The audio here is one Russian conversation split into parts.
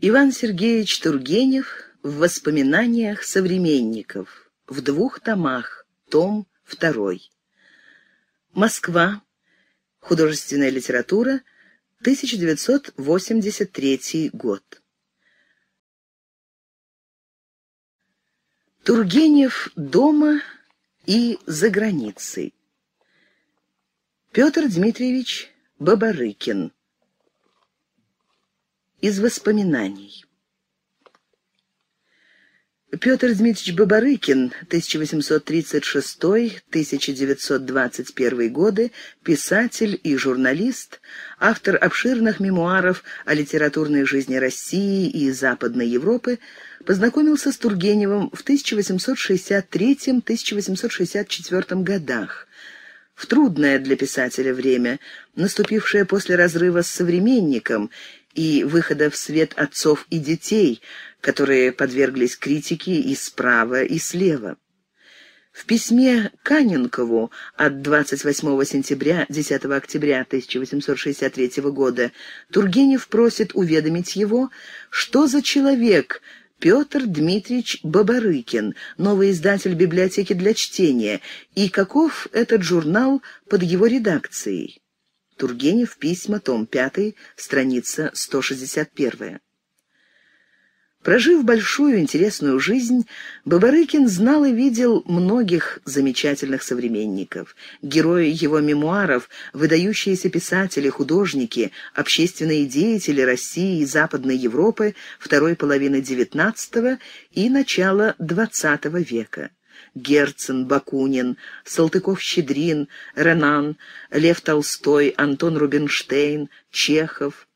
Иван Сергеевич Тургенев в воспоминаниях современников в двух томах, том второй. Москва. Художественная литература, 1983 год. Тургенев дома и за границей. Петр Дмитриевич Бабарыкин. Из воспоминаний. Петр Дмитриевич Бабарыкин, 1836-1921 годы, писатель и журналист, автор обширных мемуаров о литературной жизни России и Западной Европы, познакомился с Тургеневым в 1863-1864 годах, в трудное для писателя время, наступившее после разрыва с современником и выхода в свет отцов и детей – которые подверглись критике и справа, и слева. В письме Каненкову от 28 сентября 10 октября 1863 года Тургенев просит уведомить его, что за человек Петр Дмитриевич Бабарыкин, новый издатель библиотеки для чтения, и каков этот журнал под его редакцией. Тургенев, письма, том 5, страница 161. Прожив большую интересную жизнь, Бабарыкин знал и видел многих замечательных современников. Герои его мемуаров, выдающиеся писатели, художники, общественные деятели России и Западной Европы второй половины XIX и начала XX века. Герцен, Бакунин, Салтыков-Щедрин, Ренан, Лев Толстой, Антон Рубинштейн, Чехов.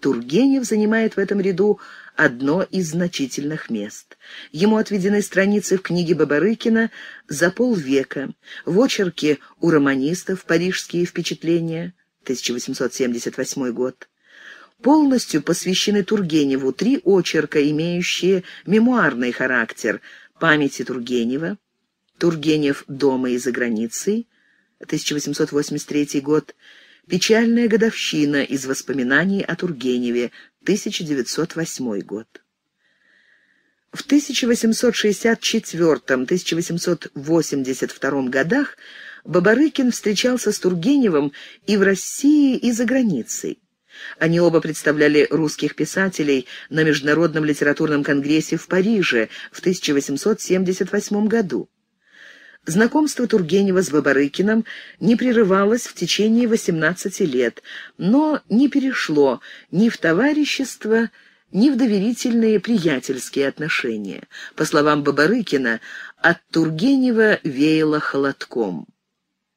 Тургенев занимает в этом ряду одно из значительных мест. Ему отведены страницы в книге Бабарыкина за полвека, в очерке у романистов «Парижские впечатления» 1878 год. Полностью посвящены Тургеневу три очерка, имеющие мемуарный характер «Памяти Тургенева», «Тургенев дома и за границей» 1883 год, «Печальная годовщина из воспоминаний о Тургеневе» 1908 год. В 1864-1882 годах Бабарыкин встречался с Тургеневым и в России, и за границей. Они оба представляли русских писателей на Международном литературном конгрессе в Париже в 1878 году. Знакомство Тургенева с Бабарыкиным не прерывалось в течение 18 лет, но не перешло ни в товарищество, ни в доверительные приятельские отношения. По словам Бабарыкина, от Тургенева веяло холодком.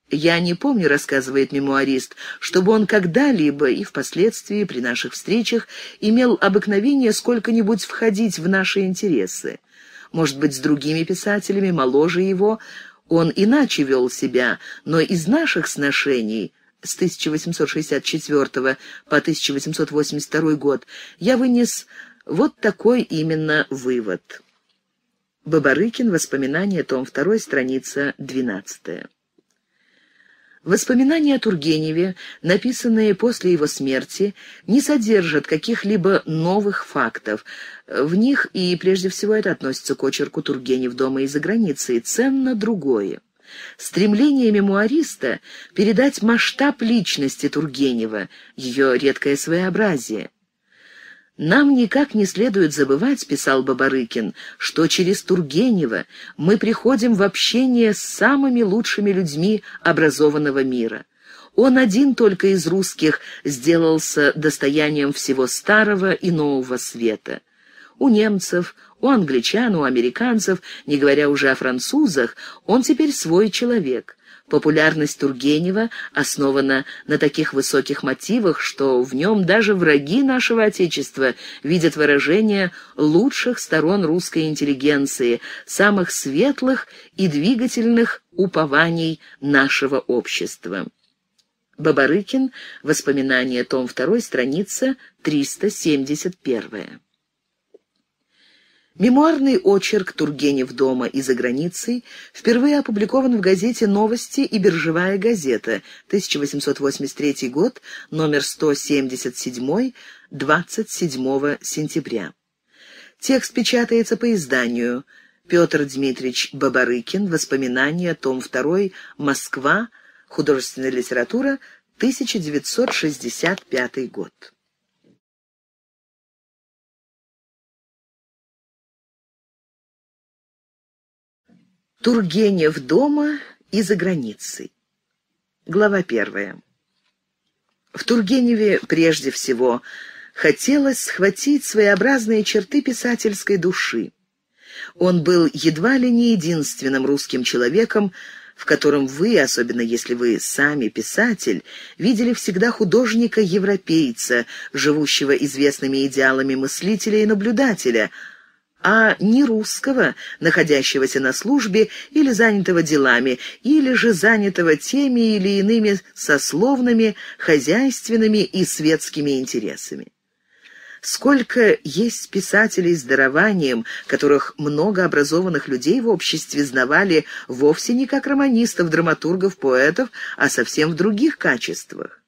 «Я не помню, — рассказывает мемуарист, — чтобы он когда-либо и впоследствии при наших встречах имел обыкновение сколько-нибудь входить в наши интересы. Может быть, с другими писателями, моложе его, он иначе вел себя, но из наших сношений с 1864 по 1882 год я вынес вот такой именно вывод. Бабарыкин. Воспоминания. Том 2. Страница 12. Воспоминания о Тургеневе, написанные после его смерти, не содержат каких-либо новых фактов. В них, и прежде всего это относится к очерку Тургенев дома и за границей, ценно другое. Стремление мемуариста передать масштаб личности Тургенева, ее редкое своеобразие. «Нам никак не следует забывать, — писал Бабарыкин, — что через Тургенева мы приходим в общение с самыми лучшими людьми образованного мира. Он один только из русских сделался достоянием всего старого и нового света. У немцев, у англичан, у американцев, не говоря уже о французах, он теперь свой человек. Популярность Тургенева основана на таких высоких мотивах, что в нем даже враги нашего Отечества видят выражение лучших сторон русской интеллигенции, самых светлых и двигательных упований нашего общества. Бабарыкин. Воспоминания. Том 2. Страница 371. Мемуарный очерк «Тургенев дома и за границей» впервые опубликован в газете «Новости» и «Биржевая газета», 1883 год, номер 177, 27 сентября. Текст печатается по изданию. Петр Дмитриевич Бабарыкин, воспоминания, том 2, Москва, художественная литература, 1965 год. Тургенев дома и за границей. Глава первая. В Тургеневе прежде всего хотелось схватить своеобразные черты писательской души. Он был едва ли не единственным русским человеком, в котором вы, особенно если вы сами писатель, видели всегда художника-европейца, живущего известными идеалами мыслителя и наблюдателя – а не русского, находящегося на службе или занятого делами, или же занятого теми или иными сословными, хозяйственными и светскими интересами. Сколько есть писателей с дарованием, которых много образованных людей в обществе знавали вовсе не как романистов, драматургов, поэтов, а совсем в других качествах.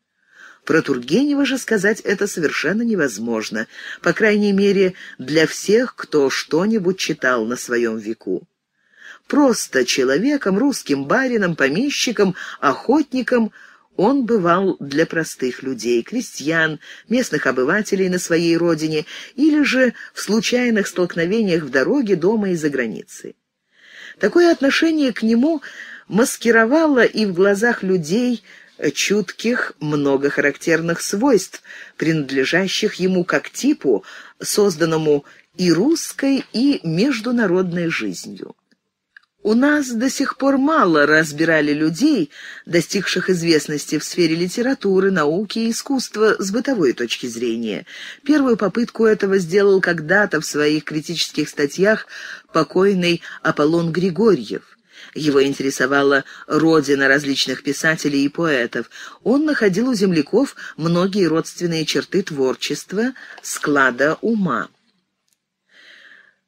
Про Тургенева же сказать это совершенно невозможно, по крайней мере, для всех, кто что-нибудь читал на своем веку. Просто человеком, русским барином, помещиком, охотником он бывал для простых людей, крестьян, местных обывателей на своей родине или же в случайных столкновениях в дороге, дома и за границей. Такое отношение к нему маскировало и в глазах людей – чутких много характерных свойств, принадлежащих ему как типу, созданному и русской, и международной жизнью. У нас до сих пор мало разбирали людей, достигших известности в сфере литературы, науки и искусства с бытовой точки зрения. Первую попытку этого сделал когда-то в своих критических статьях покойный Аполлон Григорьев. Его интересовала родина различных писателей и поэтов. Он находил у земляков многие родственные черты творчества, склада ума.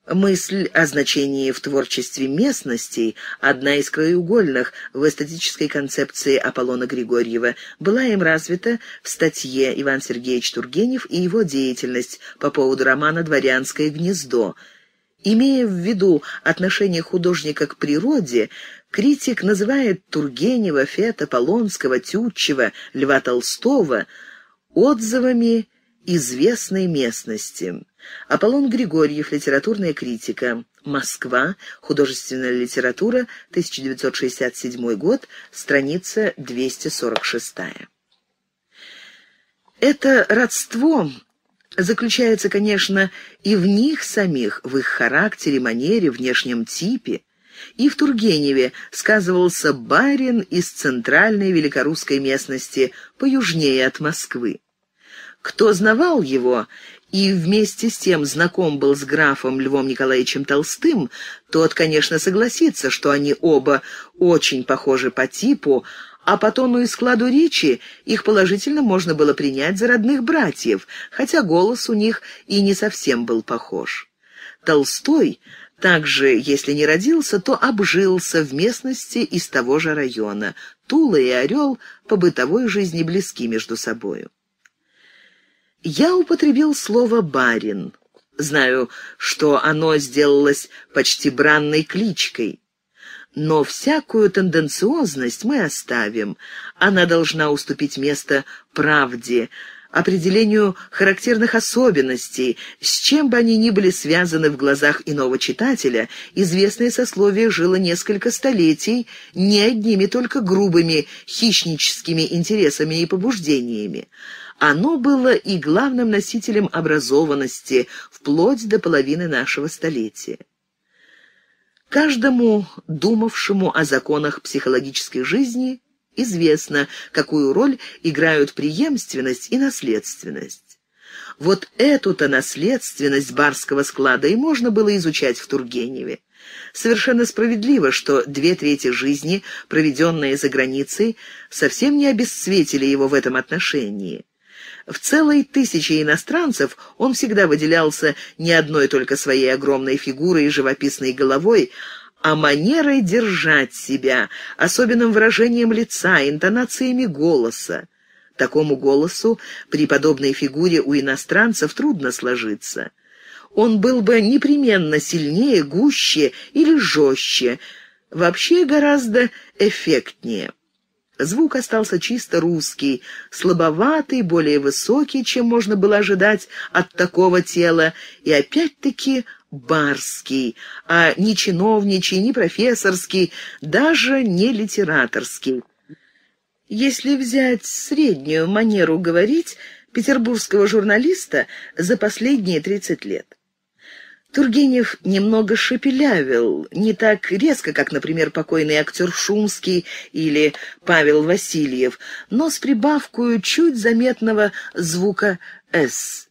Мысль о значении в творчестве местностей, одна из краеугольных в эстетической концепции Аполлона Григорьева, была им развита в статье «Иван Сергеевич Тургенев и его деятельность» по поводу романа «Дворянское гнездо», Имея в виду отношение художника к природе, критик называет Тургенева, Фета, Полонского, Тютчева, Льва Толстого отзывами известной местности. Аполлон Григорьев, литературная критика. Москва, художественная литература, 1967 год, страница 246. Это родство заключается, конечно, и в них самих, в их характере, манере, внешнем типе. И в Тургеневе сказывался барин из центральной великорусской местности, поюжнее от Москвы. Кто знавал его и вместе с тем знаком был с графом Львом Николаевичем Толстым, тот, конечно, согласится, что они оба очень похожи по типу, а по тону и складу речи их положительно можно было принять за родных братьев, хотя голос у них и не совсем был похож. Толстой также, если не родился, то обжился в местности из того же района. Тула и Орел по бытовой жизни близки между собою. Я употребил слово «барин». Знаю, что оно сделалось почти бранной кличкой. Но всякую тенденциозность мы оставим. Она должна уступить место правде, определению характерных особенностей, с чем бы они ни были связаны в глазах иного читателя, известное сословие жило несколько столетий не одними только грубыми хищническими интересами и побуждениями. Оно было и главным носителем образованности вплоть до половины нашего столетия. Каждому, думавшему о законах психологической жизни, известно, какую роль играют преемственность и наследственность. Вот эту-то наследственность барского склада и можно было изучать в Тургеневе. Совершенно справедливо, что две трети жизни, проведенные за границей, совсем не обесцветили его в этом отношении. В целой тысяче иностранцев он всегда выделялся не одной только своей огромной фигурой и живописной головой, а манерой держать себя, особенным выражением лица, интонациями голоса. Такому голосу при подобной фигуре у иностранцев трудно сложиться. Он был бы непременно сильнее, гуще или жестче, вообще гораздо эффектнее. Звук остался чисто русский, слабоватый, более высокий, чем можно было ожидать от такого тела, и опять-таки барский, а не чиновничий, не профессорский, даже не литераторский. Если взять среднюю манеру говорить петербургского журналиста за последние 30 лет. Тургенев немного шепелявил, не так резко, как, например, покойный актер Шумский или Павел Васильев, но с прибавкой чуть заметного звука «с».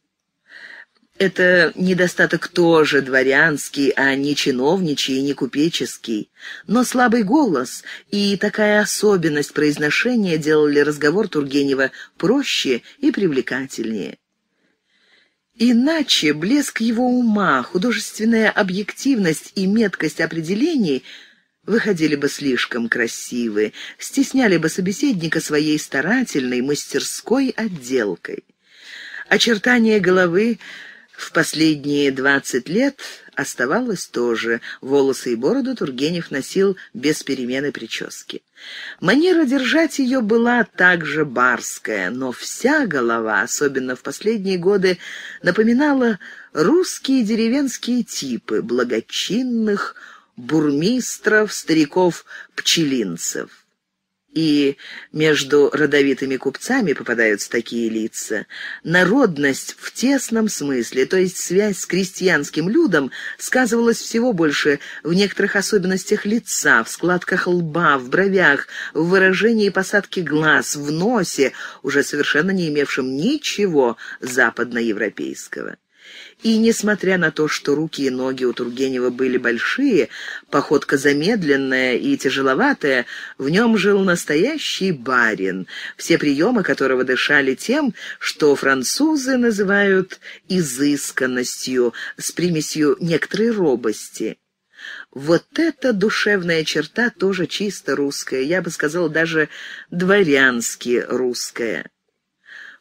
Это недостаток тоже дворянский, а не чиновничий и не купеческий. Но слабый голос и такая особенность произношения делали разговор Тургенева проще и привлекательнее. Иначе блеск его ума, художественная объективность и меткость определений выходили бы слишком красивы, стесняли бы собеседника своей старательной мастерской отделкой. Очертания головы в последние двадцать лет оставалось тоже. Волосы и бороду Тургенев носил без перемены прически. Манера держать ее была также барская, но вся голова, особенно в последние годы, напоминала русские деревенские типы благочинных бурмистров, стариков-пчелинцев и между родовитыми купцами попадаются такие лица. Народность в тесном смысле, то есть связь с крестьянским людом, сказывалась всего больше в некоторых особенностях лица, в складках лба, в бровях, в выражении посадки глаз, в носе, уже совершенно не имевшем ничего западноевропейского. И несмотря на то, что руки и ноги у Тургенева были большие, походка замедленная и тяжеловатая, в нем жил настоящий барин, все приемы которого дышали тем, что французы называют изысканностью, с примесью некоторой робости. Вот эта душевная черта тоже чисто русская, я бы сказал, даже дворянски русская.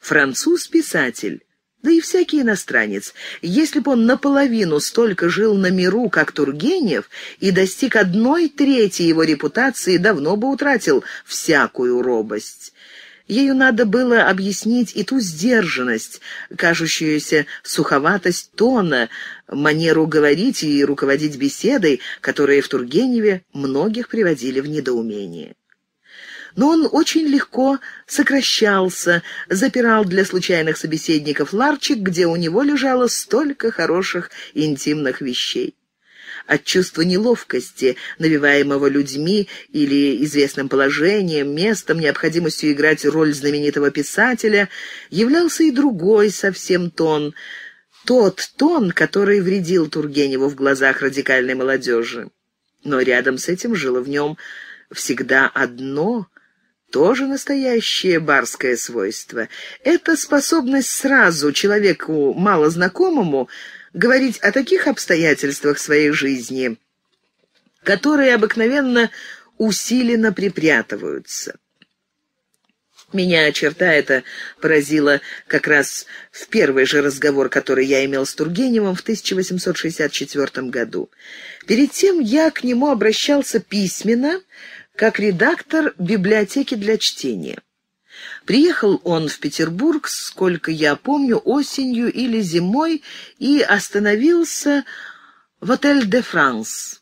Француз-писатель да и всякий иностранец, если бы он наполовину столько жил на миру, как Тургенев, и достиг одной трети его репутации, давно бы утратил всякую робость. Ею надо было объяснить и ту сдержанность, кажущуюся суховатость тона, манеру говорить и руководить беседой, которые в Тургеневе многих приводили в недоумение но он очень легко сокращался, запирал для случайных собеседников ларчик, где у него лежало столько хороших интимных вещей. От чувства неловкости, навиваемого людьми или известным положением, местом, необходимостью играть роль знаменитого писателя, являлся и другой совсем тон, тот тон, который вредил Тургеневу в глазах радикальной молодежи. Но рядом с этим жило в нем всегда одно тоже настоящее барское свойство. Это способность сразу человеку малознакомому говорить о таких обстоятельствах своей жизни, которые обыкновенно усиленно припрятываются. Меня черта эта поразила как раз в первый же разговор, который я имел с Тургеневым в 1864 году. Перед тем я к нему обращался письменно, как редактор библиотеки для чтения. Приехал он в Петербург, сколько я помню, осенью или зимой, и остановился в отель «Де Франс».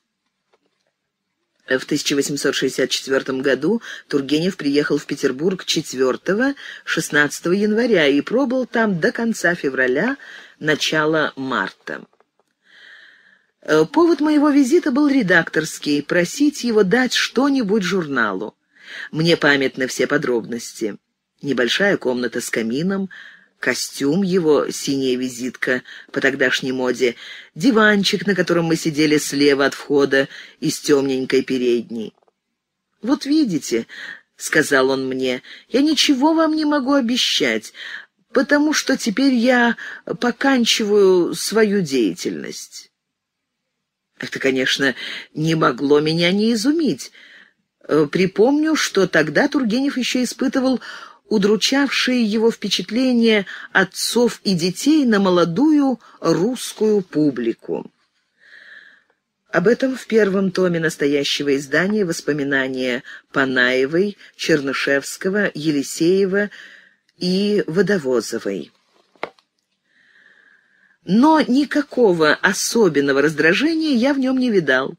В 1864 году Тургенев приехал в Петербург 4-16 января и пробыл там до конца февраля, начала марта. Э, повод моего визита был редакторский, просить его дать что-нибудь журналу. Мне памятны все подробности. Небольшая комната с камином, костюм его, синяя визитка по тогдашней моде, диванчик, на котором мы сидели слева от входа из темненькой передней. «Вот видите», — сказал он мне, — «я ничего вам не могу обещать. потому что теперь я поканчиваю свою деятельность. Это, конечно, не могло меня не изумить. Э, припомню, что тогда Тургенев еще испытывал удручавшие его впечатления отцов и детей на молодую русскую публику. Об этом в первом томе настоящего издания воспоминания Панаевой, Чернышевского, Елисеева и Водовозовой. Но никакого особенного раздражения я в нем не видал.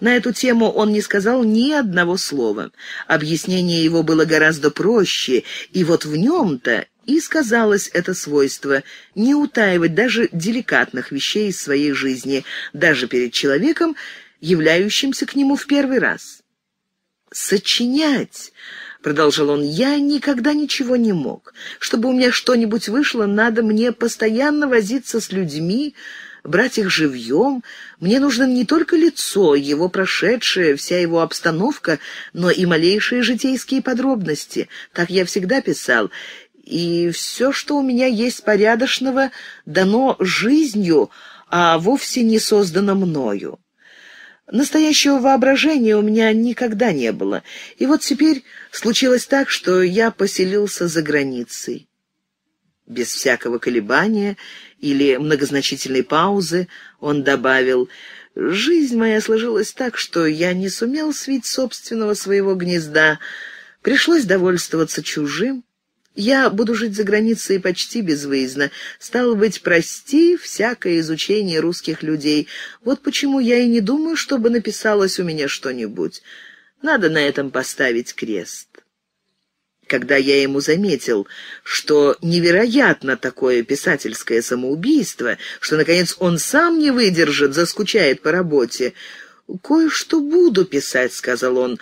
На эту тему он не сказал ни одного слова. Объяснение его было гораздо проще, и вот в нем-то и сказалось это свойство — не утаивать даже деликатных вещей из своей жизни, даже перед человеком, являющимся к нему в первый раз. «Сочинять!» — продолжал он, — «я никогда ничего не мог. Чтобы у меня что-нибудь вышло, надо мне постоянно возиться с людьми, брать их живьем. Мне нужно не только лицо, его прошедшее, вся его обстановка, но и малейшие житейские подробности. Так я всегда писал. И все, что у меня есть порядочного, дано жизнью, а вовсе не создано мною. Настоящего воображения у меня никогда не было. И вот теперь случилось так, что я поселился за границей. Без всякого колебания или многозначительной паузы он добавил, «Жизнь моя сложилась так, что я не сумел свить собственного своего гнезда. Пришлось довольствоваться чужим. Я буду жить за границей почти безвыездно. Стало быть, прости всякое изучение русских людей. Вот почему я и не думаю, чтобы написалось у меня что-нибудь. Надо на этом поставить крест» когда я ему заметил, что невероятно такое писательское самоубийство, что, наконец, он сам не выдержит, заскучает по работе. «Кое-что буду писать», — сказал он.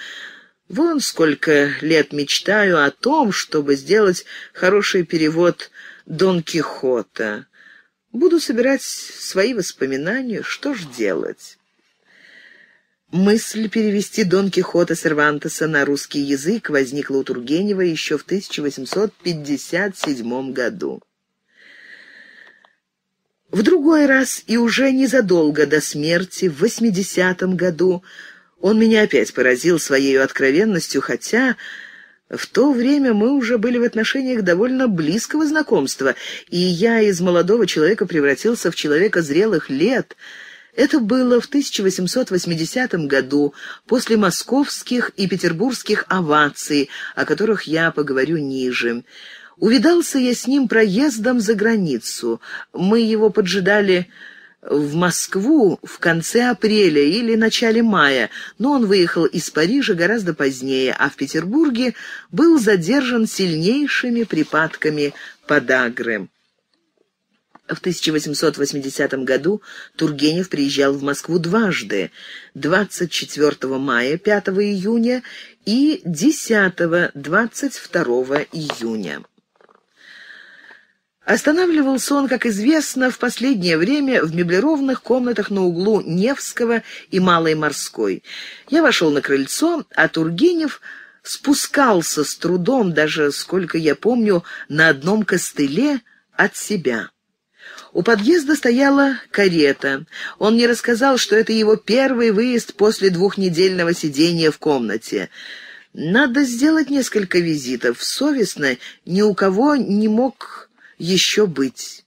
«Вон сколько лет мечтаю о том, чтобы сделать хороший перевод Дон Кихота. Буду собирать свои воспоминания, что ж делать?» Мысль перевести Дон Кихота Сервантеса на русский язык возникла у Тургенева еще в 1857 году. В другой раз и уже незадолго до смерти, в 80-м году, он меня опять поразил своей откровенностью, хотя в то время мы уже были в отношениях довольно близкого знакомства, и я из молодого человека превратился в человека зрелых лет — это было в 1880 году, после московских и петербургских оваций, о которых я поговорю ниже. Увидался я с ним проездом за границу. Мы его поджидали в Москву в конце апреля или начале мая, но он выехал из Парижа гораздо позднее, а в Петербурге был задержан сильнейшими припадками подагры. В 1880 году Тургенев приезжал в Москву дважды, 24 мая, 5 июня и 10-22 июня. Останавливался он, как известно, в последнее время в меблированных комнатах на углу Невского и Малой Морской. Я вошел на крыльцо, а Тургенев спускался с трудом, даже, сколько я помню, на одном костыле от себя. У подъезда стояла карета. Он мне рассказал, что это его первый выезд после двухнедельного сидения в комнате. Надо сделать несколько визитов. Совестно, ни у кого не мог еще быть.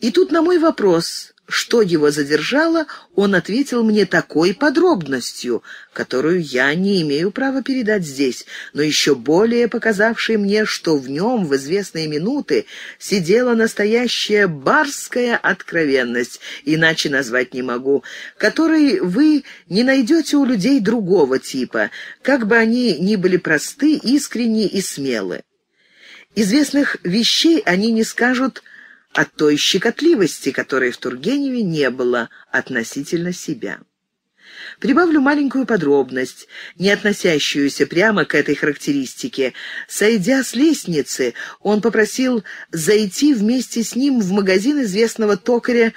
И тут на мой вопрос что его задержало, он ответил мне такой подробностью, которую я не имею права передать здесь, но еще более показавшей мне, что в нем в известные минуты сидела настоящая барская откровенность, иначе назвать не могу, которой вы не найдете у людей другого типа, как бы они ни были просты, искренни и смелы. Известных вещей они не скажут от той щекотливости, которой в Тургеневе не было относительно себя. Прибавлю маленькую подробность, не относящуюся прямо к этой характеристике. Сойдя с лестницы, он попросил зайти вместе с ним в магазин известного токаря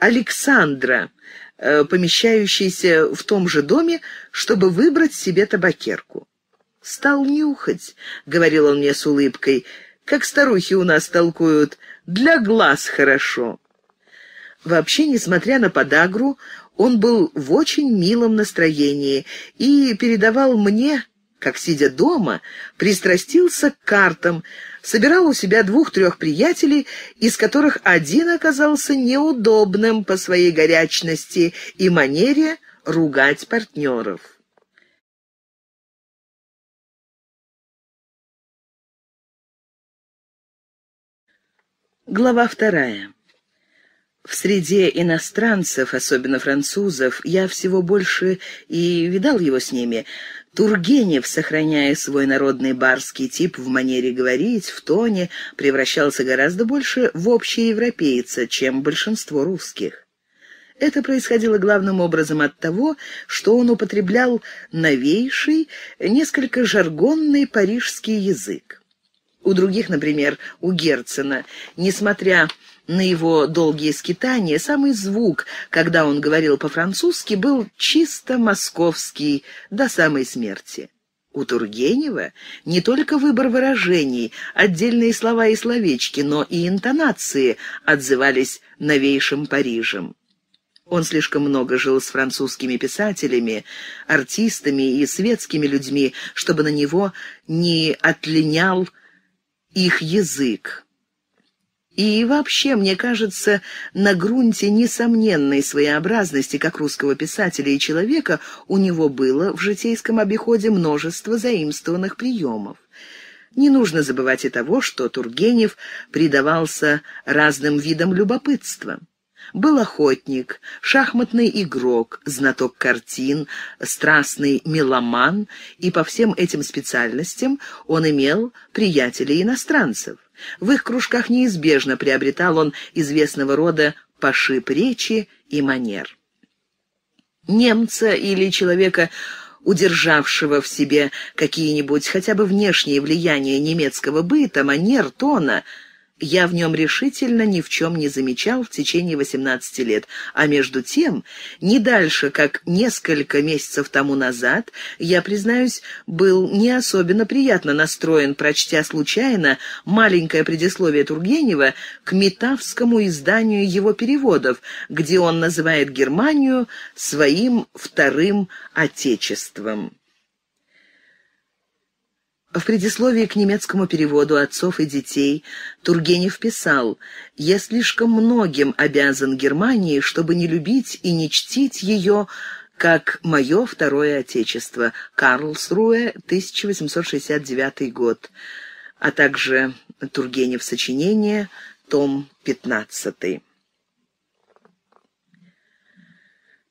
Александра, э, помещающийся в том же доме, чтобы выбрать себе табакерку. «Стал нюхать», — говорил он мне с улыбкой, — Как старухи у нас толкуют, для глаз хорошо. Вообще, несмотря на подагру, он был в очень милом настроении и передавал мне, как сидя дома, пристрастился к картам, собирал у себя двух-трех приятелей, из которых один оказался неудобным по своей горячности и манере ругать партнеров. Глава вторая. В среде иностранцев, особенно французов, я всего больше и видал его с ними. Тургенев, сохраняя свой народный барский тип в манере говорить, в тоне, превращался гораздо больше в общеевропейца, чем большинство русских. Это происходило главным образом от того, что он употреблял новейший, несколько жаргонный парижский язык. У других, например, у Герцена, несмотря на его долгие скитания, самый звук, когда он говорил по-французски, был чисто московский до самой смерти. У Тургенева не только выбор выражений, отдельные слова и словечки, но и интонации отзывались новейшим Парижем. Он слишком много жил с французскими писателями, артистами и светскими людьми, чтобы на него не отлинял их язык. И вообще, мне кажется, на грунте несомненной своеобразности как русского писателя и человека у него было в житейском обиходе множество заимствованных приемов. Не нужно забывать и того, что Тургенев предавался разным видам любопытства. Был охотник, шахматный игрок, знаток картин, страстный меломан, и по всем этим специальностям он имел приятелей иностранцев. В их кружках неизбежно приобретал он известного рода пошиб речи и манер. Немца или человека, удержавшего в себе какие-нибудь хотя бы внешние влияния немецкого быта, манер, тона – я в нем решительно ни в чем не замечал в течение 18 лет, а между тем, не дальше, как несколько месяцев тому назад, я, признаюсь, был не особенно приятно настроен, прочтя случайно маленькое предисловие Тургенева к метавскому изданию его переводов, где он называет Германию своим вторым отечеством. В предисловии к немецкому переводу «Отцов и детей» Тургенев писал «Я слишком многим обязан Германии, чтобы не любить и не чтить ее, как мое второе отечество» Карлсруэ, 1869 год, а также Тургенев сочинение, том 15.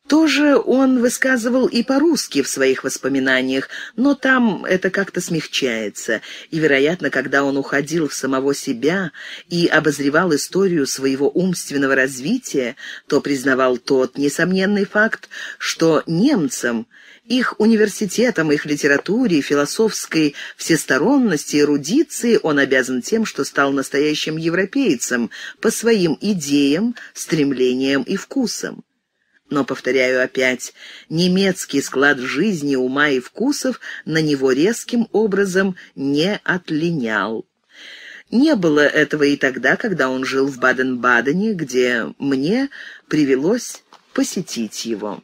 Тоже он высказывал и по-русски в своих воспоминаниях, но там это как-то смягчается, и, вероятно, когда он уходил в самого себя и обозревал историю своего умственного развития, то признавал тот несомненный факт, что немцам, их университетам, их литературе, философской всесторонности, эрудиции он обязан тем, что стал настоящим европейцем по своим идеям, стремлениям и вкусам. Но, повторяю опять, немецкий склад жизни, ума и вкусов на него резким образом не отлинял. Не было этого и тогда, когда он жил в Баден-Бадене, где мне привелось посетить его.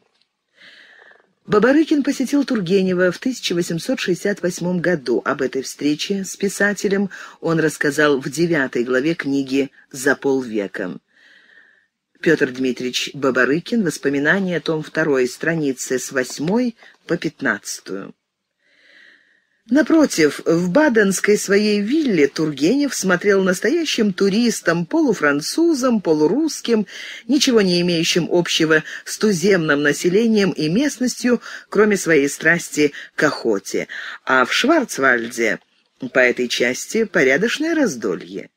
Бабарыкин посетил Тургенева в 1868 году. Об этой встрече с писателем он рассказал в девятой главе книги «За полвека». Петр Дмитриевич Бабарыкин. Воспоминания. Том 2. Страницы с 8 по 15. Напротив, в баденской своей вилле Тургенев смотрел настоящим туристом, полуфранцузом, полурусским, ничего не имеющим общего с туземным населением и местностью, кроме своей страсти к охоте. А в Шварцвальде по этой части порядочное раздолье.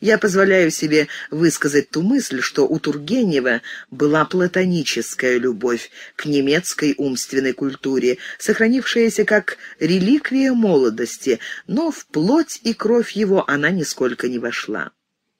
Я позволяю себе высказать ту мысль, что у Тургенева была платоническая любовь к немецкой умственной культуре, сохранившаяся как реликвия молодости, но в плоть и кровь его она нисколько не вошла.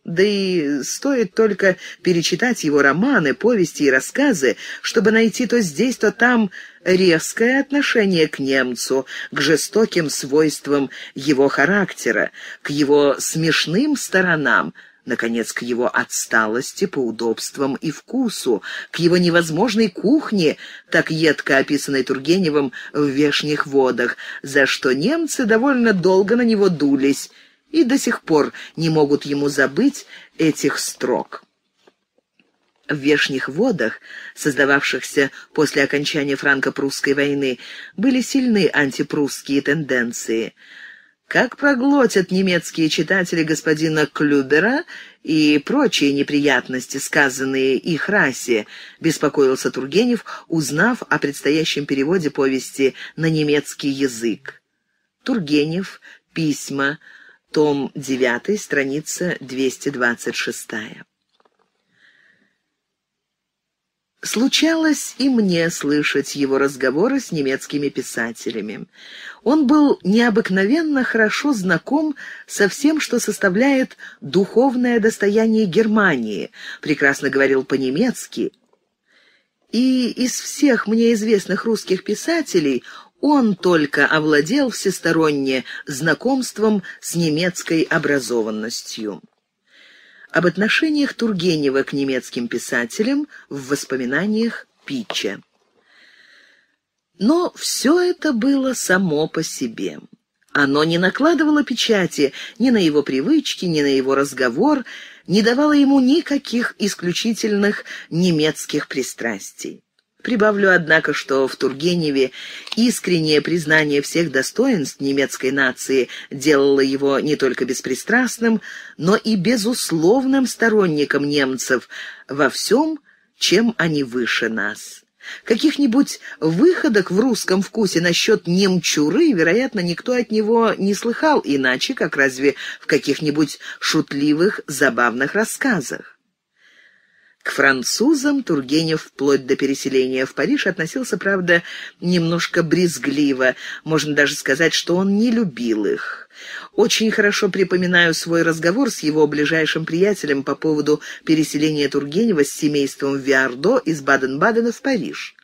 Да и стоит только перечитать его романы, повести и рассказы, чтобы найти то здесь, то там резкое отношение к немцу, к жестоким свойствам его характера, к его смешным сторонам, наконец, к его отсталости по удобствам и вкусу, к его невозможной кухне, так едко описанной Тургеневым в «Вешних водах», за что немцы довольно долго на него дулись, и до сих пор не могут ему забыть этих строк. В вешних водах, создававшихся после окончания франко-прусской войны, были сильны антипрусские тенденции. Как проглотят немецкие читатели господина Клюбера и прочие неприятности, сказанные их расе, беспокоился Тургенев, узнав о предстоящем переводе повести на немецкий язык. Тургенев, письма, том 9, страница 226. Случалось и мне слышать его разговоры с немецкими писателями. Он был необыкновенно хорошо знаком со всем, что составляет духовное достояние Германии, прекрасно говорил по-немецки. И из всех мне известных русских писателей он только овладел всесторонне знакомством с немецкой образованностью. Об отношениях Тургенева к немецким писателям в воспоминаниях Питча. Но все это было само по себе. Оно не накладывало печати ни на его привычки, ни на его разговор, не давало ему никаких исключительных немецких пристрастий. Прибавлю, однако, что в Тургеневе искреннее признание всех достоинств немецкой нации делало его не только беспристрастным, но и безусловным сторонником немцев во всем, чем они выше нас. Каких-нибудь выходок в русском вкусе насчет немчуры, вероятно, никто от него не слыхал иначе, как разве в каких-нибудь шутливых, забавных рассказах. К французам Тургенев вплоть до переселения в Париж относился, правда, немножко брезгливо. Можно даже сказать, что он не любил их. Очень хорошо припоминаю свой разговор с его ближайшим приятелем по поводу переселения Тургенева с семейством Виардо из Баден-Бадена в Париж.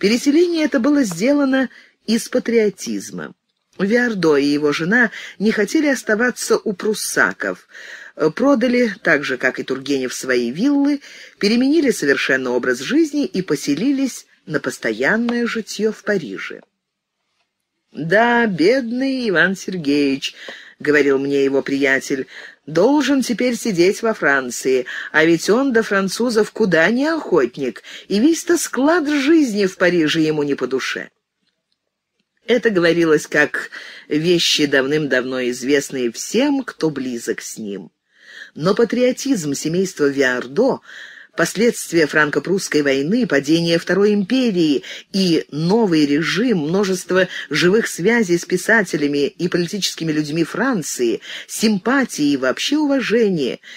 Переселение это было сделано из патриотизма. Виардо и его жена не хотели оставаться у пруссаков – продали, так же, как и Тургенев, свои виллы, переменили совершенно образ жизни и поселились на постоянное житье в Париже. «Да, бедный Иван Сергеевич», — говорил мне его приятель, — «должен теперь сидеть во Франции, а ведь он до французов куда не охотник, и весь-то склад жизни в Париже ему не по душе». Это говорилось как вещи давным-давно известные всем, кто близок с ним. Но патриотизм семейства Виардо последствия франко-прусской войны, падение Второй империи и новый режим, множество живых связей с писателями и политическими людьми Франции, симпатии и вообще уважение –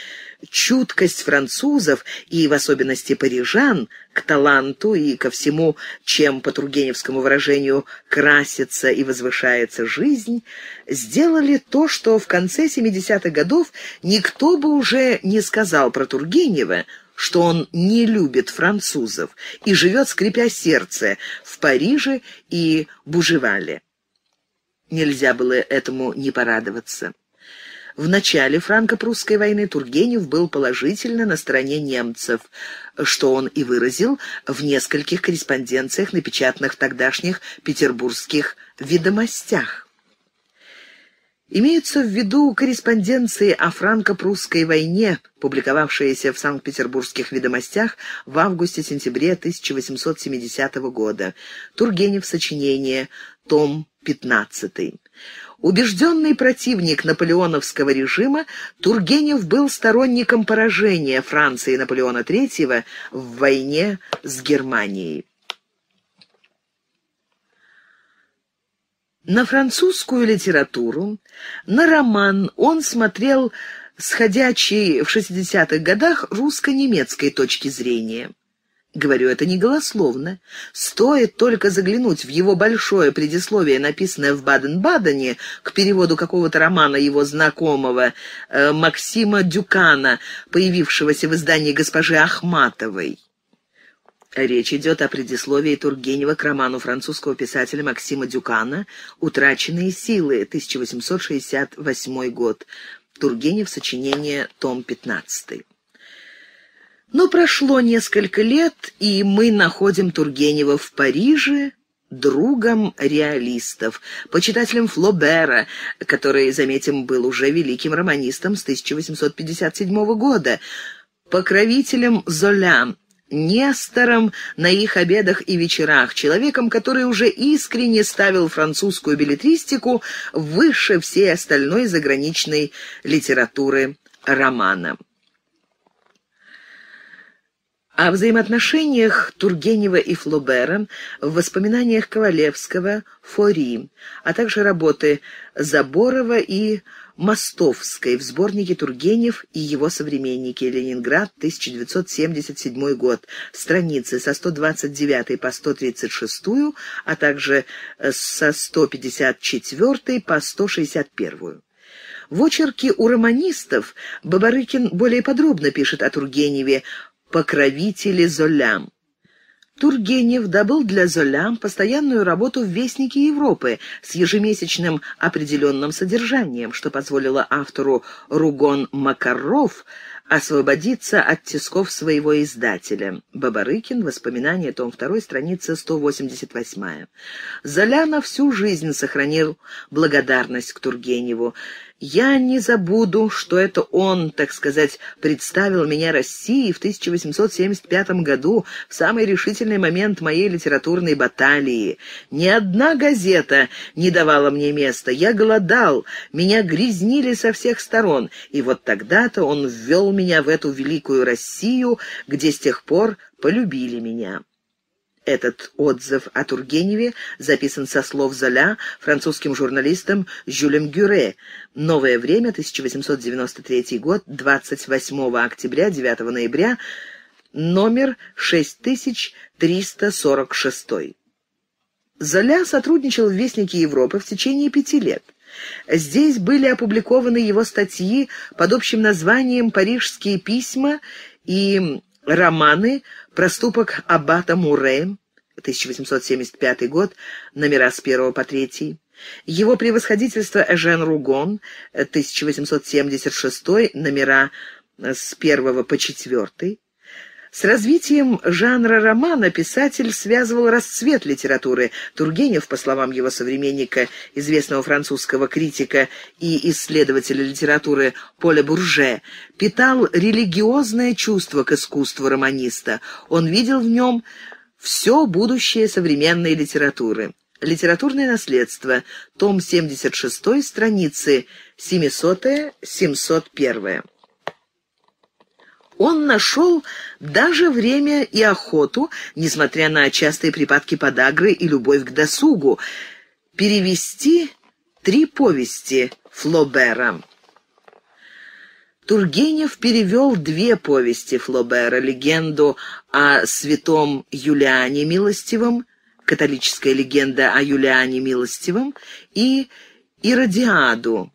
чуткость французов и в особенности парижан к таланту и ко всему, чем по Тургеневскому выражению красится и возвышается жизнь, сделали то, что в конце 70-х годов никто бы уже не сказал про Тургенева, что он не любит французов и живет, скрипя сердце, в Париже и Бужевале. Нельзя было этому не порадоваться. В начале франко-прусской войны Тургенев был положительно на стороне немцев, что он и выразил в нескольких корреспонденциях, напечатанных в тогдашних петербургских «Ведомостях». Имеются в виду корреспонденции о франко-прусской войне, публиковавшиеся в Санкт-Петербургских ведомостях в августе-сентябре 1870 года. Тургенев, сочинение, том 15. Убежденный противник наполеоновского режима, Тургенев был сторонником поражения Франции Наполеона III в войне с Германией. На французскую литературу, на роман он смотрел с ходячей в 60-х годах русско-немецкой точки зрения. Говорю это не голословно. Стоит только заглянуть в его большое предисловие, написанное в Баден-Бадене, к переводу какого-то романа его знакомого э, Максима Дюкана, появившегося в издании госпожи Ахматовой. Речь идет о предисловии Тургенева к роману французского писателя Максима Дюкана «Утраченные силы», 1868 год. Тургенев, сочинение, том 15. Но прошло несколько лет, и мы находим Тургенева в Париже другом реалистов, почитателем Флобера, который, заметим, был уже великим романистом с 1857 года, покровителем Золя, Нестором на их обедах и вечерах, человеком, который уже искренне ставил французскую билетристику выше всей остальной заграничной литературы романа. О взаимоотношениях Тургенева и Флобера в воспоминаниях Ковалевского, Фори, а также работы Заборова и Мостовской в сборнике «Тургенев и его современники. Ленинград, 1977 год». Страницы со 129 по 136, а также со 154 по 161. В очерке у романистов Бабарыкин более подробно пишет о Тургеневе покровители Золям. Тургенев добыл для Золям постоянную работу в «Вестнике Европы» с ежемесячным определенным содержанием, что позволило автору Ругон Макаров освободиться от тисков своего издателя. Бабарыкин, воспоминания, том 2, страница 188. Золя на всю жизнь сохранил благодарность к Тургеневу. Я не забуду, что это он, так сказать, представил меня России в 1875 году, в самый решительный момент моей литературной баталии. Ни одна газета не давала мне места. Я голодал, меня грязнили со всех сторон. И вот тогда-то он ввел меня в эту великую Россию, где с тех пор полюбили меня. Этот отзыв о Тургеневе записан со слов Золя французским журналистом Жюлем Гюре. «Новое время», 1893 год, 28 октября, 9 ноября, номер 6346. Золя сотрудничал в «Вестнике Европы» в течение пяти лет. Здесь были опубликованы его статьи под общим названием «Парижские письма» и романы «Проступок Аббата Муре», 1875 год, номера с 1 по 3, его превосходительство Эжен Ругон, 1876, номера с 1 по 4, с развитием жанра романа писатель связывал расцвет литературы. Тургенев, по словам его современника, известного французского критика и исследователя литературы Поля Бурже, питал религиозное чувство к искусству романиста. Он видел в нем все будущее современной литературы. Литературное наследство. Том 76, страницы 700-701. Он нашел даже время и охоту, несмотря на частые припадки подагры и любовь к досугу, перевести три повести Флобера. Тургенев перевел две повести Флобера, легенду о святом Юлиане Милостивом, католическая легенда о Юлиане Милостивом, и Иродиаду,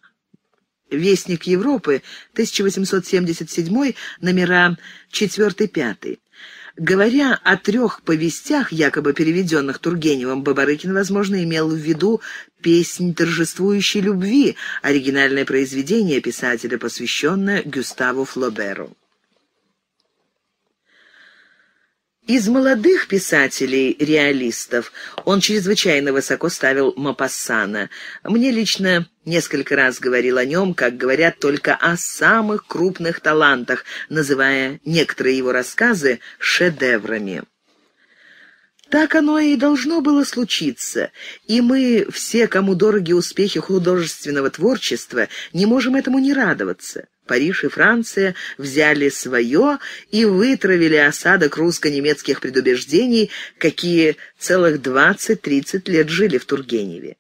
Вестник Европы, 1877, номера 4-5. Говоря о трех повестях, якобы переведенных Тургеневым, Бабарыкин, возможно, имел в виду «Песнь торжествующей любви», оригинальное произведение писателя, посвященное Гюставу Флоберу. Из молодых писателей-реалистов он чрезвычайно высоко ставил Мапассана. Мне лично несколько раз говорил о нем, как говорят только о самых крупных талантах, называя некоторые его рассказы шедеврами. Так оно и должно было случиться, и мы, все, кому дороги успехи художественного творчества, не можем этому не радоваться. Париж и Франция взяли свое и вытравили осадок русско-немецких предубеждений, какие целых 20-30 лет жили в Тургеневе.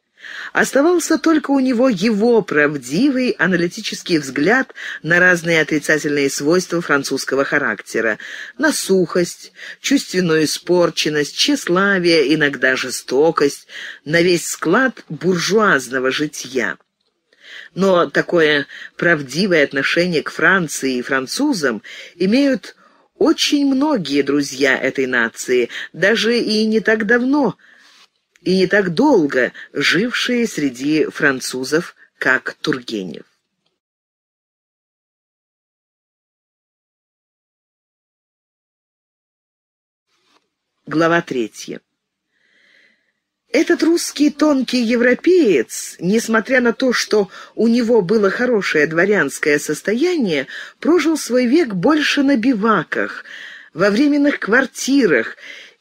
Оставался только у него его правдивый аналитический взгляд на разные отрицательные свойства французского характера, на сухость, чувственную испорченность, тщеславие, иногда жестокость, на весь склад буржуазного житья. Но такое правдивое отношение к Франции и французам имеют очень многие друзья этой нации, даже и не так давно – и не так долго жившие среди французов, как Тургенев. Глава третья. Этот русский тонкий европеец, несмотря на то, что у него было хорошее дворянское состояние, прожил свой век больше на биваках, во временных квартирах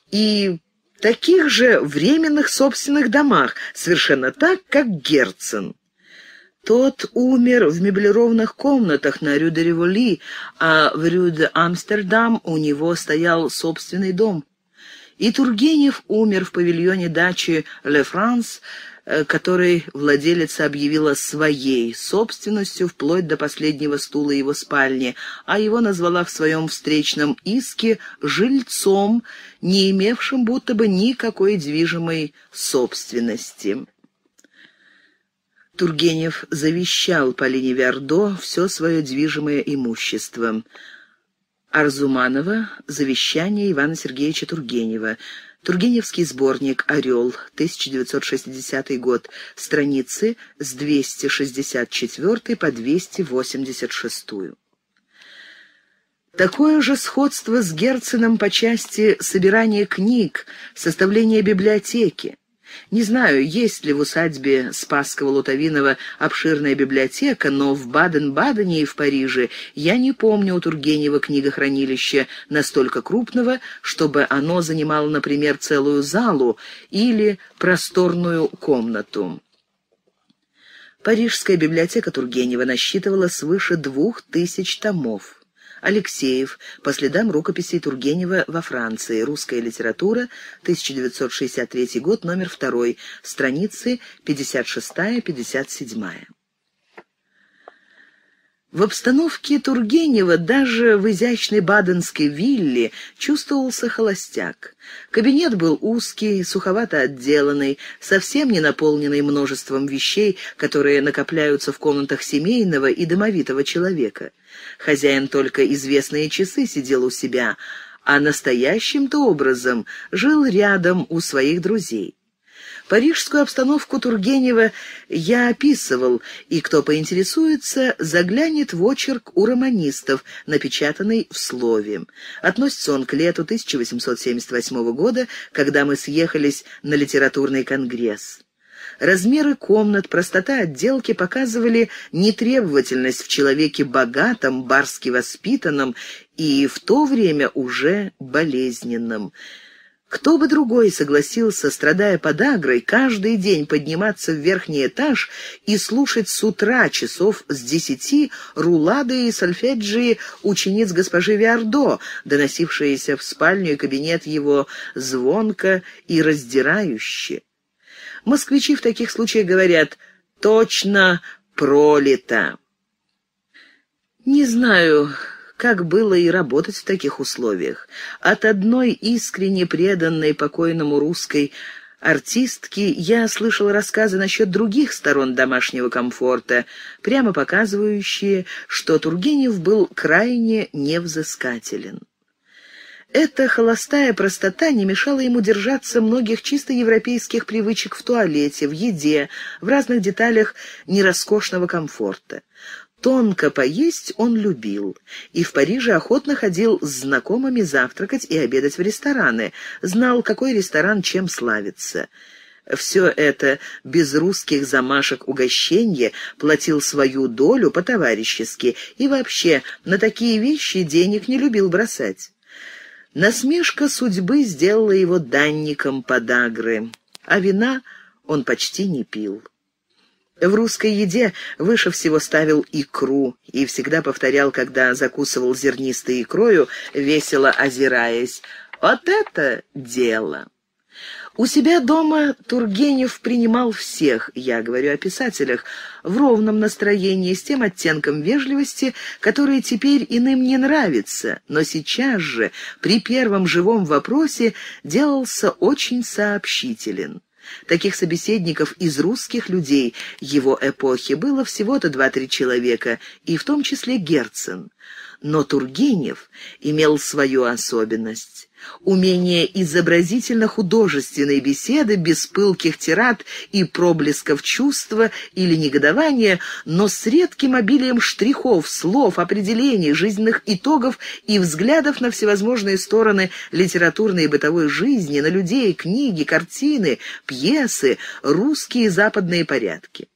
и таких же временных собственных домах, совершенно так, как Герцен. Тот умер в меблированных комнатах на Рю-де-Револи, а в Рю-де-Амстердам у него стоял собственный дом. И Тургенев умер в павильоне дачи «Ле Франс», Э, который владелица объявила своей собственностью вплоть до последнего стула его спальни, а его назвала в своем встречном иске жильцом, не имевшим будто бы никакой движимой собственности. Тургенев завещал Полине Виардо все свое движимое имущество. Арзуманова «Завещание Ивана Сергеевича Тургенева», Тургеневский сборник «Орел», 1960 год, страницы с 264 по 286. Такое же сходство с Герценом по части собирания книг, составления библиотеки. Не знаю, есть ли в усадьбе Спасского-Лутовинова обширная библиотека, но в Баден-Бадене и в Париже я не помню у Тургенева книгохранилища настолько крупного, чтобы оно занимало, например, целую залу или просторную комнату. Парижская библиотека Тургенева насчитывала свыше двух тысяч томов. Алексеев. По следам рукописей Тургенева во Франции. Русская литература. 1963 год. Номер 2. Страницы 56-57. В обстановке Тургенева даже в изящной баденской вилле чувствовался холостяк. Кабинет был узкий, суховато отделанный, совсем не наполненный множеством вещей, которые накопляются в комнатах семейного и домовитого человека. Хозяин только известные часы сидел у себя, а настоящим-то образом жил рядом у своих друзей. Парижскую обстановку Тургенева я описывал, и кто поинтересуется, заглянет в очерк у романистов, напечатанный в слове. Относится он к лету 1878 года, когда мы съехались на литературный конгресс. Размеры комнат, простота отделки показывали нетребовательность в человеке богатом, барски воспитанном и в то время уже болезненном. Кто бы другой согласился, страдая подагрой, каждый день подниматься в верхний этаж и слушать с утра часов с десяти рулады и сольфеджии учениц госпожи Виардо, доносившиеся в спальню и кабинет его звонко и раздирающе. Москвичи в таких случаях говорят «точно пролито». Не знаю, как было и работать в таких условиях. От одной искренне преданной покойному русской артистки я слышал рассказы насчет других сторон домашнего комфорта, прямо показывающие, что Тургенев был крайне невзыскателен. Эта холостая простота не мешала ему держаться многих чисто европейских привычек в туалете, в еде, в разных деталях нероскошного комфорта. Тонко поесть он любил, и в Париже охотно ходил с знакомыми завтракать и обедать в рестораны, знал, какой ресторан чем славится. Все это без русских замашек угощенья платил свою долю по-товарищески и вообще на такие вещи денег не любил бросать. Насмешка судьбы сделала его данником подагры, а вина он почти не пил. В русской еде выше всего ставил икру и всегда повторял, когда закусывал зернистой икрою, весело озираясь. «Вот это дело!» У себя дома Тургенев принимал всех, я говорю о писателях, в ровном настроении, с тем оттенком вежливости, который теперь иным не нравится, но сейчас же, при первом живом вопросе, делался очень сообщителен. Таких собеседников из русских людей его эпохи было всего-то два-три человека, и в том числе Герцен. Но Тургенев имел свою особенность умение изобразительно-художественной беседы без пылких тират и проблесков чувства или негодования, но с редким обилием штрихов, слов, определений, жизненных итогов и взглядов на всевозможные стороны литературной и бытовой жизни, на людей, книги, картины, пьесы, русские и западные порядки.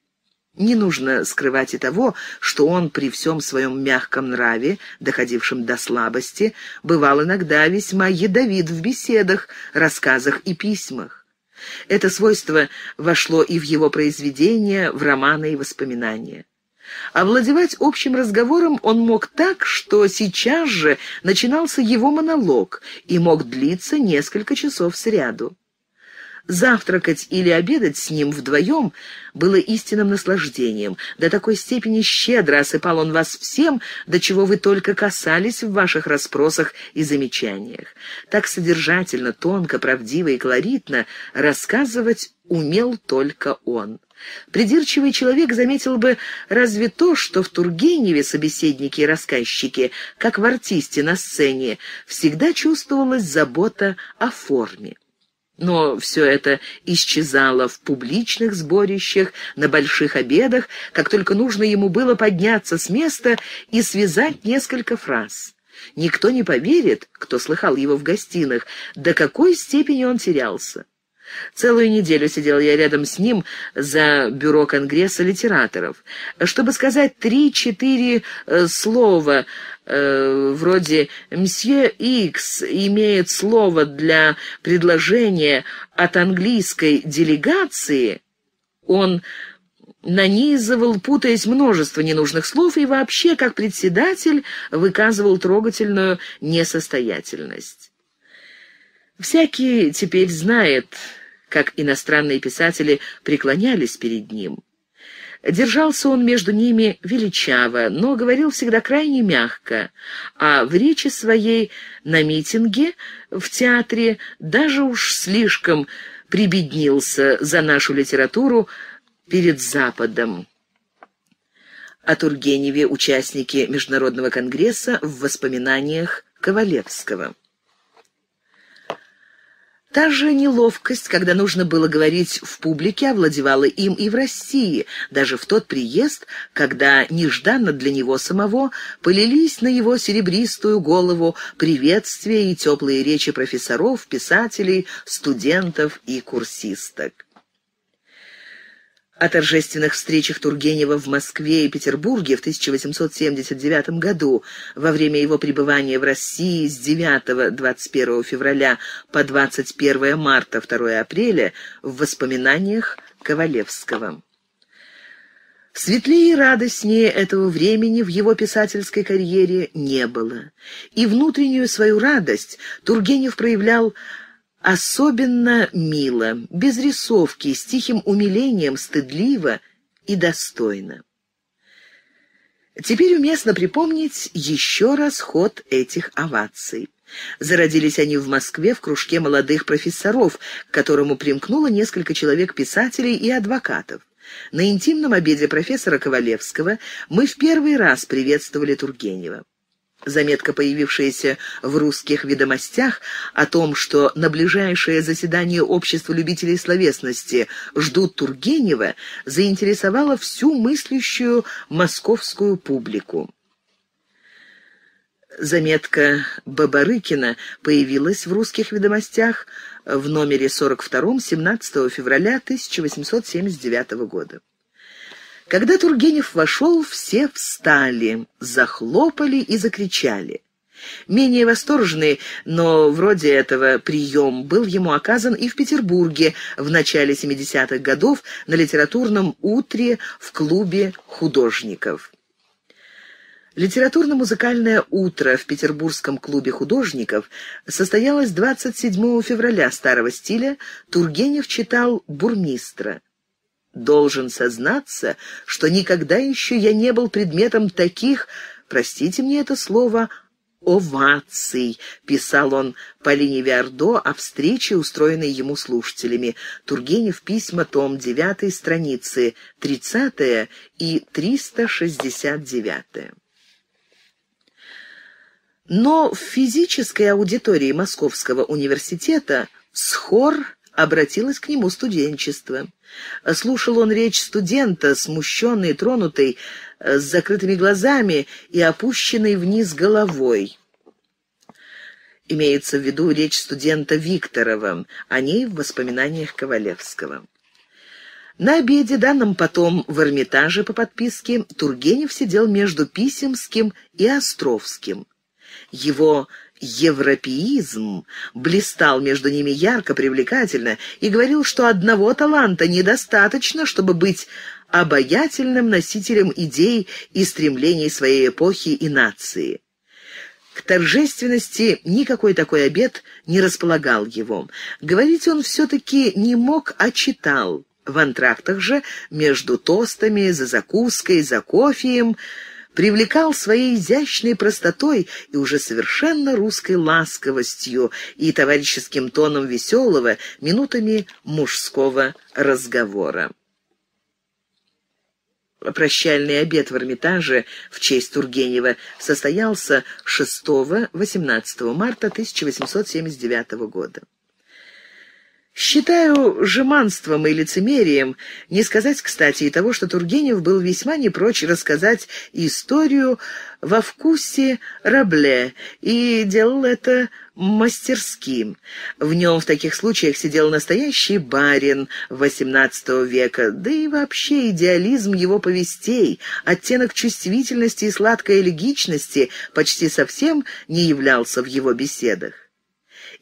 Не нужно скрывать и того, что он при всем своем мягком нраве, доходившем до слабости, бывал иногда весьма ядовит в беседах, рассказах и письмах. Это свойство вошло и в его произведения, в романы и воспоминания. Овладевать общим разговором он мог так, что сейчас же начинался его монолог и мог длиться несколько часов сряду. Завтракать или обедать с ним вдвоем было истинным наслаждением. До такой степени щедро осыпал он вас всем, до чего вы только касались в ваших расспросах и замечаниях. Так содержательно, тонко, правдиво и колоритно рассказывать умел только он. Придирчивый человек заметил бы разве то, что в Тургеневе собеседники и рассказчики, как в артисте на сцене, всегда чувствовалась забота о форме. Но все это исчезало в публичных сборищах, на больших обедах, как только нужно ему было подняться с места и связать несколько фраз. Никто не поверит, кто слыхал его в гостиных, до какой степени он терялся. Целую неделю сидел я рядом с ним за бюро Конгресса литераторов. Чтобы сказать три-четыре э, слова э, вроде «Мсье Икс имеет слово для предложения от английской делегации», он нанизывал, путаясь множество ненужных слов, и вообще, как председатель, выказывал трогательную несостоятельность. Всякий теперь знает, как иностранные писатели преклонялись перед ним. Держался он между ними величаво, но говорил всегда крайне мягко, а в речи своей на митинге в театре даже уж слишком прибеднился за нашу литературу перед Западом. О Тургеневе участники Международного конгресса в воспоминаниях Ковалевского. Та же неловкость, когда нужно было говорить в публике, овладевала им и в России, даже в тот приезд, когда нежданно для него самого полились на его серебристую голову приветствия и теплые речи профессоров, писателей, студентов и курсисток. О торжественных встречах Тургенева в Москве и Петербурге в 1879 году, во время его пребывания в России с 9-21 февраля по 21 марта 2 апреля в воспоминаниях Ковалевского. Светлее и радостнее этого времени в его писательской карьере не было. И внутреннюю свою радость Тургенев проявлял Особенно мило, без рисовки, с тихим умилением, стыдливо и достойно. Теперь уместно припомнить еще раз ход этих оваций. Зародились они в Москве в кружке молодых профессоров, к которому примкнуло несколько человек писателей и адвокатов. На интимном обеде профессора Ковалевского мы в первый раз приветствовали Тургенева. Заметка, появившаяся в русских ведомостях о том, что на ближайшее заседание Общества любителей словесности ждут Тургенева, заинтересовала всю мыслящую московскую публику. Заметка Бабарыкина появилась в русских ведомостях в номере 42 17 февраля 1879 года. Когда Тургенев вошел, все встали, захлопали и закричали. Менее восторженный, но вроде этого прием был ему оказан и в Петербурге в начале 70-х годов на литературном утре в клубе художников. Литературно-музыкальное утро в Петербургском клубе художников состоялось 27 февраля старого стиля. Тургенев читал «Бурмистра». «Должен сознаться, что никогда еще я не был предметом таких, простите мне это слово, оваций, писал он Полине Виардо о встрече, устроенной ему слушателями. Тургенев, письма, том 9, страницы 30 и 369. Но в физической аудитории Московского университета схор обратилось к нему студенчество. Слушал он речь студента, смущенный, тронутый, с закрытыми глазами и опущенной вниз головой. Имеется в виду речь студента Викторова, о ней в воспоминаниях Ковалевского. На обеде, данном потом в Эрмитаже по подписке, Тургенев сидел между Писемским и Островским. Его европеизм блистал между ними ярко, привлекательно и говорил, что одного таланта недостаточно, чтобы быть обаятельным носителем идей и стремлений своей эпохи и нации. К торжественности никакой такой обед не располагал его. Говорить он все-таки не мог, а читал. В антрактах же, между тостами, за закуской, за кофеем, привлекал своей изящной простотой и уже совершенно русской ласковостью и товарищеским тоном веселого, минутами мужского разговора. Прощальный обед в Эрмитаже в честь Тургенева состоялся 6-18 марта 1879 года. Считаю жеманством и лицемерием не сказать, кстати, и того, что Тургенев был весьма не прочь рассказать историю во вкусе Рабле и делал это мастерским. В нем в таких случаях сидел настоящий барин XVIII века, да и вообще идеализм его повестей, оттенок чувствительности и сладкой элегичности почти совсем не являлся в его беседах.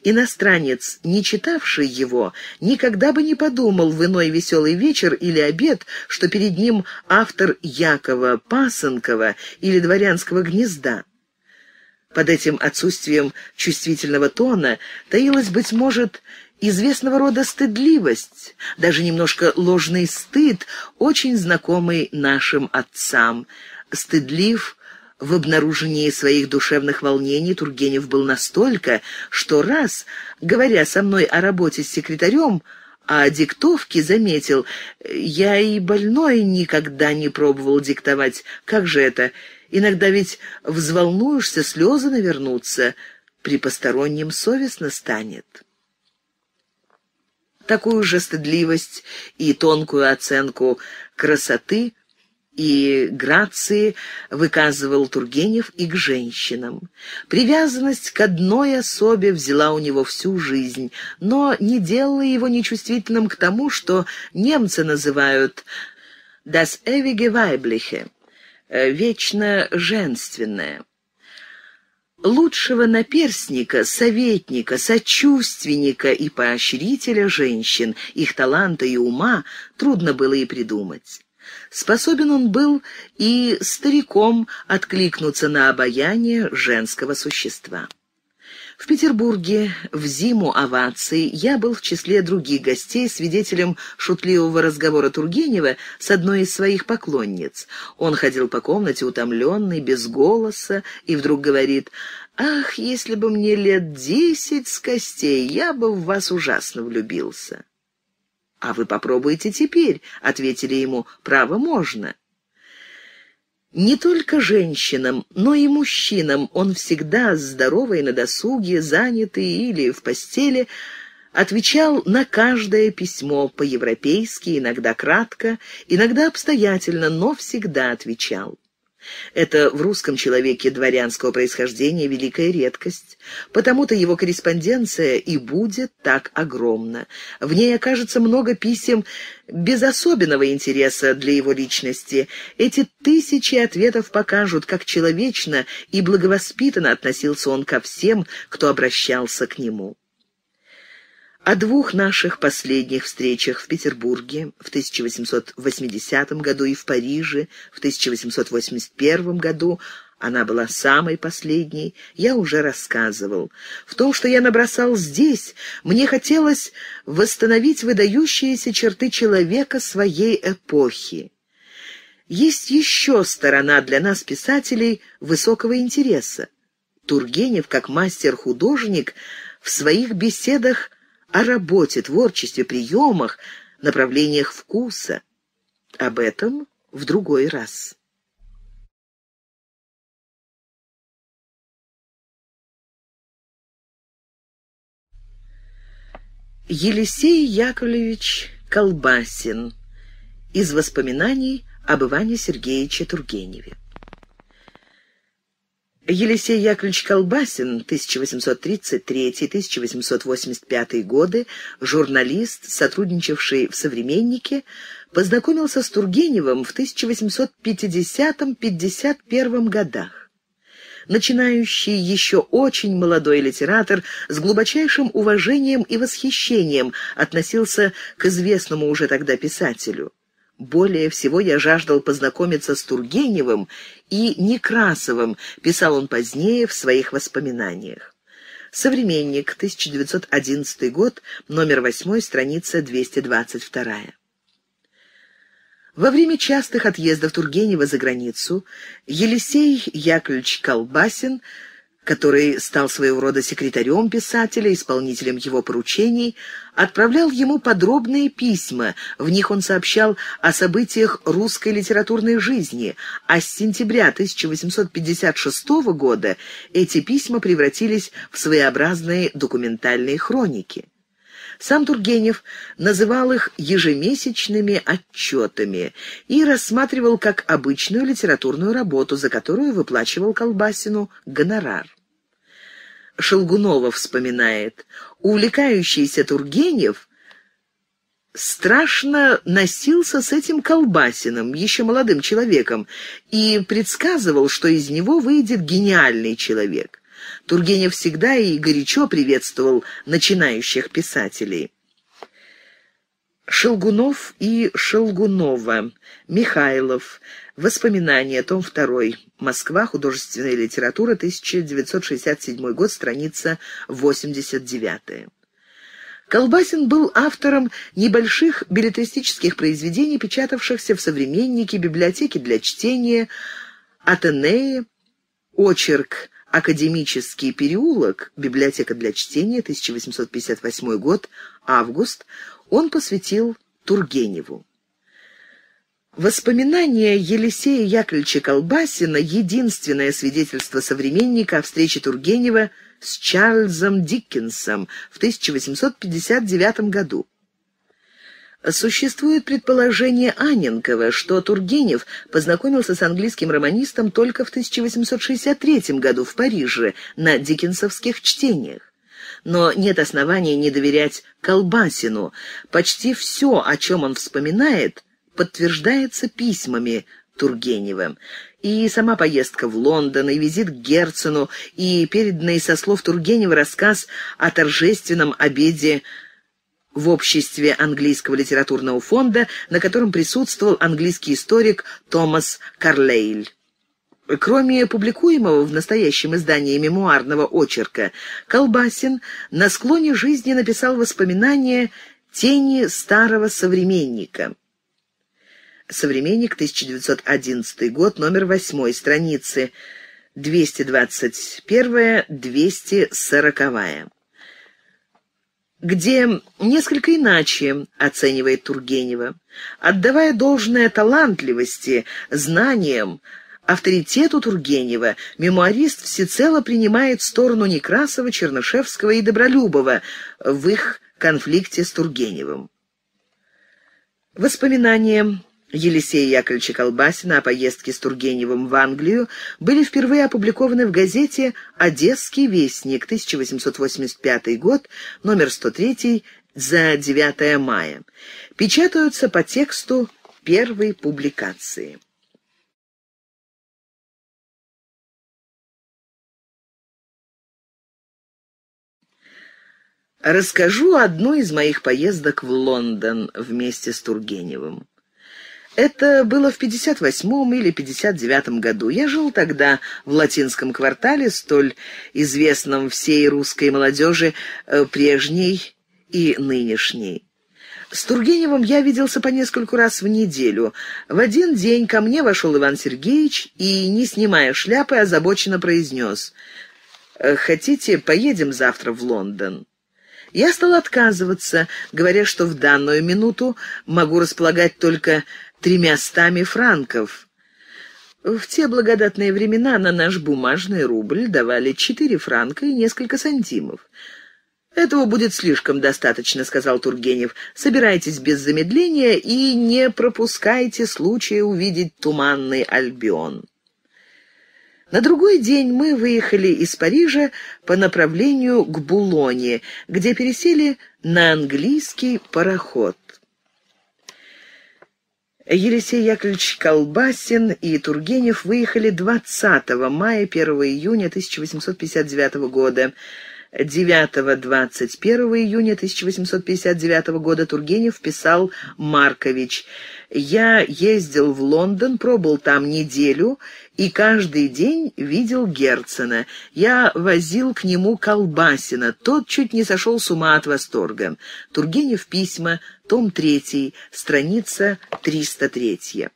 Иностранец, не читавший его, никогда бы не подумал в иной веселый вечер или обед, что перед ним автор Якова Пасынкова или «Дворянского гнезда». Под этим отсутствием чувствительного тона таилась, быть может, известного рода стыдливость, даже немножко ложный стыд, очень знакомый нашим отцам. Стыдлив в обнаружении своих душевных волнений Тургенев был настолько, что раз, говоря со мной о работе с секретарем, а диктовке заметил, я и больной никогда не пробовал диктовать. Как же это? Иногда ведь взволнуешься, слезы навернутся, при постороннем совестно станет. Такую же стыдливость и тонкую оценку красоты – и грации выказывал Тургенев и к женщинам. Привязанность к одной особе взяла у него всю жизнь, но не делала его нечувствительным к тому, что немцы называют «das ewige Weibliche» — «вечно женственное». Лучшего наперсника, советника, сочувственника и поощрителя женщин, их таланта и ума трудно было и придумать. Способен он был и стариком откликнуться на обаяние женского существа. В Петербурге в зиму оваций я был в числе других гостей свидетелем шутливого разговора Тургенева с одной из своих поклонниц. Он ходил по комнате утомленный, без голоса, и вдруг говорит «Ах, если бы мне лет десять с костей, я бы в вас ужасно влюбился». «А вы попробуйте теперь», — ответили ему, — «право можно». Не только женщинам, но и мужчинам он всегда, здоровый на досуге, занятый или в постели, отвечал на каждое письмо по-европейски, иногда кратко, иногда обстоятельно, но всегда отвечал. Это в русском человеке дворянского происхождения великая редкость, потому-то его корреспонденция и будет так огромна. В ней окажется много писем без особенного интереса для его личности. Эти тысячи ответов покажут, как человечно и благовоспитанно относился он ко всем, кто обращался к нему. О двух наших последних встречах в Петербурге в 1880 году и в Париже в 1881 году Она была самой последней, я уже рассказывал. В том, что я набросал здесь, мне хотелось восстановить выдающиеся черты человека своей эпохи. Есть еще сторона для нас, писателей, высокого интереса. Тургенев, как мастер-художник, в своих беседах о работе, творчестве, приемах, направлениях вкуса. Об этом в другой раз. Елисей Яковлевич Колбасин. Из воспоминаний об Иване Сергеевиче Тургеневе. Елисей Яковлевич Колбасин, 1833-1885 годы, журналист, сотрудничавший в «Современнике», познакомился с Тургеневым в 1850-51 годах начинающий еще очень молодой литератор с глубочайшим уважением и восхищением относился к известному уже тогда писателю. «Более всего я жаждал познакомиться с Тургеневым и Некрасовым», писал он позднее в своих воспоминаниях. «Современник», 1911 год, номер 8, страница 222. Во время частых отъездов Тургенева за границу Елисей Яковлевич Колбасин, который стал своего рода секретарем писателя, исполнителем его поручений, отправлял ему подробные письма. В них он сообщал о событиях русской литературной жизни, а с сентября 1856 года эти письма превратились в своеобразные документальные хроники. Сам Тургенев называл их ежемесячными отчетами и рассматривал как обычную литературную работу, за которую выплачивал Колбасину гонорар. Шелгунова вспоминает, увлекающийся Тургенев страшно носился с этим Колбасиным, еще молодым человеком, и предсказывал, что из него выйдет гениальный человек. Тургенев всегда и горячо приветствовал начинающих писателей. Шелгунов и Шелгунова. Михайлов. Воспоминания. Том 2. Москва. Художественная литература. 1967 год. Страница 89. Колбасин был автором небольших билетристических произведений, печатавшихся в «Современнике», «Библиотеке для чтения», «Атенее», «Очерк Академический переулок, библиотека для чтения, 1858 год, август, он посвятил Тургеневу. Воспоминания Елисея Яковлевича Колбасина — единственное свидетельство современника о встрече Тургенева с Чарльзом Диккенсом в 1859 году. Существует предположение Анненкова, что Тургенев познакомился с английским романистом только в 1863 году в Париже на диккенсовских чтениях. Но нет оснований не доверять Колбасину. Почти все, о чем он вспоминает, подтверждается письмами Тургенева. И сама поездка в Лондон, и визит к Герцену, и переданный со слов Тургенева рассказ о торжественном обеде в обществе английского литературного фонда, на котором присутствовал английский историк Томас Карлейль. Кроме публикуемого в настоящем издании мемуарного очерка, Колбасин на склоне жизни написал воспоминания «Тени старого современника». Современник, 1911 год, номер 8, страницы 221-240 где несколько иначе оценивает Тургенева. Отдавая должное талантливости, знаниям, авторитету Тургенева, мемуарист всецело принимает сторону Некрасова, Чернышевского и Добролюбова в их конфликте с Тургеневым. Воспоминания Елисея Яковлевича Колбасина о поездке с Тургеневым в Англию были впервые опубликованы в газете «Одесский вестник», 1885 год, номер 103, за 9 мая. Печатаются по тексту первой публикации. Расскажу одну из моих поездок в Лондон вместе с Тургеневым. Это было в 58 или 59 году. Я жил тогда в латинском квартале, столь известном всей русской молодежи, э, прежней и нынешней. С Тургеневым я виделся по нескольку раз в неделю. В один день ко мне вошел Иван Сергеевич и, не снимая шляпы, озабоченно произнес «Э, «Хотите, поедем завтра в Лондон?» Я стал отказываться, говоря, что в данную минуту могу располагать только тремястами франков. В те благодатные времена на наш бумажный рубль давали четыре франка и несколько сантимов. «Этого будет слишком достаточно», — сказал Тургенев. «Собирайтесь без замедления и не пропускайте случая увидеть туманный Альбион». На другой день мы выехали из Парижа по направлению к Булоне, где пересели на английский пароход. Елисей Яковлевич Колбасин и Тургенев выехали 20 мая 1 июня 1859 года. 9-21 июня 1859 года Тургенев писал Маркович «Я ездил в Лондон, пробыл там неделю и каждый день видел Герцена. Я возил к нему Колбасина, тот чуть не сошел с ума от восторга». Тургенев письма, том 3, страница 303.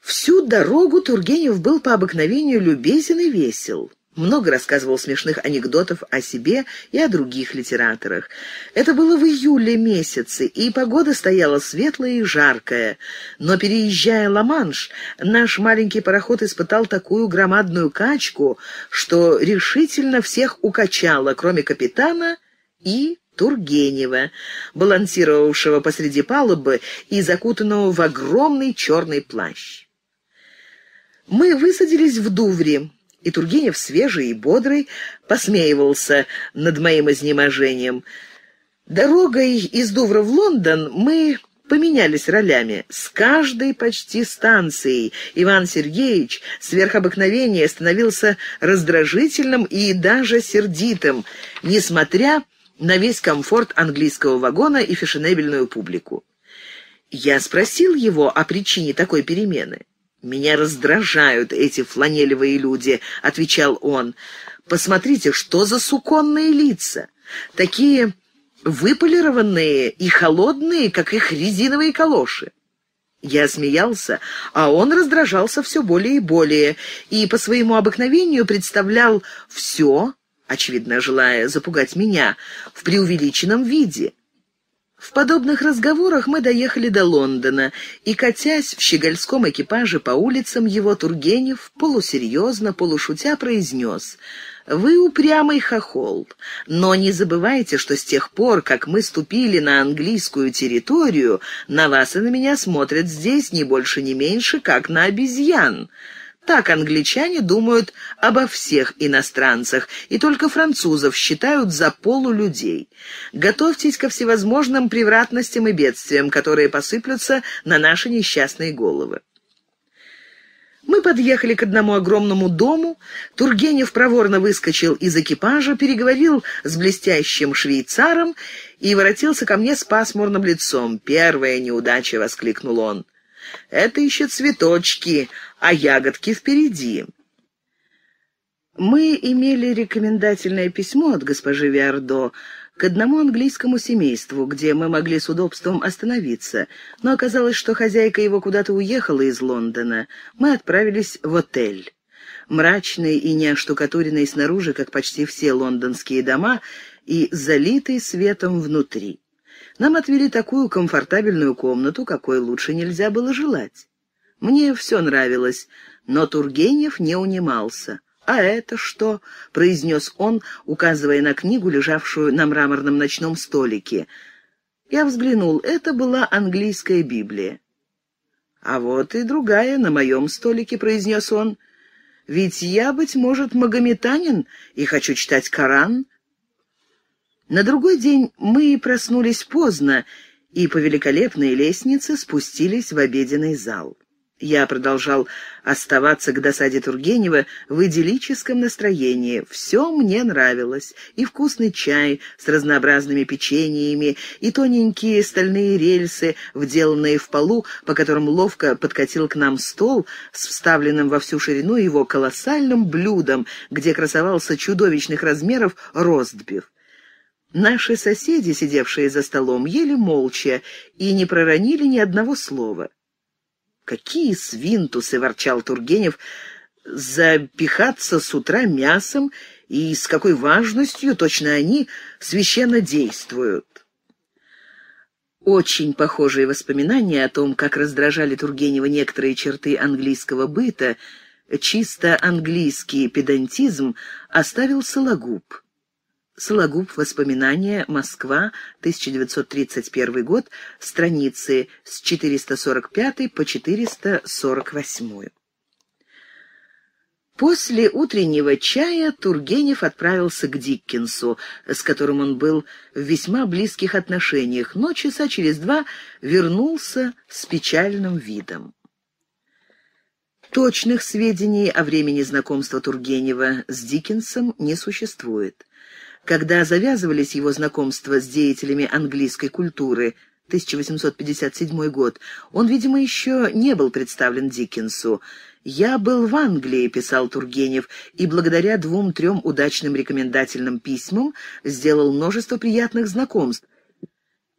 Всю дорогу Тургенев был по обыкновению любезен и весел. Много рассказывал смешных анекдотов о себе и о других литераторах. Это было в июле месяце, и погода стояла светлая и жаркая. Но, переезжая Ла-Манш, наш маленький пароход испытал такую громадную качку, что решительно всех укачало, кроме капитана и Тургенева, балансировавшего посреди палубы и закутанного в огромный черный плащ. Мы высадились в Дувре, и Тургенев, свежий и бодрый, посмеивался над моим изнеможением. Дорогой из Дувра в Лондон мы поменялись ролями. С каждой почти станцией Иван Сергеевич сверх обыкновения становился раздражительным и даже сердитым, несмотря на весь комфорт английского вагона и фешенебельную публику. Я спросил его о причине такой перемены. «Меня раздражают эти фланелевые люди», — отвечал он. «Посмотрите, что за суконные лица! Такие выполированные и холодные, как их резиновые калоши». Я смеялся, а он раздражался все более и более, и по своему обыкновению представлял все, очевидно, желая запугать меня, в преувеличенном виде. В подобных разговорах мы доехали до Лондона, и, катясь в щегольском экипаже по улицам его, Тургенев полусерьезно, полушутя произнес «Вы упрямый хохол, но не забывайте, что с тех пор, как мы ступили на английскую территорию, на вас и на меня смотрят здесь не больше, не меньше, как на обезьян». Так англичане думают обо всех иностранцах, и только французов считают за полулюдей. Готовьтесь ко всевозможным превратностям и бедствиям, которые посыплются на наши несчастные головы. Мы подъехали к одному огромному дому. Тургенев проворно выскочил из экипажа, переговорил с блестящим швейцаром и воротился ко мне с пасмурным лицом. «Первая неудача!» — воскликнул он. «Это еще цветочки, а ягодки впереди. Мы имели рекомендательное письмо от госпожи Виардо к одному английскому семейству, где мы могли с удобством остановиться, но оказалось, что хозяйка его куда-то уехала из Лондона. Мы отправились в отель. Мрачный и неоштукатуренный снаружи, как почти все лондонские дома, и залитый светом внутри. Нам отвели такую комфортабельную комнату, какой лучше нельзя было желать. Мне все нравилось, но Тургенев не унимался. «А это что?» — произнес он, указывая на книгу, лежавшую на мраморном ночном столике. Я взглянул. Это была английская Библия. «А вот и другая на моем столике», — произнес он. «Ведь я, быть может, магометанин и хочу читать Коран». На другой день мы проснулись поздно и по великолепной лестнице спустились в обеденный зал. Я продолжал оставаться к досаде Тургенева в идиллическом настроении. Все мне нравилось. И вкусный чай с разнообразными печеньями, и тоненькие стальные рельсы, вделанные в полу, по которым ловко подкатил к нам стол с вставленным во всю ширину его колоссальным блюдом, где красовался чудовищных размеров ростбиф. Наши соседи, сидевшие за столом, ели молча и не проронили ни одного слова. «Какие свинтусы!» — ворчал Тургенев. «Запихаться с утра мясом, и с какой важностью точно они священно действуют!» Очень похожие воспоминания о том, как раздражали Тургенева некоторые черты английского быта, чисто английский педантизм оставил Сологуб. Сологуб. Воспоминания. Москва. 1931 год. Страницы с 445 по 448. После утреннего чая Тургенев отправился к Диккенсу, с которым он был в весьма близких отношениях, но часа через два вернулся с печальным видом. Точных сведений о времени знакомства Тургенева с Диккенсом не существует. Когда завязывались его знакомства с деятелями английской культуры, 1857 год, он, видимо, еще не был представлен Диккенсу. «Я был в Англии», — писал Тургенев, и благодаря двум-трем удачным рекомендательным письмам сделал множество приятных знакомств,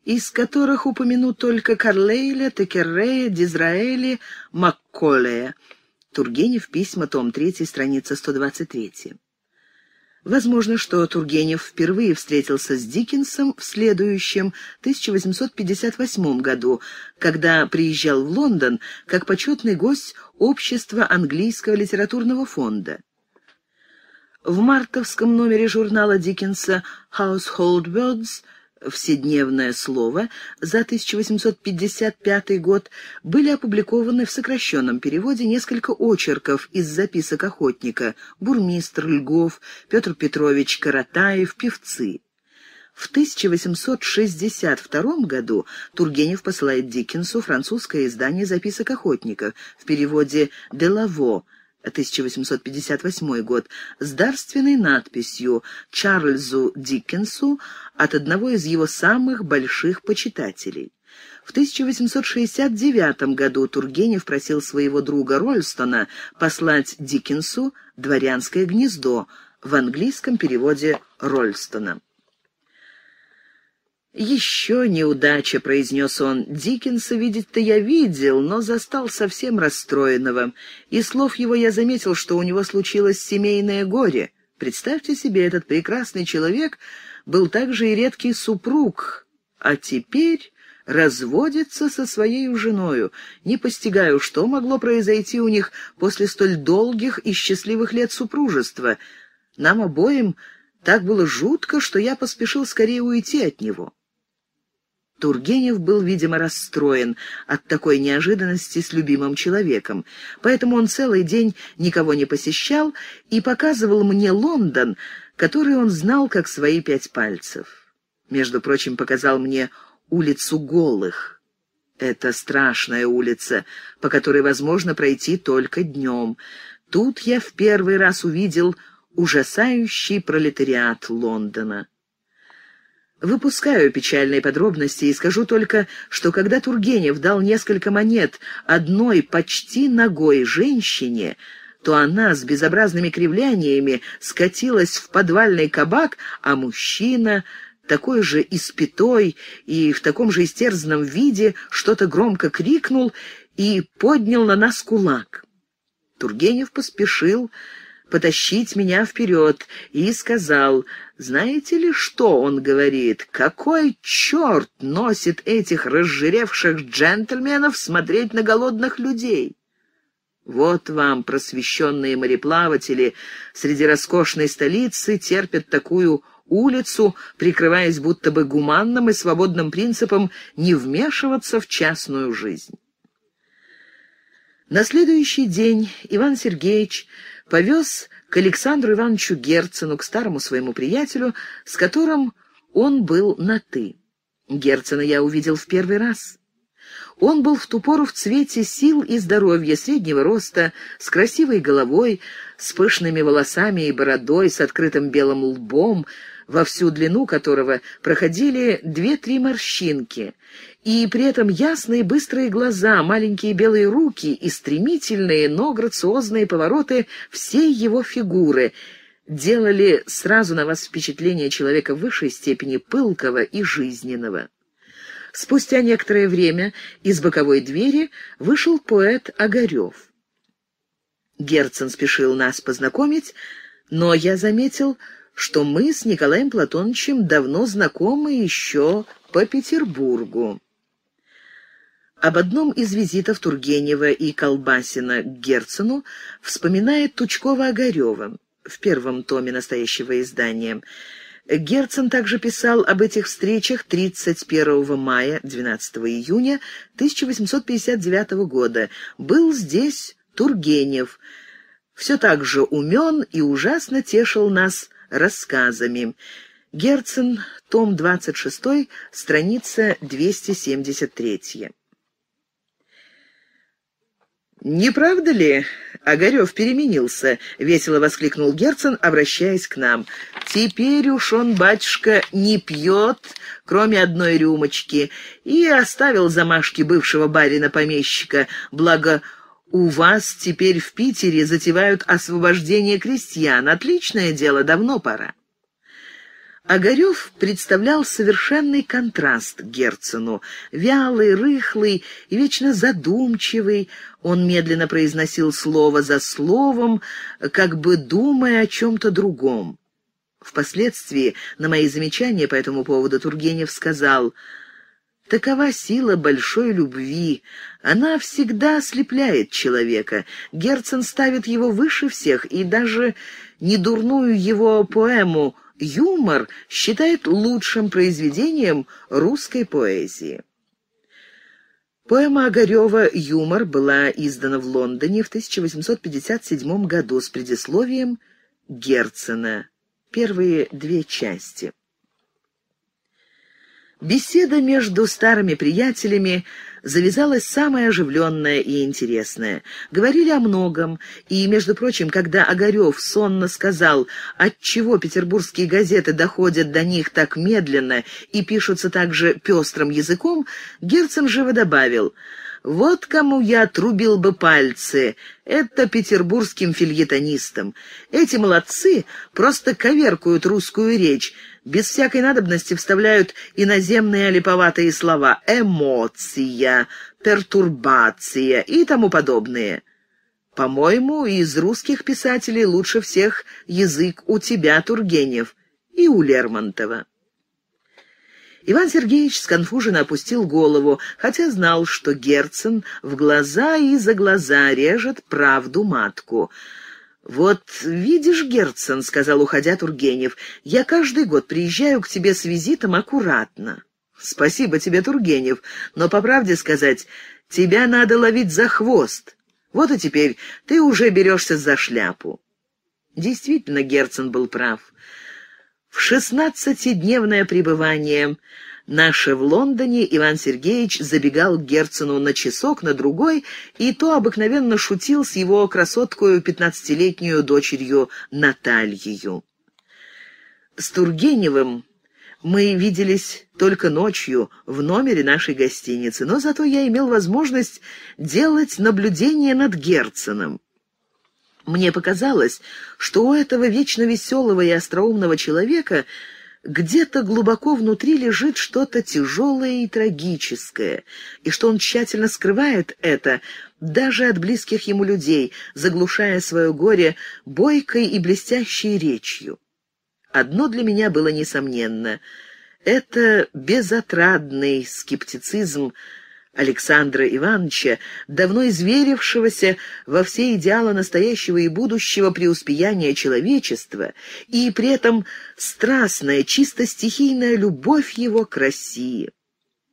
из которых упомяну только Карлейля, Текеррея, Дизраэли, Макколея. Тургенев, письма, том 3, страница 123. Возможно, что Тургенев впервые встретился с Диккенсом в следующем 1858 году, когда приезжал в Лондон как почетный гость Общества английского литературного фонда. В мартовском номере журнала Диккенса «Household Words» «Вседневное слово» за 1855 год были опубликованы в сокращенном переводе несколько очерков из записок охотника «Бурмистр», «Льгов», «Петр Петрович Каратаев», «Певцы». В 1862 году Тургенев посылает Диккенсу французское издание записок охотника в переводе «Делаво», 1858 год, с дарственной надписью «Чарльзу Диккенсу от одного из его самых больших почитателей». В 1869 году Тургенев просил своего друга Рольстона послать Диккенсу «Дворянское гнездо» в английском переводе Рольстона. «Еще неудача», — произнес он. «Диккенса видеть-то я видел, но застал совсем расстроенного. И слов его я заметил, что у него случилось семейное горе. Представьте себе, этот прекрасный человек был также и редкий супруг, а теперь разводится со своей женою. Не постигаю, что могло произойти у них после столь долгих и счастливых лет супружества. Нам обоим так было жутко, что я поспешил скорее уйти от него». Тургенев был, видимо, расстроен от такой неожиданности с любимым человеком, поэтому он целый день никого не посещал и показывал мне Лондон, который он знал как свои пять пальцев. Между прочим, показал мне улицу Голых. Это страшная улица, по которой возможно пройти только днем. Тут я в первый раз увидел ужасающий пролетариат Лондона. Выпускаю печальные подробности и скажу только, что когда Тургенев дал несколько монет одной почти ногой женщине, то она с безобразными кривляниями скатилась в подвальный кабак, а мужчина, такой же испятой и в таком же истерзанном виде, что-то громко крикнул и поднял на нас кулак. Тургенев поспешил потащить меня вперед и сказал, знаете ли, что он говорит? Какой черт носит этих разжиревших джентльменов смотреть на голодных людей? Вот вам, просвещенные мореплаватели, среди роскошной столицы терпят такую улицу, прикрываясь будто бы гуманным и свободным принципом не вмешиваться в частную жизнь. На следующий день Иван Сергеевич повез к Александру Ивановичу Герцену, к старому своему приятелю, с которым он был на «ты». Герцена я увидел в первый раз. Он был в ту пору в цвете сил и здоровья, среднего роста, с красивой головой, с пышными волосами и бородой, с открытым белым лбом, во всю длину которого проходили две-три морщинки, и при этом ясные быстрые глаза, маленькие белые руки и стремительные, но грациозные повороты всей его фигуры делали сразу на вас впечатление человека высшей степени пылкого и жизненного. Спустя некоторое время из боковой двери вышел поэт Огарев. Герцен спешил нас познакомить, но я заметил, что мы с Николаем Платоновичем давно знакомы еще по Петербургу. Об одном из визитов Тургенева и Колбасина к Герцену вспоминает Тучкова-Огарева в первом томе настоящего издания. Герцен также писал об этих встречах 31 мая, 12 июня 1859 года. «Был здесь Тургенев. Все так же умен и ужасно тешил нас рассказами. Герцен, том 26, страница 273. «Не правда ли, Огарев переменился?» — весело воскликнул Герцен, обращаясь к нам. «Теперь уж он, батюшка, не пьет, кроме одной рюмочки, и оставил замашки бывшего барина-помещика, благо у вас теперь в Питере затевают освобождение крестьян. Отличное дело, давно пора. Огарев представлял совершенный контраст Герцену. Вялый, рыхлый и вечно задумчивый, он медленно произносил слово за словом, как бы думая о чем-то другом. Впоследствии на мои замечания по этому поводу Тургенев сказал — Такова сила большой любви. Она всегда ослепляет человека. Герцен ставит его выше всех, и даже недурную его поэму «Юмор» считает лучшим произведением русской поэзии. Поэма Огарева «Юмор» была издана в Лондоне в 1857 году с предисловием Герцена. Первые две части. Беседа между старыми приятелями завязалась самая оживленная и интересная. Говорили о многом, и, между прочим, когда Огарев сонно сказал, отчего петербургские газеты доходят до них так медленно и пишутся также пестрым языком, Герцен живо добавил — вот кому я трубил бы пальцы. Это петербургским фильетонистам. Эти молодцы просто коверкуют русскую речь, без всякой надобности вставляют иноземные липоватые слова «эмоция», «пертурбация» и тому подобные. По-моему, из русских писателей лучше всех язык у тебя, Тургенев, и у Лермонтова. Иван Сергеевич сконфуженно опустил голову, хотя знал, что Герцен в глаза и за глаза режет правду матку. «Вот видишь, Герцен, — сказал, уходя Тургенев, — я каждый год приезжаю к тебе с визитом аккуратно». «Спасибо тебе, Тургенев, но, по правде сказать, тебя надо ловить за хвост. Вот и теперь ты уже берешься за шляпу». Действительно, Герцен был прав. В шестнадцатидневное пребывание наше в Лондоне Иван Сергеевич забегал к Герцену на часок, на другой, и то обыкновенно шутил с его красоткою пятнадцатилетнюю дочерью Натальей. С Тургеневым мы виделись только ночью в номере нашей гостиницы, но зато я имел возможность делать наблюдение над Герценом. Мне показалось, что у этого вечно веселого и остроумного человека где-то глубоко внутри лежит что-то тяжелое и трагическое, и что он тщательно скрывает это даже от близких ему людей, заглушая свое горе бойкой и блестящей речью. Одно для меня было несомненно — это безотрадный скептицизм, Александра Ивановича, давно изверившегося во все идеалы настоящего и будущего преуспеяния человечества, и при этом страстная, чисто стихийная любовь его к России.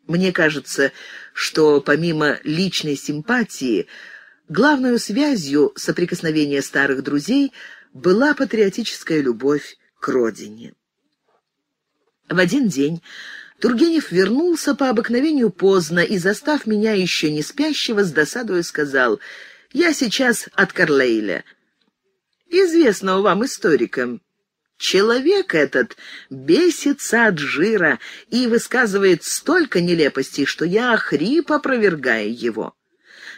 Мне кажется, что помимо личной симпатии, главной связью соприкосновения старых друзей была патриотическая любовь к родине. В один день Тургенев вернулся по обыкновению поздно и, застав меня еще не спящего, с досадою сказал, «Я сейчас от Карлейля, известного вам историка. Человек этот бесится от жира и высказывает столько нелепостей, что я хрип опровергаю его».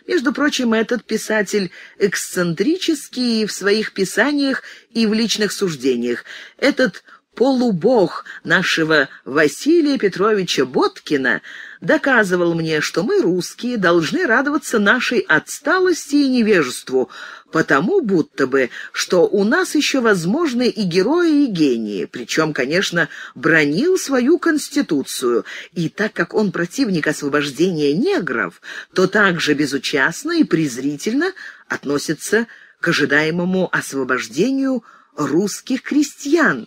Между прочим, этот писатель эксцентрический в своих писаниях, и в личных суждениях. Этот полубог нашего Василия Петровича Боткина доказывал мне, что мы, русские, должны радоваться нашей отсталости и невежеству, потому будто бы, что у нас еще возможны и герои, и гении, причем, конечно, бронил свою конституцию, и так как он противник освобождения негров, то также безучастно и презрительно относится к ожидаемому освобождению русских крестьян.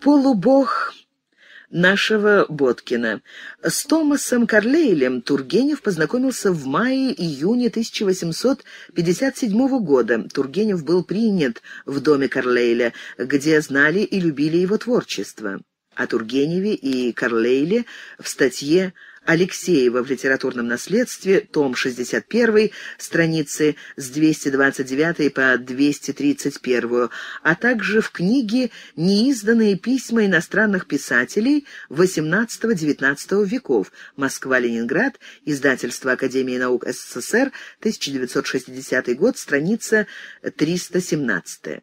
Полубог нашего Боткина. С Томасом Карлейлем Тургенев познакомился в мае-июне 1857 года. Тургенев был принят в доме Карлейля, где знали и любили его творчество. О Тургеневе и Карлейле в статье Алексеева в литературном наследстве, том 61, страницы с 229 по 231, а также в книге «Неизданные письма иностранных писателей XVIII-XIX веков. Москва-Ленинград. Издательство Академии наук СССР. 1960 год. Страница 317».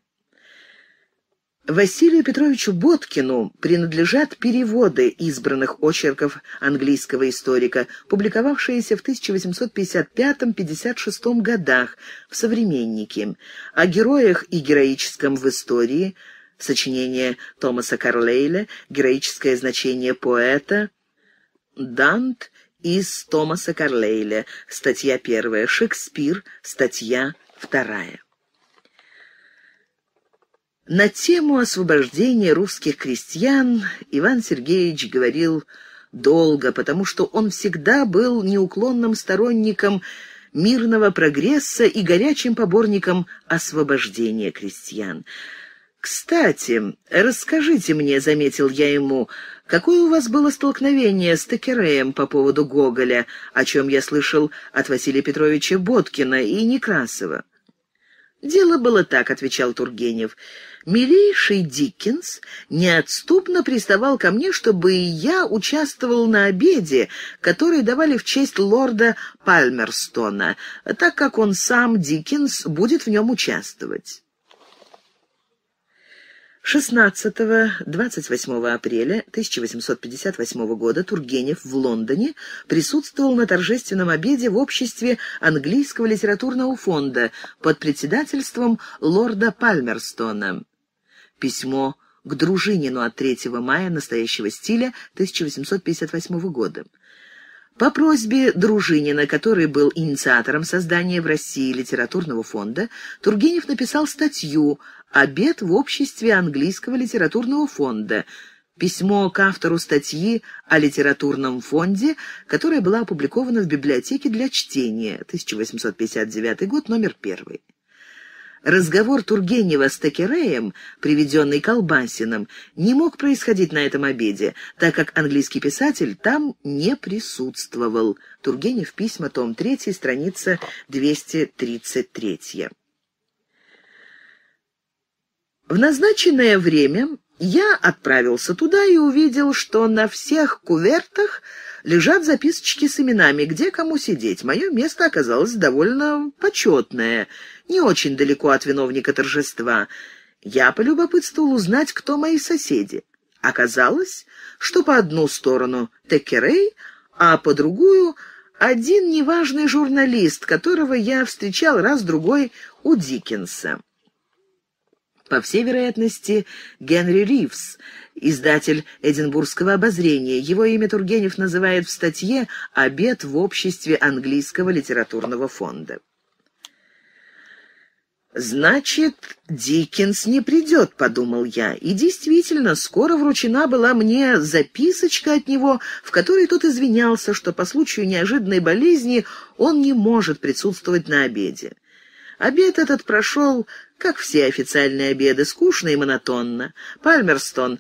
Василию Петровичу Боткину принадлежат переводы избранных очерков английского историка, публиковавшиеся в 1855-56 годах в «Современнике», о героях и героическом в истории, сочинение Томаса Карлейля, героическое значение поэта, Дант из Томаса Карлейля, статья первая, Шекспир, статья вторая. На тему освобождения русских крестьян Иван Сергеевич говорил долго, потому что он всегда был неуклонным сторонником мирного прогресса и горячим поборником освобождения крестьян. «Кстати, расскажите мне», — заметил я ему, — «какое у вас было столкновение с Текереем по поводу Гоголя, о чем я слышал от Василия Петровича Боткина и Некрасова?» «Дело было так», — отвечал Тургенев. «Милейший Диккенс неотступно приставал ко мне, чтобы я участвовал на обеде, который давали в честь лорда Пальмерстона, так как он сам, Диккенс, будет в нем участвовать». 16-28 апреля 1858 года Тургенев в Лондоне присутствовал на торжественном обеде в обществе английского литературного фонда под председательством лорда Пальмерстона. Письмо к Дружинину от 3 мая настоящего стиля 1858 года. По просьбе Дружинина, который был инициатором создания в России литературного фонда, Тургенев написал статью «Обед в обществе английского литературного фонда», письмо к автору статьи о литературном фонде, которая была опубликована в библиотеке для чтения, 1859 год, номер первый. Разговор Тургенева с Текереем, приведенный Колбасиным, не мог происходить на этом обеде, так как английский писатель там не присутствовал. Тургенев, письма, том 3, страница 233. В назначенное время я отправился туда и увидел, что на всех кувертах лежат записочки с именами, где кому сидеть. Мое место оказалось довольно почетное, не очень далеко от виновника торжества. Я полюбопытствовал узнать, кто мои соседи. Оказалось, что по одну сторону Текерей, а по другую — один неважный журналист, которого я встречал раз-другой у Диккенса. По всей вероятности, Генри Ривз, издатель «Эдинбургского обозрения». Его имя Тургенев называет в статье «Обед в обществе английского литературного фонда». «Значит, Диккенс не придет», — подумал я. И действительно, скоро вручена была мне записочка от него, в которой тот извинялся, что по случаю неожиданной болезни он не может присутствовать на обеде. Обед этот прошел, как все официальные обеды, скучно и монотонно. Пальмерстон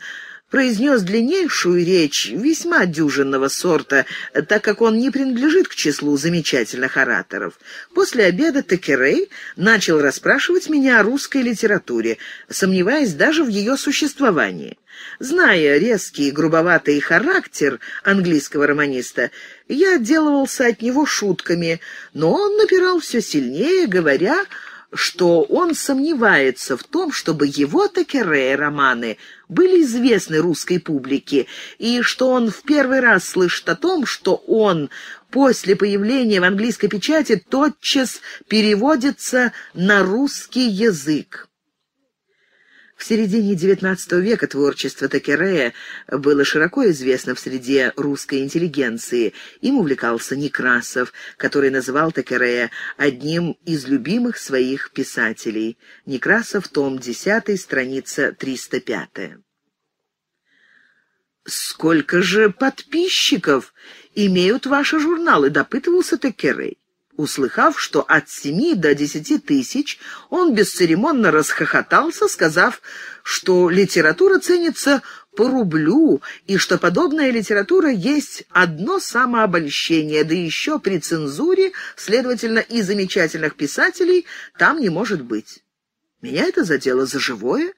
произнес длиннейшую речь весьма дюжинного сорта, так как он не принадлежит к числу замечательных ораторов. После обеда Текерей начал расспрашивать меня о русской литературе, сомневаясь даже в ее существовании. Зная резкий и грубоватый характер английского романиста, я отделывался от него шутками, но он напирал все сильнее, говоря что он сомневается в том, чтобы его Текере романы были известны русской публике, и что он в первый раз слышит о том, что он после появления в английской печати тотчас переводится на русский язык. В середине XIX века творчество Такерея было широко известно в среде русской интеллигенции. Им увлекался Некрасов, который называл Такерея одним из любимых своих писателей. Некрасов, том 10, страница 305. «Сколько же подписчиков имеют ваши журналы?» — допытывался Такерей. Услыхав, что от семи до десяти тысяч, он бесцеремонно расхохотался, сказав, что литература ценится по рублю, и что подобная литература есть одно самообольщение, да еще при цензуре, следовательно, и замечательных писателей там не может быть. Меня это задело за живое,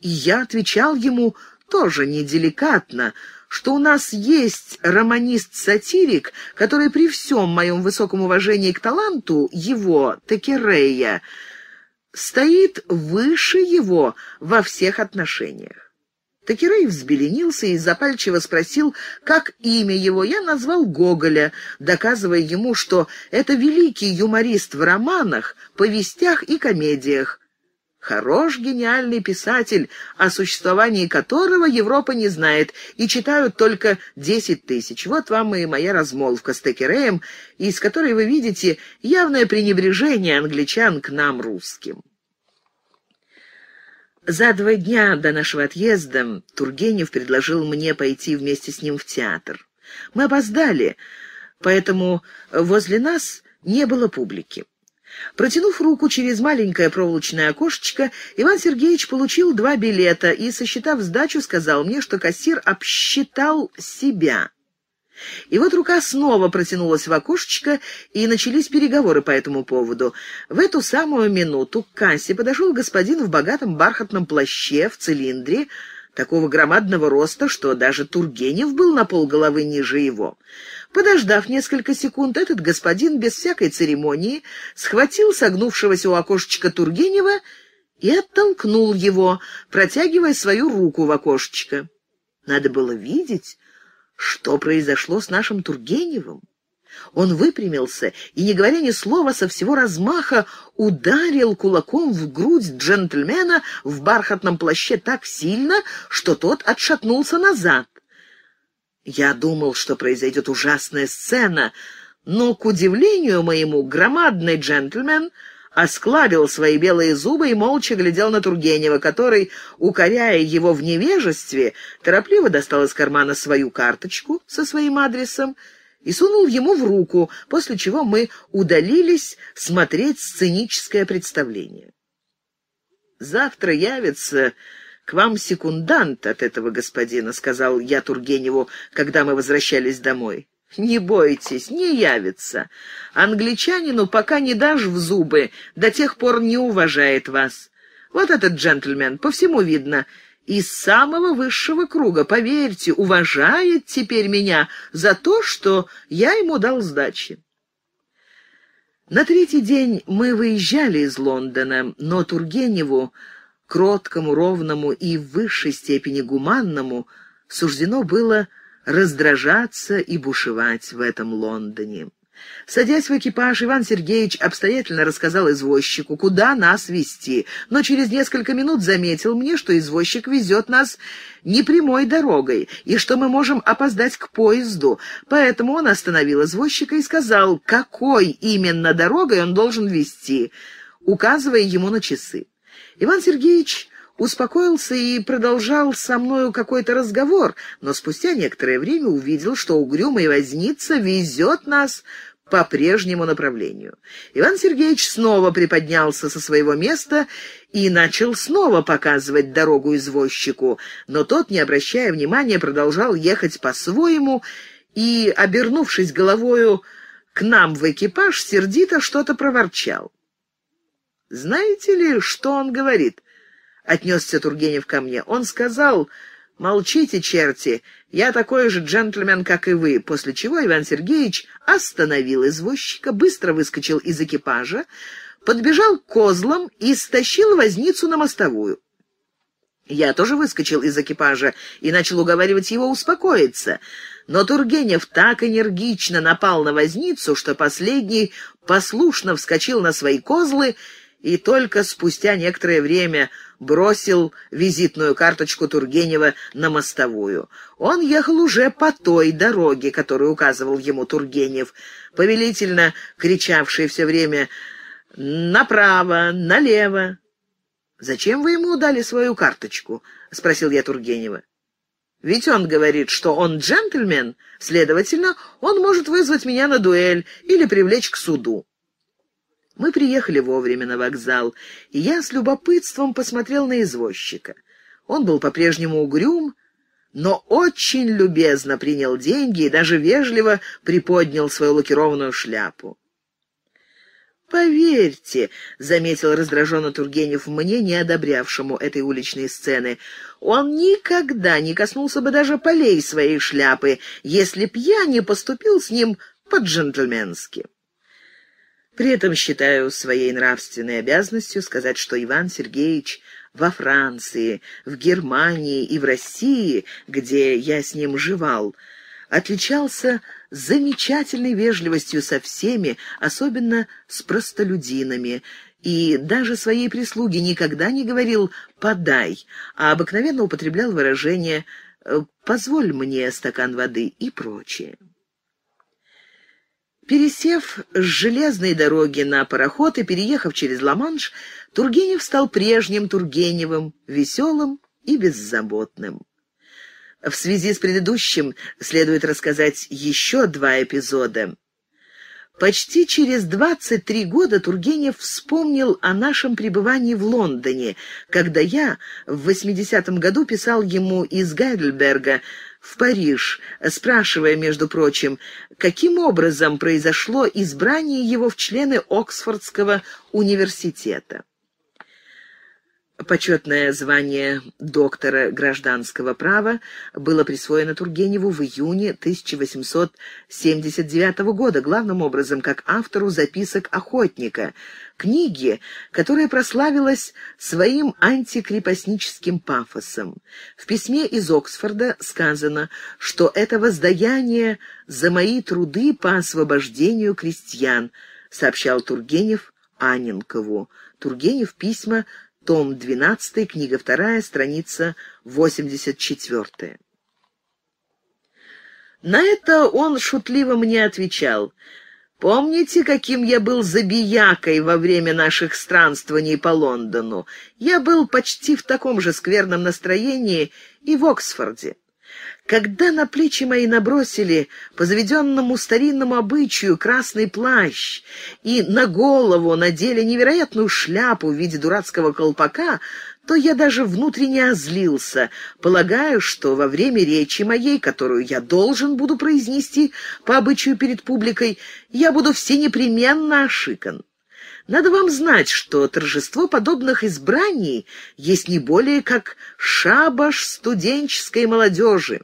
и я отвечал ему тоже неделикатно, что у нас есть романист-сатирик, который при всем моем высоком уважении к таланту его, Текерея, стоит выше его во всех отношениях. Такирей взбеленился и запальчиво спросил, как имя его. Я назвал Гоголя, доказывая ему, что это великий юморист в романах, повестях и комедиях, Хорош гениальный писатель, о существовании которого Европа не знает, и читают только десять тысяч. Вот вам и моя размолвка с Текереем, из которой вы видите явное пренебрежение англичан к нам, русским. За два дня до нашего отъезда Тургенев предложил мне пойти вместе с ним в театр. Мы опоздали, поэтому возле нас не было публики. Протянув руку через маленькое проволочное окошечко, Иван Сергеевич получил два билета и, сосчитав сдачу, сказал мне, что кассир обсчитал себя. И вот рука снова протянулась в окошечко, и начались переговоры по этому поводу. В эту самую минуту к кассе подошел господин в богатом бархатном плаще, в цилиндре, такого громадного роста, что даже Тургенев был на полголовы ниже его. Подождав несколько секунд, этот господин без всякой церемонии схватил согнувшегося у окошечка Тургенева и оттолкнул его, протягивая свою руку в окошечко. Надо было видеть, что произошло с нашим Тургеневым. Он выпрямился и, не говоря ни слова, со всего размаха ударил кулаком в грудь джентльмена в бархатном плаще так сильно, что тот отшатнулся назад. Я думал, что произойдет ужасная сцена, но, к удивлению моему, громадный джентльмен осклабил свои белые зубы и молча глядел на Тургенева, который, укоряя его в невежестве, торопливо достал из кармана свою карточку со своим адресом и сунул ему в руку, после чего мы удалились смотреть сценическое представление. Завтра явится вам секундант от этого господина», — сказал я Тургеневу, когда мы возвращались домой. «Не бойтесь, не явится. Англичанину пока не дашь в зубы, до тех пор не уважает вас. Вот этот джентльмен, по всему видно, из самого высшего круга, поверьте, уважает теперь меня за то, что я ему дал сдачи». На третий день мы выезжали из Лондона, но Тургеневу кроткому, ровному и в высшей степени гуманному, суждено было раздражаться и бушевать в этом Лондоне. Садясь в экипаж, Иван Сергеевич обстоятельно рассказал извозчику, куда нас везти, но через несколько минут заметил мне, что извозчик везет нас не прямой дорогой, и что мы можем опоздать к поезду, поэтому он остановил извозчика и сказал, какой именно дорогой он должен везти, указывая ему на часы. Иван Сергеевич успокоился и продолжал со мною какой-то разговор, но спустя некоторое время увидел, что угрюмый возница везет нас по прежнему направлению. Иван Сергеевич снова приподнялся со своего места и начал снова показывать дорогу извозчику, но тот, не обращая внимания, продолжал ехать по-своему и, обернувшись головою к нам в экипаж, сердито что-то проворчал. «Знаете ли, что он говорит?» — отнесся Тургенев ко мне. «Он сказал, молчите, черти, я такой же джентльмен, как и вы», после чего Иван Сергеевич остановил извозчика, быстро выскочил из экипажа, подбежал к козлам и стащил возницу на мостовую. Я тоже выскочил из экипажа и начал уговаривать его успокоиться, но Тургенев так энергично напал на возницу, что последний послушно вскочил на свои козлы и только спустя некоторое время бросил визитную карточку Тургенева на мостовую. Он ехал уже по той дороге, которую указывал ему Тургенев, повелительно кричавший все время «Направо, налево». «Зачем вы ему дали свою карточку?» — спросил я Тургенева. «Ведь он говорит, что он джентльмен, следовательно, он может вызвать меня на дуэль или привлечь к суду». Мы приехали вовремя на вокзал, и я с любопытством посмотрел на извозчика. Он был по-прежнему угрюм, но очень любезно принял деньги и даже вежливо приподнял свою лакированную шляпу. «Поверьте», — заметил раздраженно Тургенев мне, не одобрявшему этой уличной сцены, «он никогда не коснулся бы даже полей своей шляпы, если б я не поступил с ним по-джентльменски». При этом считаю своей нравственной обязанностью сказать, что Иван Сергеевич во Франции, в Германии и в России, где я с ним жевал, отличался замечательной вежливостью со всеми, особенно с простолюдинами, и даже своей прислуге никогда не говорил «подай», а обыкновенно употреблял выражение «Э, «позволь мне стакан воды» и прочее. Пересев с железной дороги на пароход и переехав через Ла-Манш, Тургенев стал прежним Тургеневым, веселым и беззаботным. В связи с предыдущим следует рассказать еще два эпизода. Почти через 23 года Тургенев вспомнил о нашем пребывании в Лондоне, когда я в 80-м году писал ему из Гайдельберга в Париж, спрашивая, между прочим, каким образом произошло избрание его в члены Оксфордского университета. Почетное звание доктора гражданского права было присвоено Тургеневу в июне 1879 года, главным образом как автору записок охотника, книги, которая прославилась своим антикрепостническим пафосом. В письме из Оксфорда сказано, что это воздаяние за мои труды по освобождению крестьян, сообщал Тургенев Анинкову. Тургенев письма том 12, книга 2, страница 84. На это он шутливо мне отвечал. «Помните, каким я был забиякой во время наших странствований по Лондону? Я был почти в таком же скверном настроении и в Оксфорде. Когда на плечи мои набросили по заведенному старинному обычаю красный плащ и на голову надели невероятную шляпу в виде дурацкого колпака, то я даже внутренне озлился, полагаю, что во время речи моей, которую я должен буду произнести по обычаю перед публикой, я буду все непременно ошикан. Надо вам знать, что торжество подобных избраний есть не более как шабаш студенческой молодежи.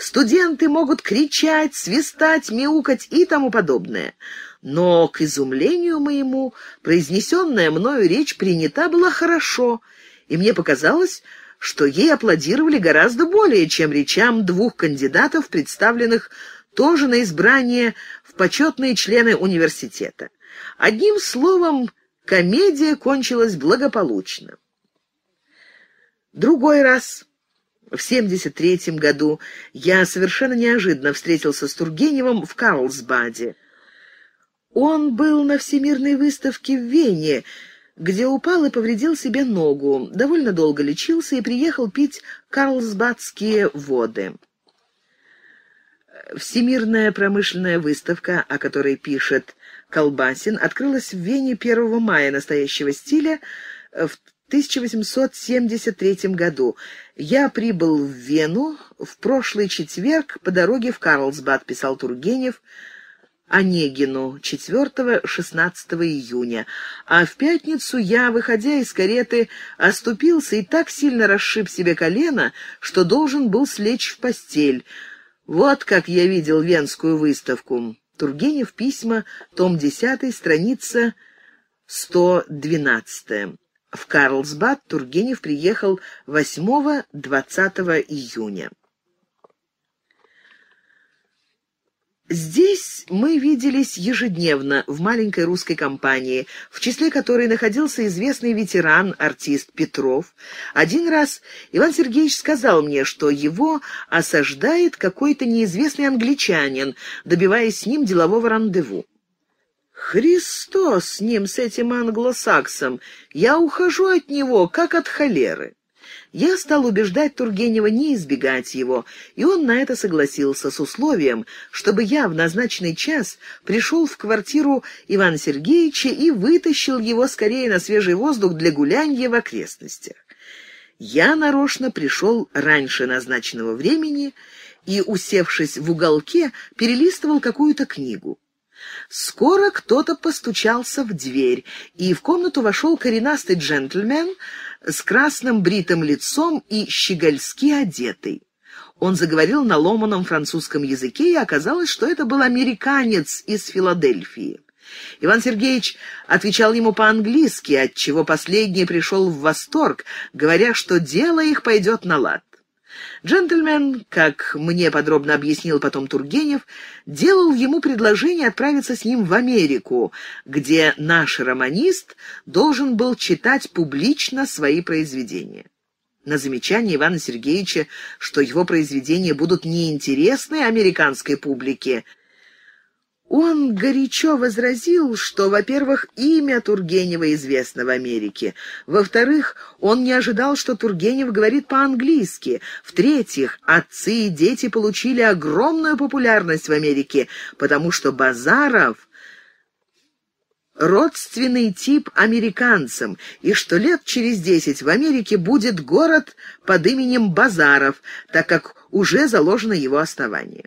Студенты могут кричать, свистать, мяукать и тому подобное. Но, к изумлению моему, произнесенная мною речь принята была хорошо, и мне показалось, что ей аплодировали гораздо более, чем речам двух кандидатов, представленных тоже на избрание в почетные члены университета. Одним словом, комедия кончилась благополучно. Другой раз, в 73-м году, я совершенно неожиданно встретился с Тургеневым в Карлсбаде. Он был на всемирной выставке в Вене, где упал и повредил себе ногу, довольно долго лечился и приехал пить карлсбадские воды. Всемирная промышленная выставка, о которой пишет Колбасин, открылась в Вене 1 мая настоящего стиля в 1873 году. Я прибыл в Вену в прошлый четверг по дороге в Карлсбад, писал Тургенев, Онегину 4-16 июня, а в пятницу я, выходя из кареты, оступился и так сильно расшиб себе колено, что должен был слечь в постель. Вот как я видел Венскую выставку. Тургенев, письма, том 10, страница 112. В Карлсбад Тургенев приехал 8-20 июня. Здесь мы виделись ежедневно в маленькой русской компании, в числе которой находился известный ветеран, артист Петров. Один раз Иван Сергеевич сказал мне, что его осаждает какой-то неизвестный англичанин, добиваясь с ним делового рандеву. «Христос с ним, с этим англосаксом! Я ухожу от него, как от холеры!» Я стал убеждать Тургенева не избегать его, и он на это согласился с условием, чтобы я в назначенный час пришел в квартиру Ивана Сергеевича и вытащил его скорее на свежий воздух для гулянья в окрестностях. Я нарочно пришел раньше назначенного времени и, усевшись в уголке, перелистывал какую-то книгу. Скоро кто-то постучался в дверь, и в комнату вошел коренастый джентльмен с красным бритым лицом и щегольски одетый. Он заговорил на ломаном французском языке, и оказалось, что это был американец из Филадельфии. Иван Сергеевич отвечал ему по-английски, отчего последний пришел в восторг, говоря, что дело их пойдет на лад. Джентльмен, как мне подробно объяснил потом Тургенев, делал ему предложение отправиться с ним в Америку, где наш романист должен был читать публично свои произведения. На замечание Ивана Сергеевича, что его произведения будут неинтересны американской публике, он горячо возразил, что, во-первых, имя Тургенева известно в Америке, во-вторых, он не ожидал, что Тургенев говорит по-английски, в-третьих, отцы и дети получили огромную популярность в Америке, потому что Базаров родственный тип американцам, и что лет через десять в Америке будет город под именем Базаров, так как уже заложено его основание.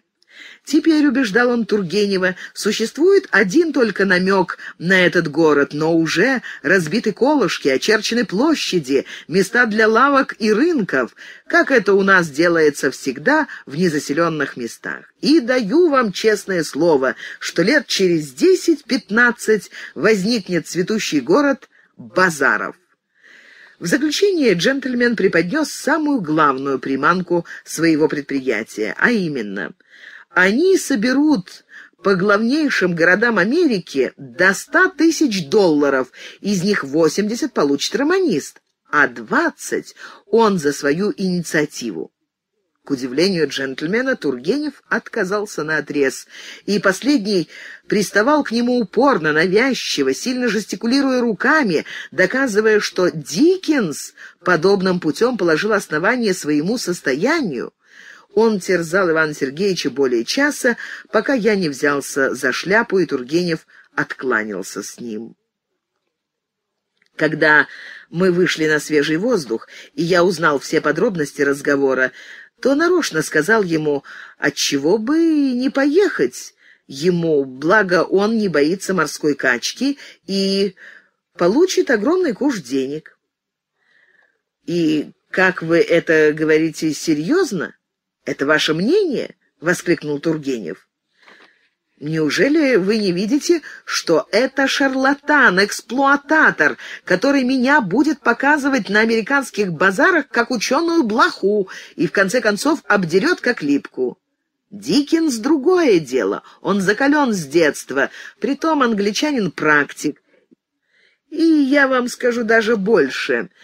Теперь, убеждал он Тургенева, существует один только намек на этот город, но уже разбиты колышки, очерчены площади, места для лавок и рынков, как это у нас делается всегда в незаселенных местах. И даю вам честное слово, что лет через десять-пятнадцать возникнет цветущий город Базаров. В заключение джентльмен преподнес самую главную приманку своего предприятия, а именно – они соберут по главнейшим городам Америки до ста тысяч долларов, из них восемьдесят получит романист, а двадцать он за свою инициативу. К удивлению джентльмена, Тургенев отказался на отрез, и последний приставал к нему упорно, навязчиво, сильно жестикулируя руками, доказывая, что Диккенс подобным путем положил основание своему состоянию. Он терзал Ивана Сергеевича более часа, пока я не взялся за шляпу, и Тургенев откланялся с ним. Когда мы вышли на свежий воздух, и я узнал все подробности разговора, то нарочно сказал ему, отчего бы не поехать ему, благо он не боится морской качки и получит огромный куш денег. «И как вы это говорите серьезно?» «Это ваше мнение?» — воскликнул Тургенев. «Неужели вы не видите, что это шарлатан, эксплуататор, который меня будет показывать на американских базарах как ученую блоху и в конце концов обдерет как липку?» Диккенс — другое дело, он закален с детства, притом англичанин-практик. И я вам скажу даже больше —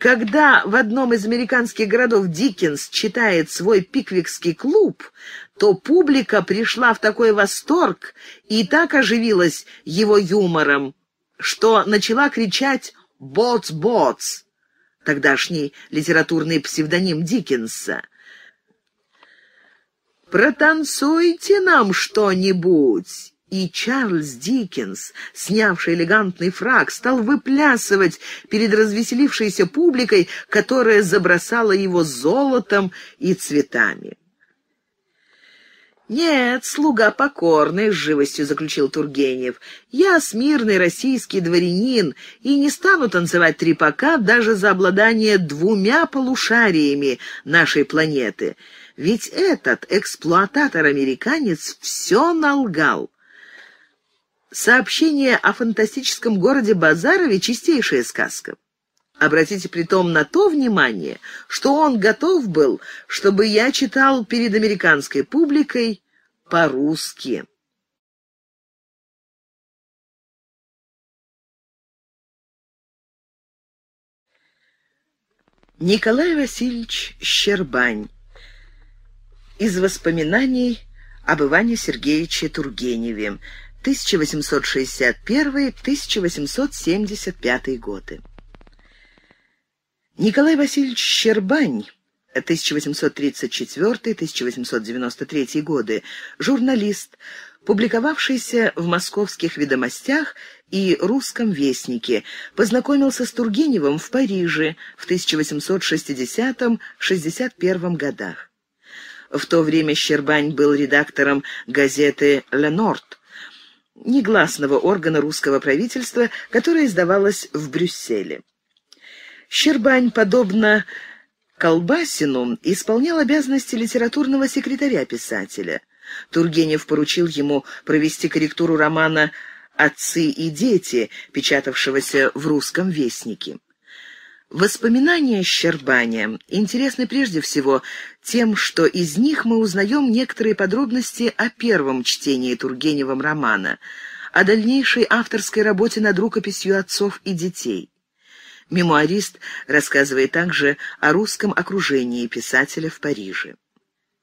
когда в одном из американских городов Диккенс читает свой пиквикский клуб, то публика пришла в такой восторг и так оживилась его юмором, что начала кричать «Ботс-ботс!» тогдашний литературный псевдоним Диккенса. «Протанцуйте нам что-нибудь!» И Чарльз Диккенс, снявший элегантный фраг, стал выплясывать перед развеселившейся публикой, которая забросала его золотом и цветами. «Нет, слуга покорный», — с живостью заключил Тургенев. «Я смирный российский дворянин и не стану танцевать трепака даже за обладание двумя полушариями нашей планеты. Ведь этот эксплуататор-американец все налгал». Сообщение о фантастическом городе Базарове — чистейшая сказка. Обратите при том на то внимание, что он готов был, чтобы я читал перед американской публикой по-русски. Николай Васильевич Щербань. Из воспоминаний об Иване Сергеевиче Тургеневе. 1861-1875 годы. Николай Васильевич Щербань 1834-1893 годы, журналист, публиковавшийся в московских ведомостях и «Русском вестнике», познакомился с Тургеневым в Париже в 1860-61 годах. В то время Щербань был редактором газеты «Ле Норд», негласного органа русского правительства, которая издавалась в Брюсселе. Щербань, подобно Колбасину, исполнял обязанности литературного секретаря писателя. Тургенев поручил ему провести корректуру романа «Отцы и дети», печатавшегося в «Русском вестнике». Воспоминания Щербаня интересны прежде всего тем, что из них мы узнаем некоторые подробности о первом чтении Тургеневым романа, о дальнейшей авторской работе над рукописью отцов и детей. Мемуарист рассказывает также о русском окружении писателя в Париже.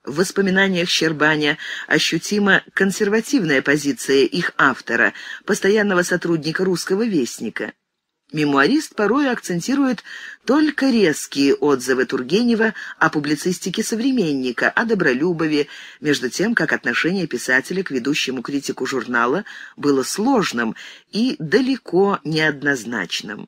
В воспоминаниях Щербаня ощутима консервативная позиция их автора, постоянного сотрудника «Русского вестника». Мемуарист порой акцентирует только резкие отзывы Тургенева о публицистике современника, о Добролюбове, между тем, как отношение писателя к ведущему критику журнала было сложным и далеко неоднозначным.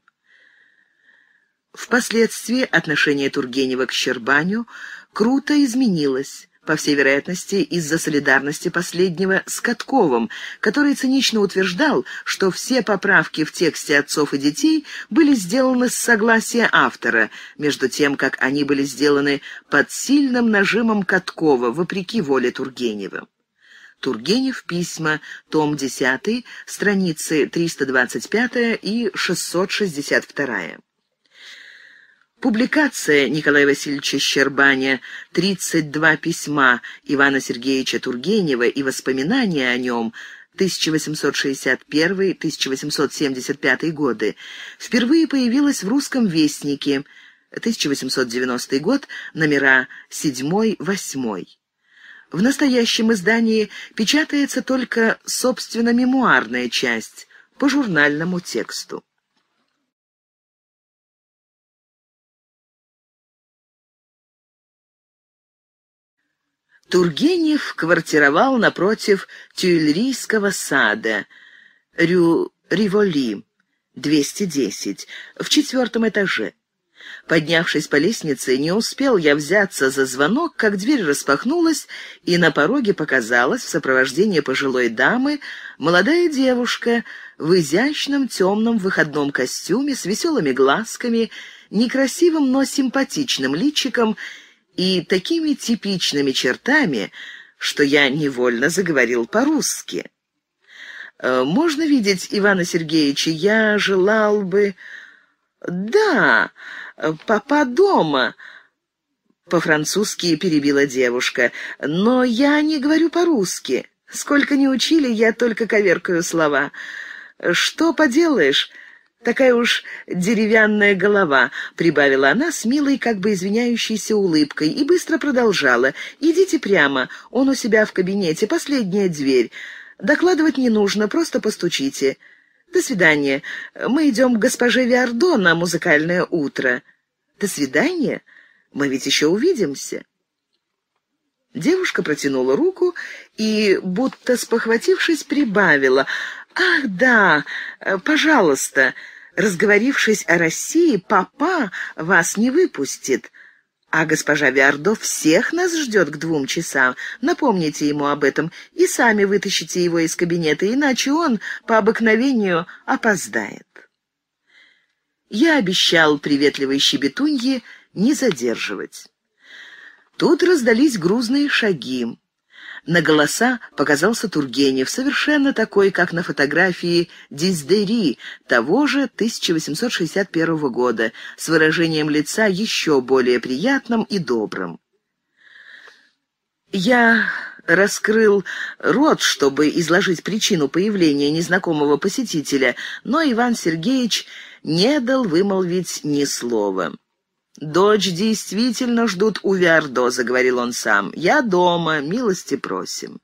Впоследствии отношение Тургенева к Щербаню круто изменилось, по всей вероятности, из-за солидарности последнего с Катковым, который цинично утверждал, что все поправки в тексте отцов и детей были сделаны с согласия автора, между тем, как они были сделаны под сильным нажимом Каткова, вопреки воле Тургенева. Тургенев, письма, том 10, страницы 325 и 662. Публикация Николая Васильевича Щербаня «32 письма Ивана Сергеевича Тургенева и воспоминания о нем» 1861-1875 годы впервые появилась в «Русском вестнике» 1890 год, номера 7-8. В настоящем издании печатается только, собственно, мемуарная часть по журнальному тексту. Тургенев квартировал напротив Тюильрийского сада, Рю Риволи, 210, в четвертом этаже. Поднявшись по лестнице, не успел я взяться за звонок, как дверь распахнулась, и на пороге показалась в сопровождении пожилой дамы молодая девушка в изящном темном выходном костюме с веселыми глазками, некрасивым, но симпатичным личиком и такими типичными чертами, что я невольно заговорил по-русски. «Э, «Можно видеть Ивана Сергеевича? Я желал бы...» «Да, папа дома», — по-французски перебила девушка. «Но я не говорю по-русски. Сколько не учили, я только коверкаю слова. Что поделаешь?» Такая уж деревянная голова», — прибавила она с милой, как бы извиняющейся улыбкой, и быстро продолжала. «Идите прямо, он у себя в кабинете, последняя дверь. Докладывать не нужно, просто постучите. До свидания. Мы идем к госпоже Виардо на музыкальное утро. До свидания. Мы ведь еще увидимся». Девушка протянула руку и, будто спохватившись, прибавила. «Ах, да, э, пожалуйста!» Разговорившись о России, папа вас не выпустит. А госпожа Виардо всех нас ждет к двум часам. Напомните ему об этом и сами вытащите его из кабинета, иначе он по обыкновению опоздает. Я обещал приветливой щебетунье не задерживать. Тут раздались грузные шаги. На голоса показался Тургенев, совершенно такой, как на фотографии Диздери того же 1861 года, с выражением лица еще более приятным и добрым. Я раскрыл рот, чтобы изложить причину появления незнакомого посетителя, но Иван Сергеевич не дал вымолвить ни слова. «Дочь действительно ждут у Виардо», — заговорил он сам. «Я дома, милости просим».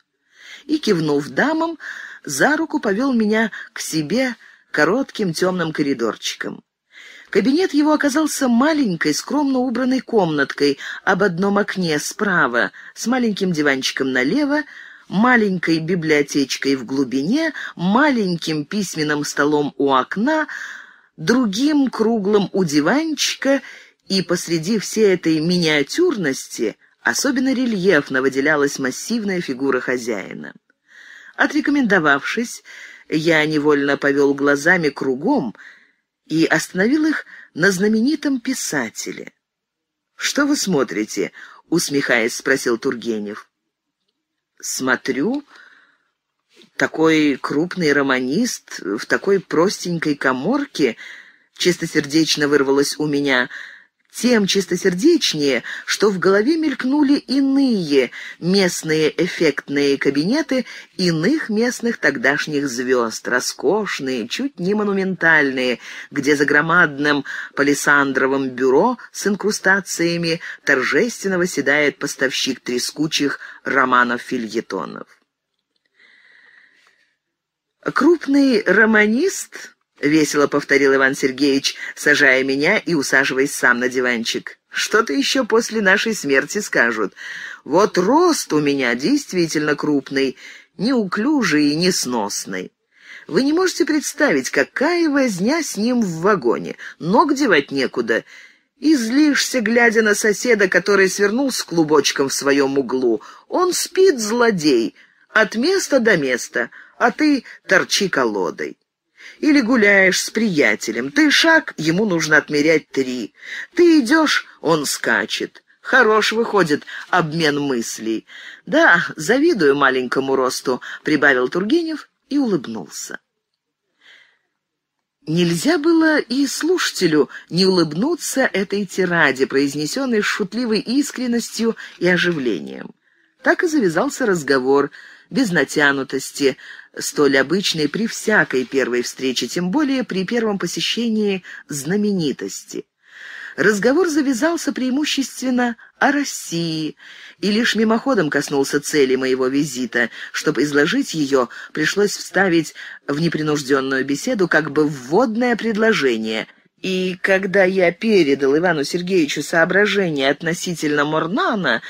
И, кивнув дамам, за руку повел меня к себе коротким темным коридорчиком. Кабинет его оказался маленькой, скромно убранной комнаткой об одном окне справа, с маленьким диванчиком налево, маленькой библиотечкой в глубине, маленьким письменным столом у окна, другим круглым у диванчика и посреди всей этой миниатюрности особенно рельефно выделялась массивная фигура хозяина. Отрекомендовавшись, я невольно повел глазами кругом и остановил их на знаменитом писателе. «Что вы смотрите?» — усмехаясь, спросил Тургенев. «Смотрю. Такой крупный романист в такой простенькой коморке...» Чистосердечно вырвалось у меня — тем чистосердечнее, что в голове мелькнули иные местные эффектные кабинеты иных местных тогдашних звезд, роскошные, чуть не монументальные, где за громадным палисандровым бюро с инкрустациями торжественно восседает поставщик трескучих романов-фильетонов. Крупный романист — весело повторил Иван Сергеевич, сажая меня и усаживаясь сам на диванчик. «Что-то еще после нашей смерти скажут. Вот рост у меня действительно крупный, неуклюжий и несносный. Вы не можете представить, какая возня с ним в вагоне. Ног девать некуда. Излишься, глядя на соседа, который свернулся клубочком в своем углу. Он спит, злодей, от места до места, а ты торчи колодой. Или гуляешь с приятелем. Ты шаг, ему нужно отмерять три. Ты идешь, он скачет. Хорош выходит обмен мыслей. Да, завидую маленькому росту, прибавил Тургенев и улыбнулся. Нельзя было и слушателю не улыбнуться этой тираде, произнесенной с шутливой искренностью и оживлением. Так и завязался разговор, без натянутости, столь обычной при всякой первой встрече, тем более при первом посещении знаменитости. Разговор завязался преимущественно о России, и лишь мимоходом коснулся цели моего визита. Чтобы изложить ее, пришлось вставить в непринужденную беседу как бы вводное предложение — и когда я передал Ивану Сергеевичу соображения относительно Морнана,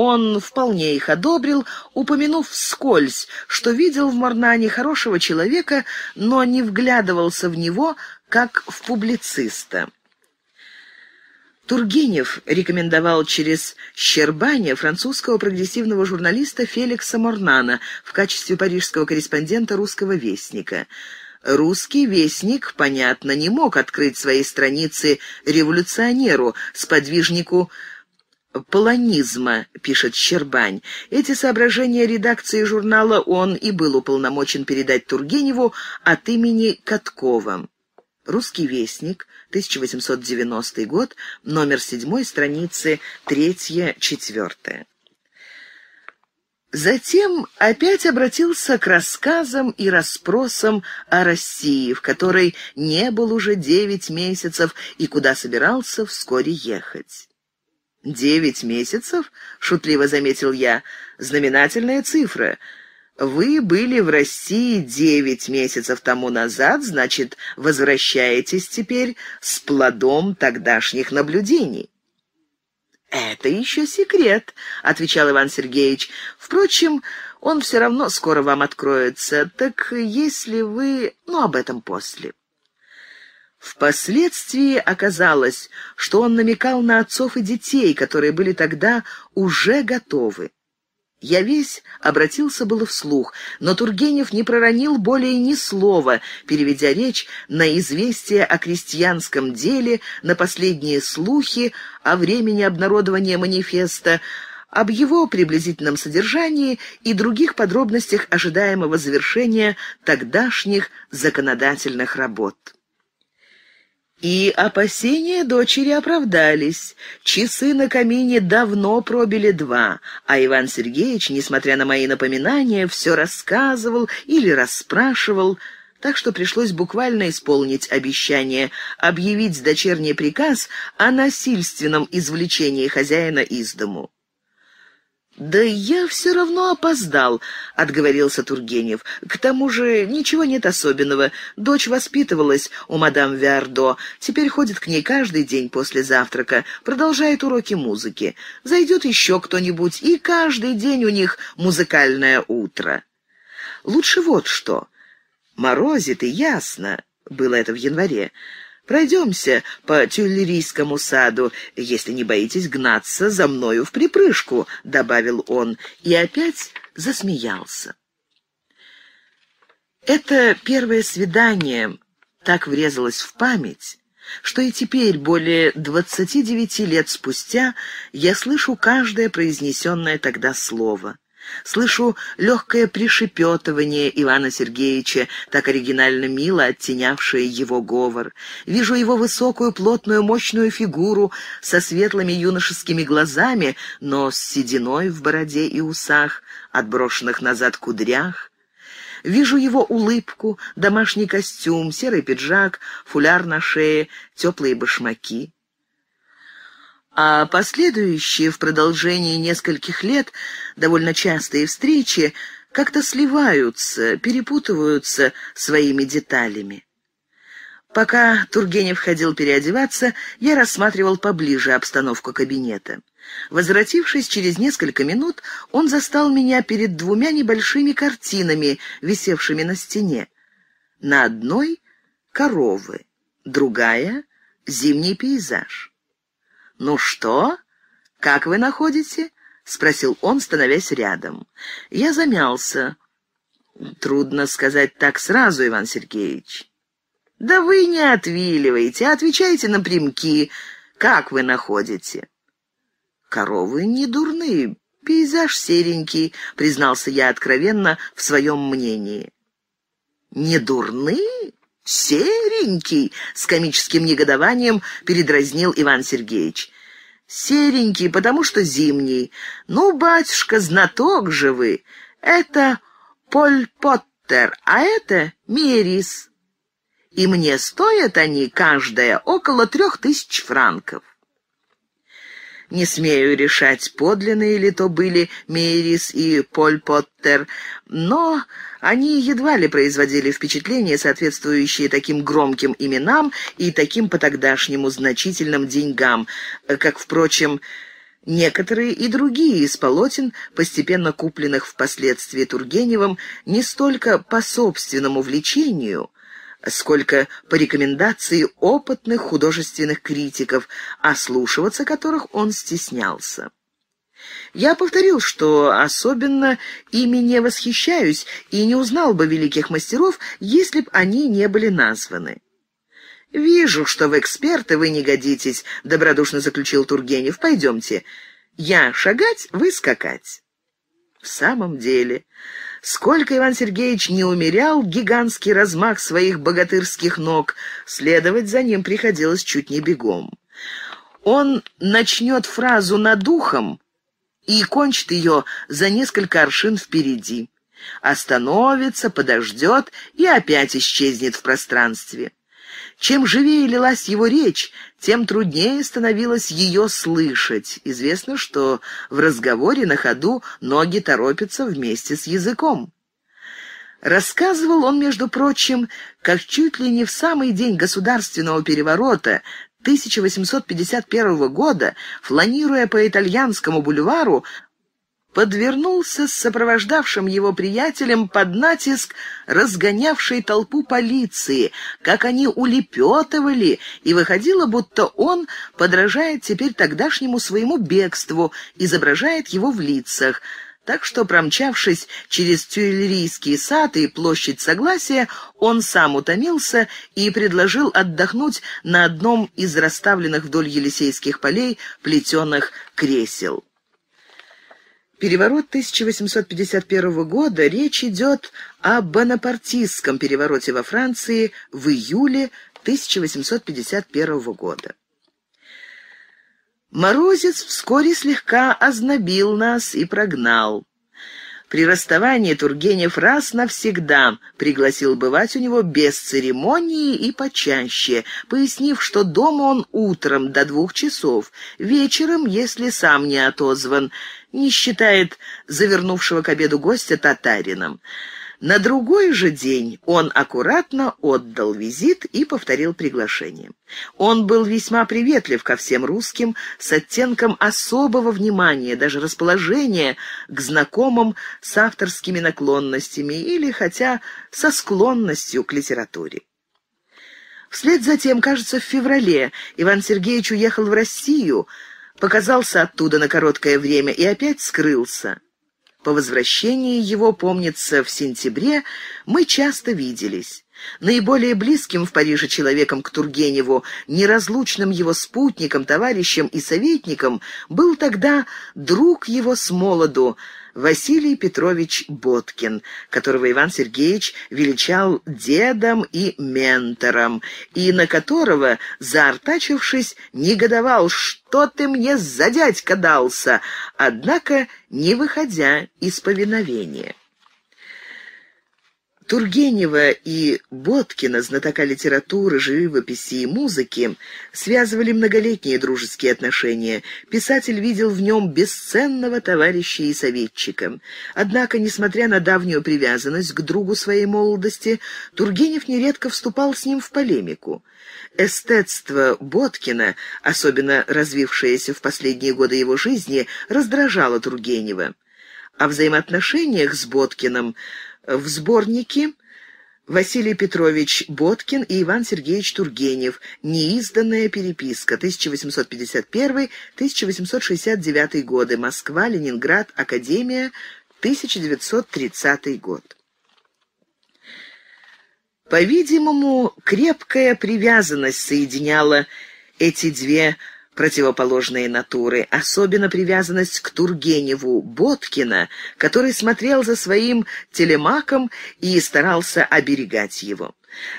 он вполне их одобрил, упомянув вскользь, что видел в Марнане хорошего человека, но не вглядывался в него, как в публициста. Тургенев рекомендовал через Щербаня французского прогрессивного журналиста Феликса Морнана в качестве парижского корреспондента «Русского вестника». Русский вестник, понятно, не мог открыть свои страницы революционеру, сподвижнику полонизма, пишет Щербань. Эти соображения редакции журнала он и был уполномочен передать Тургеневу от имени Каткова. «Русский вестник», 1890 год, номер 7, страницы 3-4. Затем опять обратился к рассказам и расспросам о России, в которой не был уже девять месяцев и куда собирался вскоре ехать. «Девять месяцев?» — шутливо заметил я. «Знаменательная цифра. Вы были в России девять месяцев тому назад, значит, возвращаетесь теперь с плодом тогдашних наблюдений». «Это еще секрет», — отвечал Иван Сергеевич. «Впрочем, он все равно скоро вам откроется. Так если вы... Ну, об этом после». Впоследствии оказалось, что он намекал на отцов и детей, которые были тогда уже готовы. Я весь обратился было вслух, но Тургенев не проронил более ни слова, переведя речь на известие о крестьянском деле, на последние слухи о времени обнародования манифеста, об его приблизительном содержании и других подробностях ожидаемого завершения тогдашних законодательных работ. И опасения дочери оправдались. Часы на камине давно пробили два, а Иван Сергеевич, несмотря на мои напоминания, все рассказывал или расспрашивал, так что пришлось буквально исполнить обещание объявить дочерний приказ о насильственном извлечении хозяина из дому. «Да я все равно опоздал», — отговорился Тургенев. «К тому же ничего нет особенного. Дочь воспитывалась у мадам Виардо, теперь ходит к ней каждый день после завтрака, продолжает уроки музыки. Зайдет еще кто-нибудь, и каждый день у них музыкальное утро. Лучше вот что. Морозит и ясно, было это в январе. Пройдемся по Тюллерийскому саду, если не боитесь гнаться за мною в припрыжку», — добавил он, и опять засмеялся. Это первое свидание так врезалось в память, что и теперь, более двадцати девяти лет спустя, я слышу каждое произнесенное тогда слово. Слышу легкое пришепетывание Ивана Сергеевича, так оригинально мило оттенявшее его говор. Вижу его высокую, плотную, мощную фигуру со светлыми юношескими глазами, но с сединой в бороде и усах, отброшенных назад кудрях. Вижу его улыбку, домашний костюм, серый пиджак, фуляр на шее, теплые башмаки а последующие в продолжении нескольких лет довольно частые встречи как-то сливаются, перепутываются своими деталями. Пока Тургенев ходил переодеваться, я рассматривал поближе обстановку кабинета. Возвратившись через несколько минут, он застал меня перед двумя небольшими картинами, висевшими на стене. На одной — коровы, другая — зимний пейзаж. «Ну что? Как вы находите?» — спросил он, становясь рядом. Я замялся. «Трудно сказать так сразу, Иван Сергеевич». «Да вы не отвиливаете, а отвечайте напрямки. Как вы находите?» «Коровы не дурные, пейзаж серенький», — признался я откровенно в своем мнении. «Не дурные?» «Серенький!» — с комическим негодованием передразнил Иван Сергеевич. «Серенький, потому что зимний. Ну, батюшка, знаток же вы. Это Поль Поттер, а это Мерис. И мне стоят они, каждая, около трех тысяч франков». Не смею решать, подлинные ли то были Мейрис и Поль Поттер, но они едва ли производили впечатление, соответствующее таким громким именам и таким по-тогдашнему значительным деньгам, как, впрочем, Некоторые и другие из полотен, постепенно купленных впоследствии Тургеневым, не столько по собственному влечению, сколько по рекомендации опытных художественных критиков, ослушиваться которых он стеснялся. Я повторил, что особенно ими не восхищаюсь и не узнал бы великих мастеров, если б они не были названы. «Вижу, что в эксперты вы не годитесь», — добродушно заключил Тургенев. «Пойдемте. Я шагать, вы скакать». В самом деле, Сколько Иван Сергеевич не умерял гигантский размах своих богатырских ног, следовать за ним приходилось чуть не бегом. Он начнет фразу над ухом и кончит ее за несколько аршин впереди. Остановится, подождет и опять исчезнет в пространстве. Чем живее лилась его речь, тем труднее становилось ее слышать. Известно, что в разговоре на ходу ноги торопятся вместе с языком. Рассказывал он, между прочим, как чуть ли не в самый день государственного переворота 1851 года, фланируя по итальянскому бульвару, подвернулся с сопровождавшим его приятелем под натиск разгонявшей толпу полиции, как они улепетывали, и выходило, будто он подражает теперь тогдашнему своему бегству, изображает его в лицах. Так что, промчавшись через Тюильрийский сад и площадь Согласия, он сам утомился и предложил отдохнуть на одном из расставленных вдоль Елисейских полей плетеных кресел. Переворот 1851 года, речь идет о бонапартистском перевороте во Франции в июле 1851 года. Морозец вскоре слегка ознобил нас и прогнал. При расставании Тургенев раз навсегда пригласил бывать у него без церемонии и почаще, пояснив, что дома он утром до двух часов, вечером, если сам не отозван, не считает завернувшего к обеду гостя татарином. На другой же день он аккуратно отдал визит и повторил приглашение. Он был весьма приветлив ко всем русским, с оттенком особого внимания, даже расположения к знакомым с авторскими наклонностями или хотя со склонностью к литературе. Вслед за тем, кажется, в феврале Иван Сергеевич уехал в Россию, показался оттуда на короткое время и опять скрылся. По возвращении его, помнится, в сентябре, мы часто виделись. Наиболее близким в Париже человеком к Тургеневу, неразлучным его спутником, товарищем и советником, был тогда друг его с молоду, Василий Петрович Боткин, которого Иван Сергеевич величал дедом и ментором, и на которого, заортачившись, негодовал, что ты мне за дядька дался, однако не выходя из повиновения. Тургенева и Боткина, знатока литературы, живописи и музыки, связывали многолетние дружеские отношения. Писатель видел в нем бесценного товарища и советчика. Однако, несмотря на давнюю привязанность к другу своей молодости, Тургенев нередко вступал с ним в полемику. Эстетство Боткина, особенно развившееся в последние годы его жизни, раздражало Тургенева. О взаимоотношениях с Боткиным – в сборнике Василий Петрович Боткин и Иван Сергеевич Тургенев. Неизданная переписка. 1851-1869 годы. Москва, Ленинград, Академия, 1930 год. По-видимому, крепкая привязанность соединяла эти две противоположные натуры, особенно привязанность к Тургеневу Боткина, который смотрел за своим телемаком и старался оберегать его.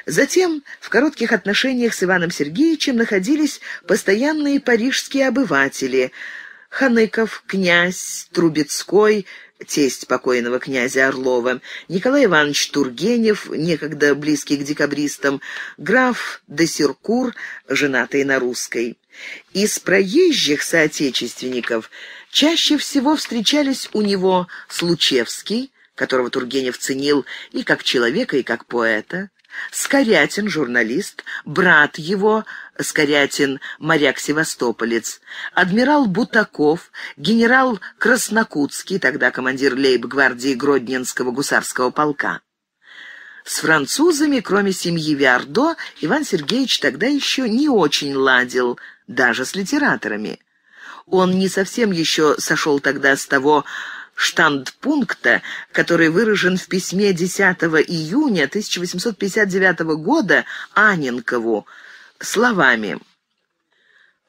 Затем в коротких отношениях с Иваном Сергеевичем находились постоянные парижские обыватели – Ханыков, князь, Трубецкой, тесть покойного князя Орлова, Николай Иванович Тургенев, некогда близкий к декабристам, граф Десиркур, женатый на русской. Из проезжих соотечественников чаще всего встречались у него Случевский, которого Тургенев ценил и как человека, и как поэта, Скорятин, журналист, брат его, Скорятин, моряк-севастополец, адмирал Бутаков, генерал Краснокутский, тогда командир лейб-гвардии Гродненского гусарского полка. С французами, кроме семьи Виардо, Иван Сергеевич тогда еще не очень ладил, даже с литераторами. Он не совсем еще сошел тогда с того штандпункта, который выражен в письме 10 июня 1859 года Аненкову словами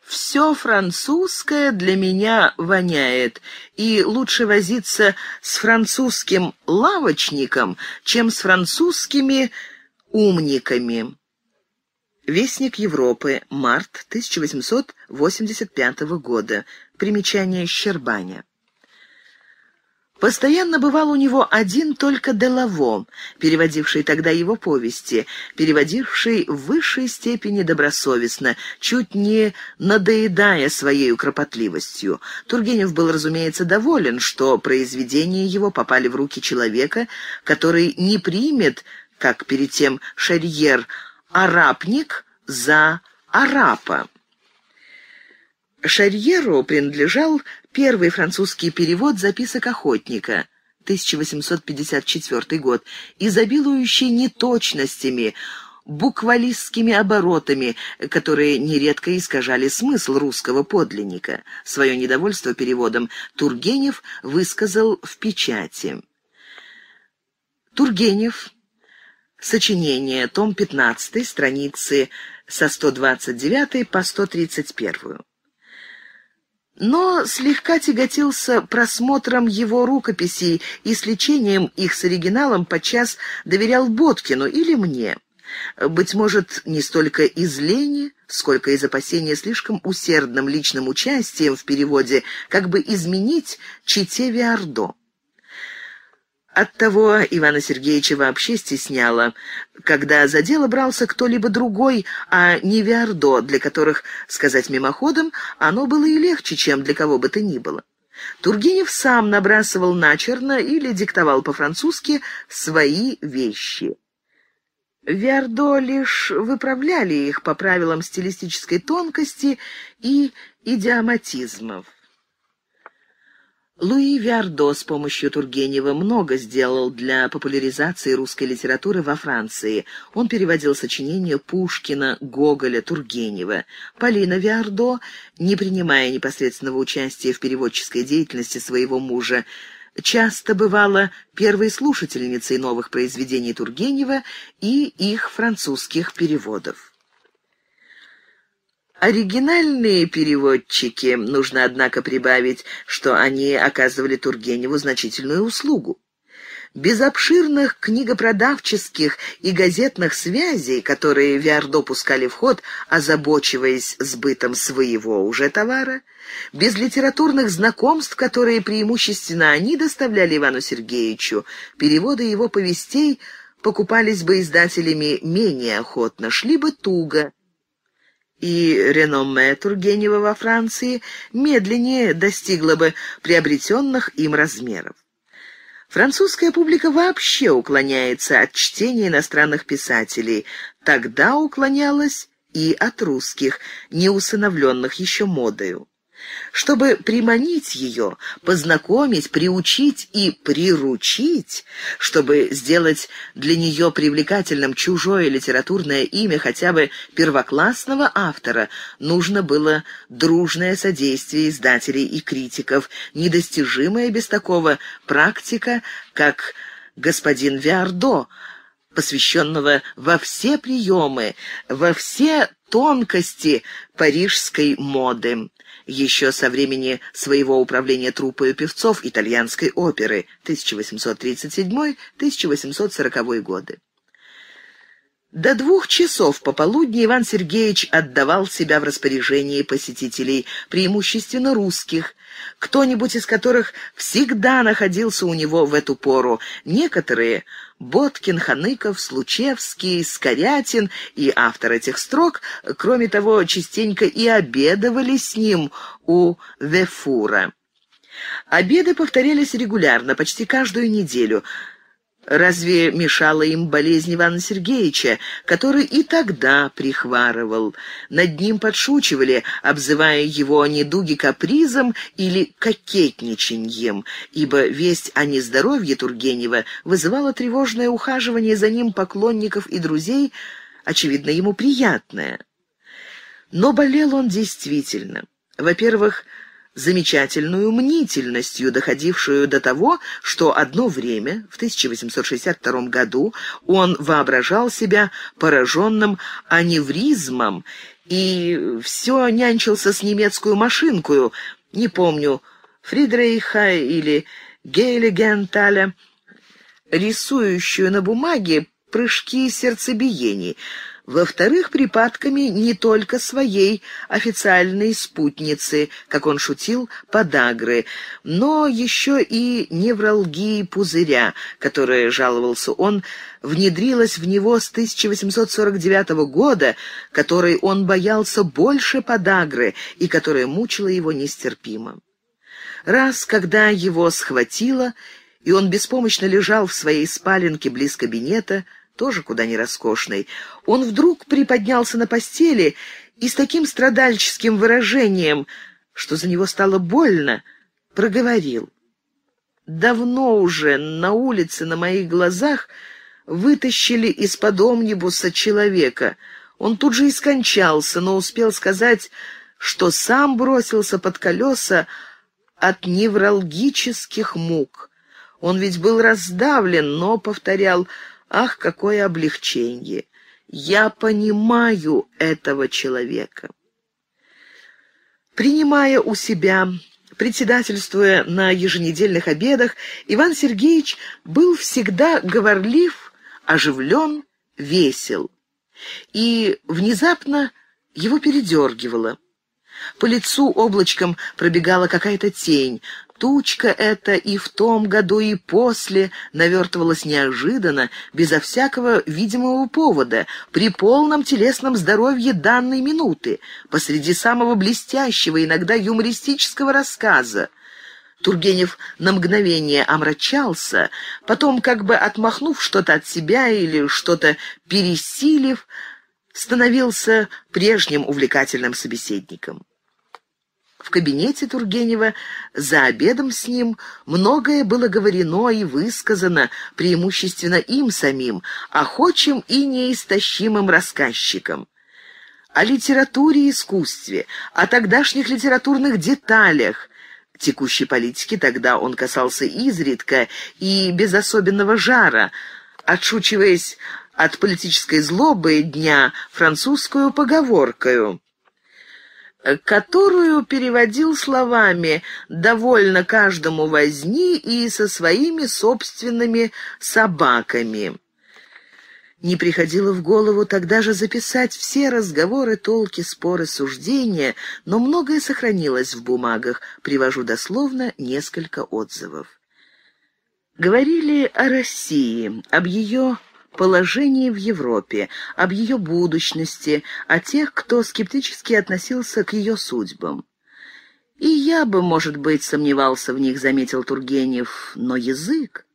«Все французское для меня воняет, и лучше возиться с французским лавочником, чем с французскими умниками». Вестник Европы, март 1885 года. Примечание Щербаня. Постоянно бывал у него один только Делаво, переводивший тогда его повести, переводивший в высшей степени добросовестно, чуть не надоедая своей кропотливостью. Тургенев был, разумеется, доволен, что произведения его попали в руки человека, который не примет, как перед тем Шарьер, арапник за арапа. Шарьеру принадлежал первый французский перевод записок охотника, 1854 год, изобилующий неточностями, буквалистскими оборотами, которые нередко искажали смысл русского подлинника. Свое недовольство переводом Тургенев высказал в печати. Тургенев. Сочинение. Том 15. Страницы со 129 по 131 но слегка тяготился просмотром его рукописей и с лечением их с оригиналом подчас доверял Боткину или мне. Быть может, не столько из лени, сколько из опасения слишком усердным личным участием в переводе, как бы изменить чите Виардо. Оттого Ивана Сергеевича вообще стесняло, когда за дело брался кто-либо другой, а не Виардо, для которых, сказать мимоходом, оно было и легче, чем для кого бы то ни было. Тургенев сам набрасывал начерно или диктовал по-французски свои вещи. Виардо лишь выправляли их по правилам стилистической тонкости и идиоматизмов. Луи Виардо с помощью Тургенева много сделал для популяризации русской литературы во Франции. Он переводил сочинения Пушкина, Гоголя, Тургенева. Полина Виардо, не принимая непосредственного участия в переводческой деятельности своего мужа, часто бывала первой слушательницей новых произведений Тургенева и их французских переводов. Оригинальные переводчики, нужно, однако, прибавить, что они оказывали Тургеневу значительную услугу. Без обширных книгопродавческих и газетных связей, которые Виардо пускали в ход, озабочиваясь сбытом своего уже товара, без литературных знакомств, которые преимущественно они доставляли Ивану Сергеевичу, переводы его повестей покупались бы издателями менее охотно, шли бы туго, и реноме Тургенева во Франции медленнее достигло бы приобретенных им размеров. Французская публика вообще уклоняется от чтения иностранных писателей, тогда уклонялась и от русских, не усыновленных еще модою. Чтобы приманить ее, познакомить, приучить и приручить, чтобы сделать для нее привлекательным чужое литературное имя хотя бы первоклассного автора, нужно было дружное содействие издателей и критиков, недостижимая без такого практика, как господин Виардо, посвященного во все приемы, во все тонкости парижской моды еще со времени своего управления труппой певцов итальянской оперы 1837-1840 годы. До двух часов пополудни Иван Сергеевич отдавал себя в распоряжении посетителей, преимущественно русских, кто-нибудь из которых всегда находился у него в эту пору. Некоторые — Боткин, Ханыков, Случевский, Скорятин и автор этих строк, кроме того, частенько и обедовали с ним у Вефура. Обеды повторялись регулярно, почти каждую неделю — Разве мешала им болезнь Ивана Сергеевича, который и тогда прихварывал? Над ним подшучивали, обзывая его недуги капризом или кокетничаньем, ибо весть о нездоровье Тургенева вызывала тревожное ухаживание за ним поклонников и друзей, очевидно, ему приятное. Но болел он действительно. Во-первых, замечательную мнительностью, доходившую до того, что одно время, в 1862 году, он воображал себя пораженным аневризмом и все нянчился с немецкую машинкою, не помню, Фридрейха или Гейлигенталя, рисующую на бумаге прыжки сердцебиений — во-вторых, припадками не только своей официальной спутницы, как он шутил, подагры, но еще и невралгии пузыря, которая, жаловался он, внедрилась в него с 1849 года, которой он боялся больше подагры и которая мучила его нестерпимо. Раз, когда его схватило, и он беспомощно лежал в своей спаленке близ кабинета, тоже куда не роскошной, он вдруг приподнялся на постели и с таким страдальческим выражением что за него стало больно, проговорил. Давно уже на улице на моих глазах вытащили из-под омнибуса человека. Он тут же и скончался, но успел сказать, что сам бросился под колеса от невралгических мук. Он ведь был раздавлен, но повторял «Ах, какое облегчение! Я понимаю этого человека». Принимая у себя Председательствуя на еженедельных обедах, Иван Сергеевич был всегда говорлив, оживлен, весел. И внезапно его передергивало. По лицу облачком пробегала какая-то тень, Тучка эта и в том году, и после навертывалась неожиданно, безо всякого видимого повода, при полном телесном здоровье данной минуты, посреди самого блестящего, иногда юмористического рассказа. Тургенев на мгновение омрачался, потом, как бы отмахнув что-то от себя или что-то пересилив, становился прежним увлекательным собеседником. В кабинете Тургенева за обедом с ним многое было говорено и высказано, преимущественно им самим, охочим и неистощимым рассказчиком. О литературе и искусстве, о тогдашних литературных деталях, Текущей политики тогда он касался изредка и без особенного жара, отшучиваясь от политической злобы дня французскую поговоркою которую переводил словами «довольно каждому возни» и со своими собственными собаками. Не приходило в голову тогда же записать все разговоры, толки, споры, суждения, но многое сохранилось в бумагах, привожу дословно несколько отзывов. Говорили о России, об ее положении в Европе, об ее будущности, о тех, кто скептически относился к ее судьбам. «И я бы, может быть, сомневался в них», — заметил Тургенев, — «но язык...»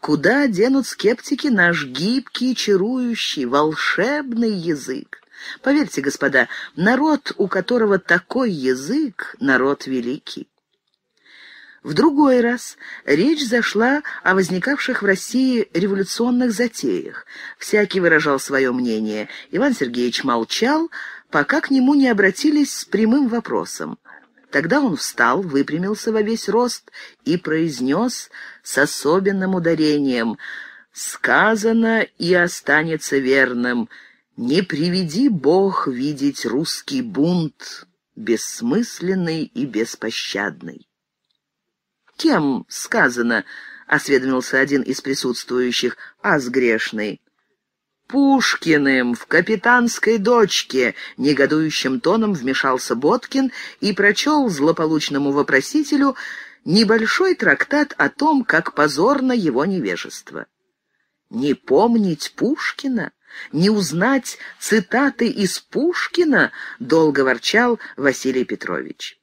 Куда денут скептики наш гибкий, чарующий, волшебный язык? Поверьте, господа, народ, у которого такой язык, народ великий. В другой раз речь зашла о возникавших в России революционных затеях. Всякий выражал свое мнение. Иван Сергеевич молчал, пока к нему не обратились с прямым вопросом. Тогда он встал, выпрямился во весь рост и произнес с особенным ударением «Сказано и останется верным, не приведи Бог видеть русский бунт, бессмысленный и беспощадный». «Кем сказано?» — осведомился один из присутствующих, аз грешный. «Пушкиным в капитанской дочке!» — негодующим тоном вмешался Боткин и прочел злополучному вопросителю небольшой трактат о том, как позорно его невежество. «Не помнить Пушкина?» Не узнать цитаты из Пушкина, долго ворчал Василий Петрович.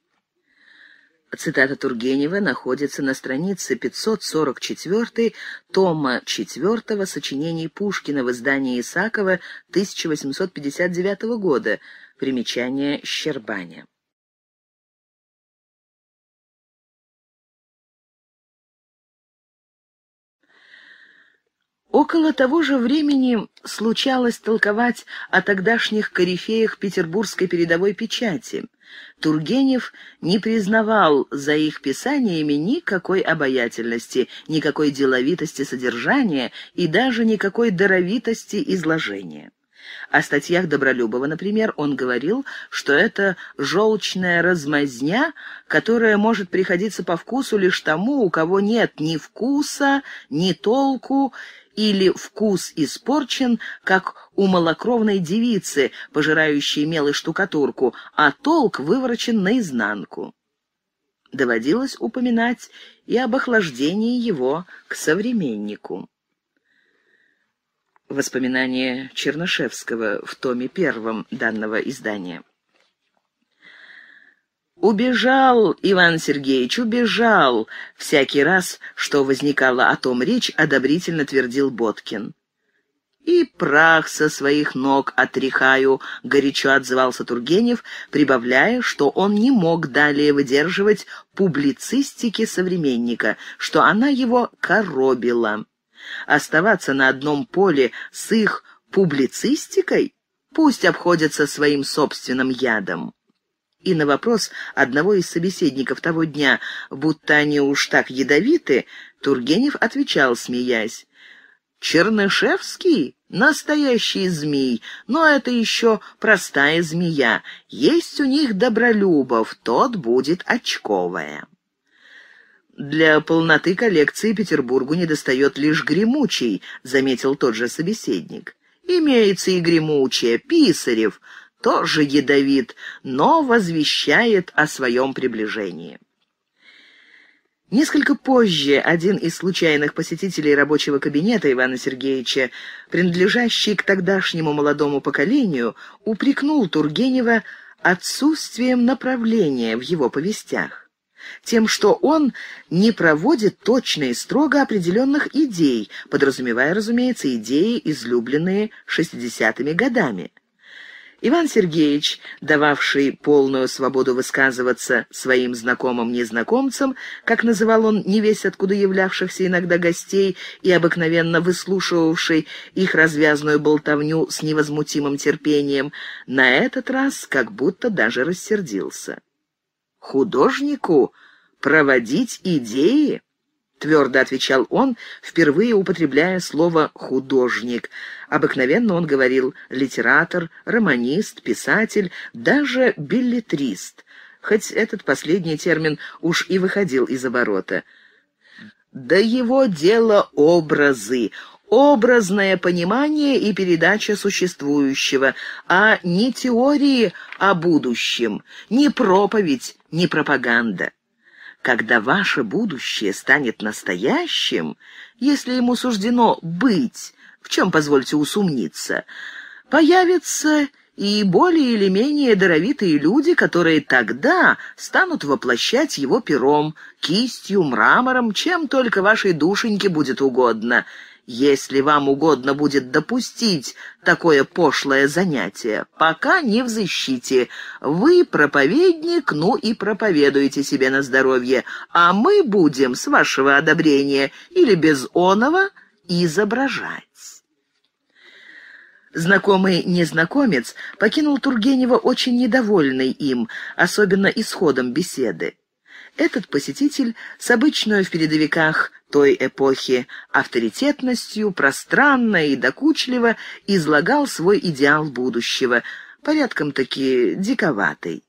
Цитата Тургенева находится на странице 544 тома 4 сочинений Пушкина в издании Исакова 1859 года. Примечание Щербаня. Около того же времени случалось толковать о тогдашних корифеях петербургской передовой печати. Тургенев не признавал за их писаниями никакой обаятельности, никакой деловитости содержания и даже никакой даровитости изложения. О статьях Добролюбова, например, он говорил, что это желчная размазня, которая может приходиться по вкусу лишь тому, у кого нет ни вкуса, ни толку, или вкус испорчен, как у малокровной девицы, пожирающей мел штукатурку, а толк выворочен наизнанку. Доводилось упоминать и об охлаждении его к современнику. Воспоминания Чернышевского в томе первом данного издания. «Убежал, Иван Сергеевич, убежал!» Всякий раз, что возникала о том речь, одобрительно твердил Боткин. и прах со своих ног отряхаю», — горячо отзывался Тургенев, прибавляя, что он не мог далее выдерживать публицистики современника, что она его коробила. Оставаться на одном поле с их публицистикой? Пусть обходятся своим собственным ядом. И на вопрос одного из собеседников того дня, будто они уж так ядовиты, Тургенев отвечал, смеясь, «Чернышевский — настоящий змей, но это еще простая змея. Есть у них Добролюбов, тот будет очковая». «Для полноты коллекции Петербургу недостает лишь гремучий», — заметил тот же собеседник. «Имеется и гремучая, Писарев, тоже ядовит, но возвещает о своем приближении». Несколько позже один из случайных посетителей рабочего кабинета Ивана Сергеевича, принадлежащий к тогдашнему молодому поколению, упрекнул Тургенева отсутствием направления в его повестях, тем, что он не проводит точно и строго определенных идей, подразумевая, разумеется, идеи, излюбленные шестидесятыми годами. Иван Сергеевич, дававший полную свободу высказываться своим знакомым-незнакомцам, как называл он не весь откуда являвшихся иногда гостей и обыкновенно выслушивавший их развязную болтовню с невозмутимым терпением, на этот раз как будто даже рассердился. «Художнику проводить идеи?» — твердо отвечал он, впервые употребляя слово «художник». Обыкновенно он говорил «литератор», «романист», «писатель», даже «билетрист», хоть этот последний термин уж и выходил из оборота. Да его дело образы, образное понимание и передача существующего, а не теории о будущем, не проповедь, не пропаганда. Когда ваше будущее станет настоящим, если ему суждено быть, в чем, позвольте усомниться, появятся и более или менее даровитые люди, которые тогда станут воплощать его пером, кистью, мрамором, чем только вашей душеньке будет угодно — если вам угодно будет допустить такое пошлое занятие, пока не в защите. Вы проповедник, ну и проповедуете себе на здоровье, а мы будем, с вашего одобрения или без оного, изображать. Знакомый незнакомец покинул Тургенева очень недовольный им, особенно исходом беседы. Этот посетитель с обычной в передовиках той эпохи авторитетностью, пространно и докучливо излагал свой идеал будущего, порядком-таки диковатый.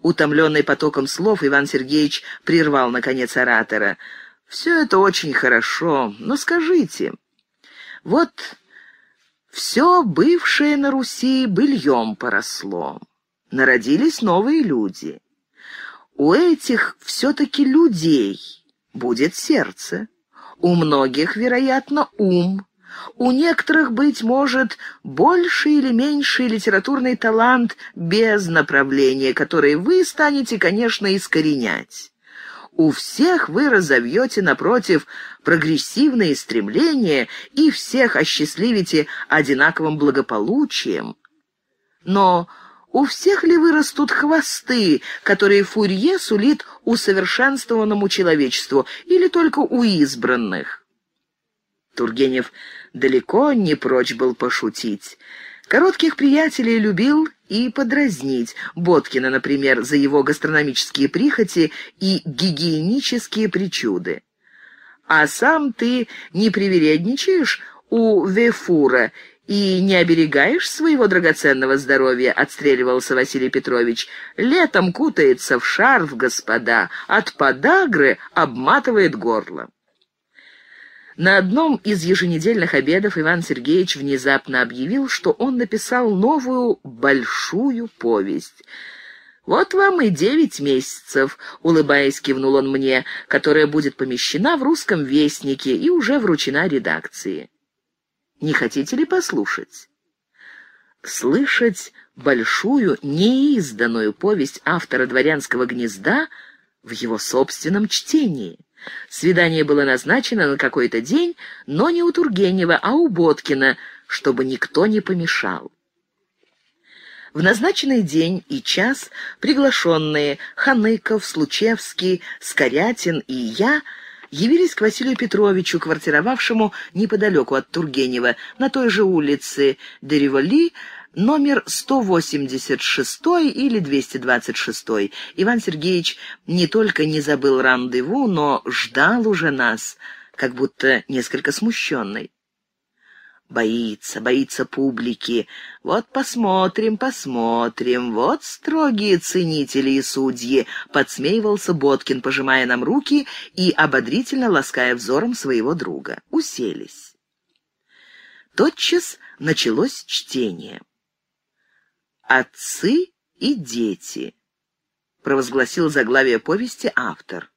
Утомленный потоком слов, Иван Сергеевич прервал, наконец, оратора. «Все это очень хорошо, но скажите, вот все бывшее на Руси быльем поросло, народились новые люди» у этих все-таки людей будет сердце. У многих, вероятно, ум. У некоторых, быть может, больший или меньший литературный талант без направления, который вы станете, конечно, искоренять. У всех вы разовьете, напротив, прогрессивные стремления и всех осчастливите одинаковым благополучием. Но у всех ли вырастут хвосты, которые Фурье сулит усовершенствованному человечеству, или только у избранных? Тургенев далеко не прочь был пошутить. Коротких приятелей любил и подразнить. Боткина, например, за его гастрономические прихоти и гигиенические причуды. А сам ты не привередничаешь у Вефура и не оберегаешь своего драгоценного здоровья?» — отстреливался Василий Петрович. «Летом кутается в шарф, господа, от подагры обматывает горло». На одном из еженедельных обедов Иван Сергеевич внезапно объявил, что он написал новую большую повесть. «Вот вам и девять месяцев», — улыбаясь, кивнул он мне, «которая будет помещена в «Русском вестнике» и уже вручена редакции». Не хотите ли послушать? Слышать большую, неизданную повесть автора «Дворянского гнезда» в его собственном чтении. Свидание было назначено на какой-то день, но не у Тургенева, а у Боткина, чтобы никто не помешал. В назначенный день и час приглашенные Ханыков, Случевский, Скорятин и я явились к Василию Петровичу, квартировавшему неподалеку от Тургенева, на той же улице Дереволи, номер 186 или 226. Иван Сергеевич не только не забыл рандеву, но ждал уже нас, как будто несколько смущенный. Боится, боится публики. Вот посмотрим, посмотрим. Вот строгие ценители и судьи, подсмеивался Боткин, пожимая нам руки и ободрительно лаская взором своего друга. Уселись. Тотчас началось чтение. «Отцы и дети», — провозгласил заглавие повести автор.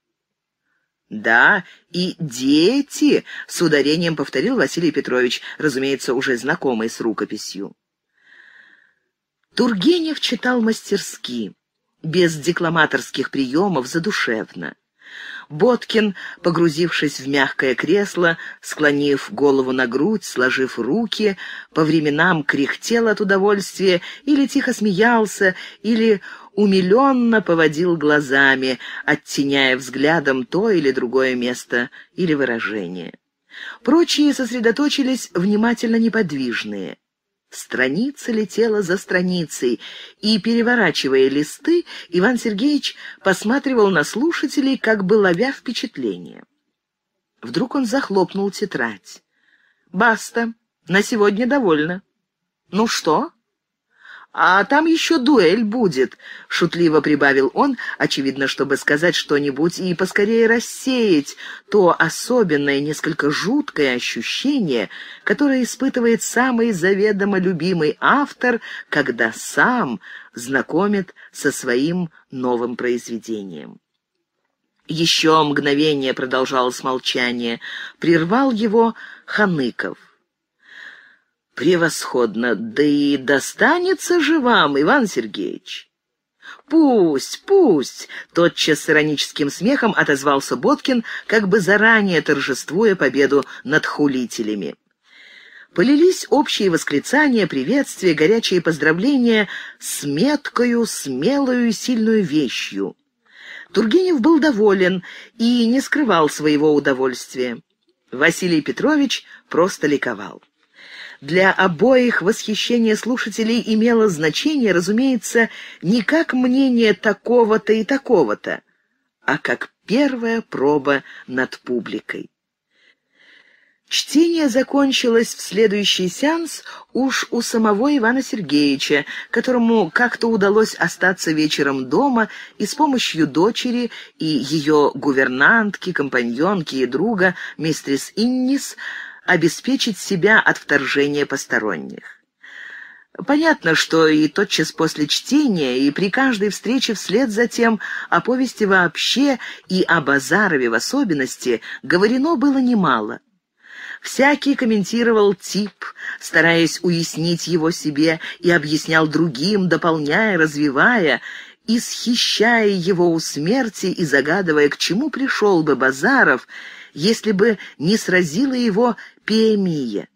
«Да, и дети», — с ударением повторил Василий Петрович, разумеется, уже знакомый с рукописью. Тургенев читал мастерски, без декламаторских приемов, задушевно. Боткин, погрузившись в мягкое кресло, склонив голову на грудь, сложив руки, по временам кряхтел от удовольствия или тихо смеялся, или умиленно поводил глазами, оттеняя взглядом то или другое место или выражение. Прочие сосредоточились внимательно неподвижные. Страница летела за страницей, и, переворачивая листы, Иван Сергеевич посматривал на слушателей, как бы ловя впечатление. Вдруг он захлопнул тетрадь. «Баста, на сегодня довольно». «Ну что?» «А там еще дуэль будет», — шутливо прибавил он, очевидно, чтобы сказать что-нибудь и поскорее рассеять то особенное, несколько жуткое ощущение, которое испытывает самый заведомо любимый автор, когда сам знакомит со своим новым произведением. Еще мгновение продолжалось молчание, прервал его Ханыков. «Превосходно! Да и достанется же вам, Иван Сергеевич!» «Пусть, пусть!» — тотчас с ироническим смехом отозвался Боткин, как бы заранее торжествуя победу над хулителями. Полились общие восклицания, приветствия, горячие поздравления с меткою, смелою, сильную вещью. Тургенев был доволен и не скрывал своего удовольствия. Василий Петрович просто ликовал. Для обоих восхищение слушателей имело значение, разумеется, не как мнение такого-то и такого-то, а как первая проба над публикой. Чтение закончилось в следующий сеанс уж у самого Ивана Сергеевича, которому как-то удалось остаться вечером дома и с помощью дочери и ее гувернантки, компаньонки и друга, мистерис Иннис, обеспечить себя от вторжения посторонних. Понятно, что и тотчас после чтения, и при каждой встрече вслед за тем о повести вообще и о Базарове в особенности говорено было немало. Всякий комментировал тип, стараясь уяснить его себе, и объяснял другим, дополняя, развивая, исхищая его у смерти и загадывая, к чему пришел бы Базаров, если бы не сразила его пемия.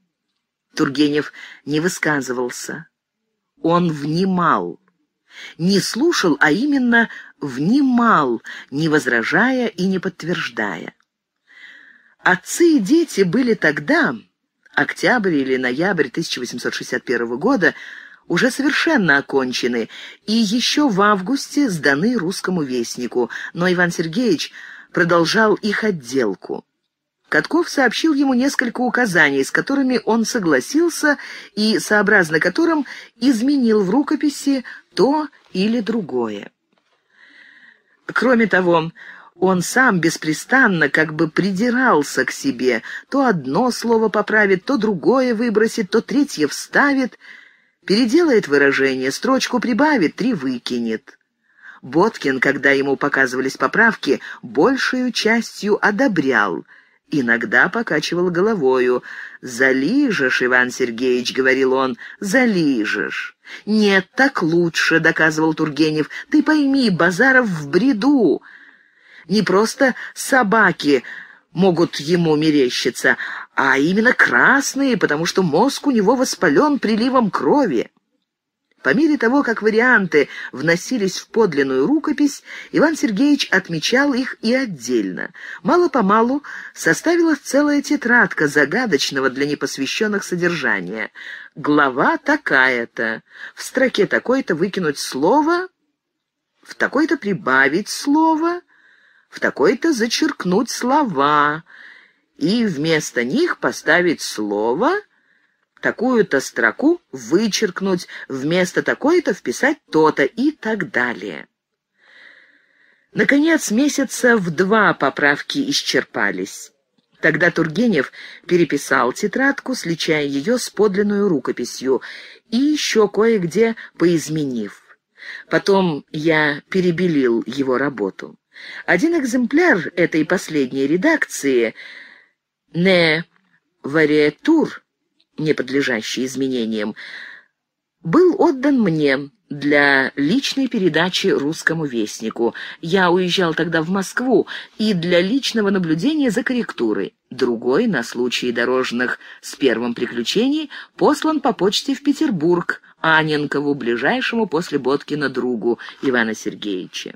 Тургенев не высказывался. Он внимал. Не слушал, а именно внимал, не возражая и не подтверждая. Отцы и дети были тогда, октябрь или ноябрь 1861 года, уже совершенно окончены и еще в августе сданы русскому вестнику, но Иван Сергеевич продолжал их отделку. Катков сообщил ему несколько указаний, с которыми он согласился и сообразно которым изменил в рукописи то или другое. Кроме того, он сам беспрестанно как бы придирался к себе, то одно слово поправит, то другое выбросит, то третье вставит, переделает выражение, строчку прибавит, три выкинет. Боткин, когда ему показывались поправки, большую частью одобрял — Иногда покачивал головою. «Залижешь, Иван Сергеевич», — говорил он, — «залижешь». «Нет, так лучше», — доказывал Тургенев. «Ты пойми, Базаров в бреду. Не просто собаки могут ему мерещиться, а именно красные, потому что мозг у него воспален приливом крови. По мере того, как варианты вносились в подлинную рукопись, Иван Сергеевич отмечал их и отдельно. Мало-помалу составилась целая тетрадка загадочного для непосвященных содержания. Глава такая-то, в строке такой-то выкинуть слово, в такой-то прибавить слово, в такой-то зачеркнуть слова и вместо них поставить слово — такую-то строку вычеркнуть, вместо такой-то вписать то-то и так далее. Наконец, месяца в два поправки исчерпались. Тогда Тургенев переписал тетрадку, сличая ее с подлинную рукописью, и еще кое-где поизменив. Потом я перебелил его работу. Один экземпляр этой последней редакции «Не вариатур» не подлежащий изменениям, был отдан мне для личной передачи русскому вестнику. Я уезжал тогда в Москву и для личного наблюдения за корректурой. Другой, на случай дорожных с первым приключений, послан по почте в Петербург, Аненкову, ближайшему после Боткина другу Ивана Сергеевича.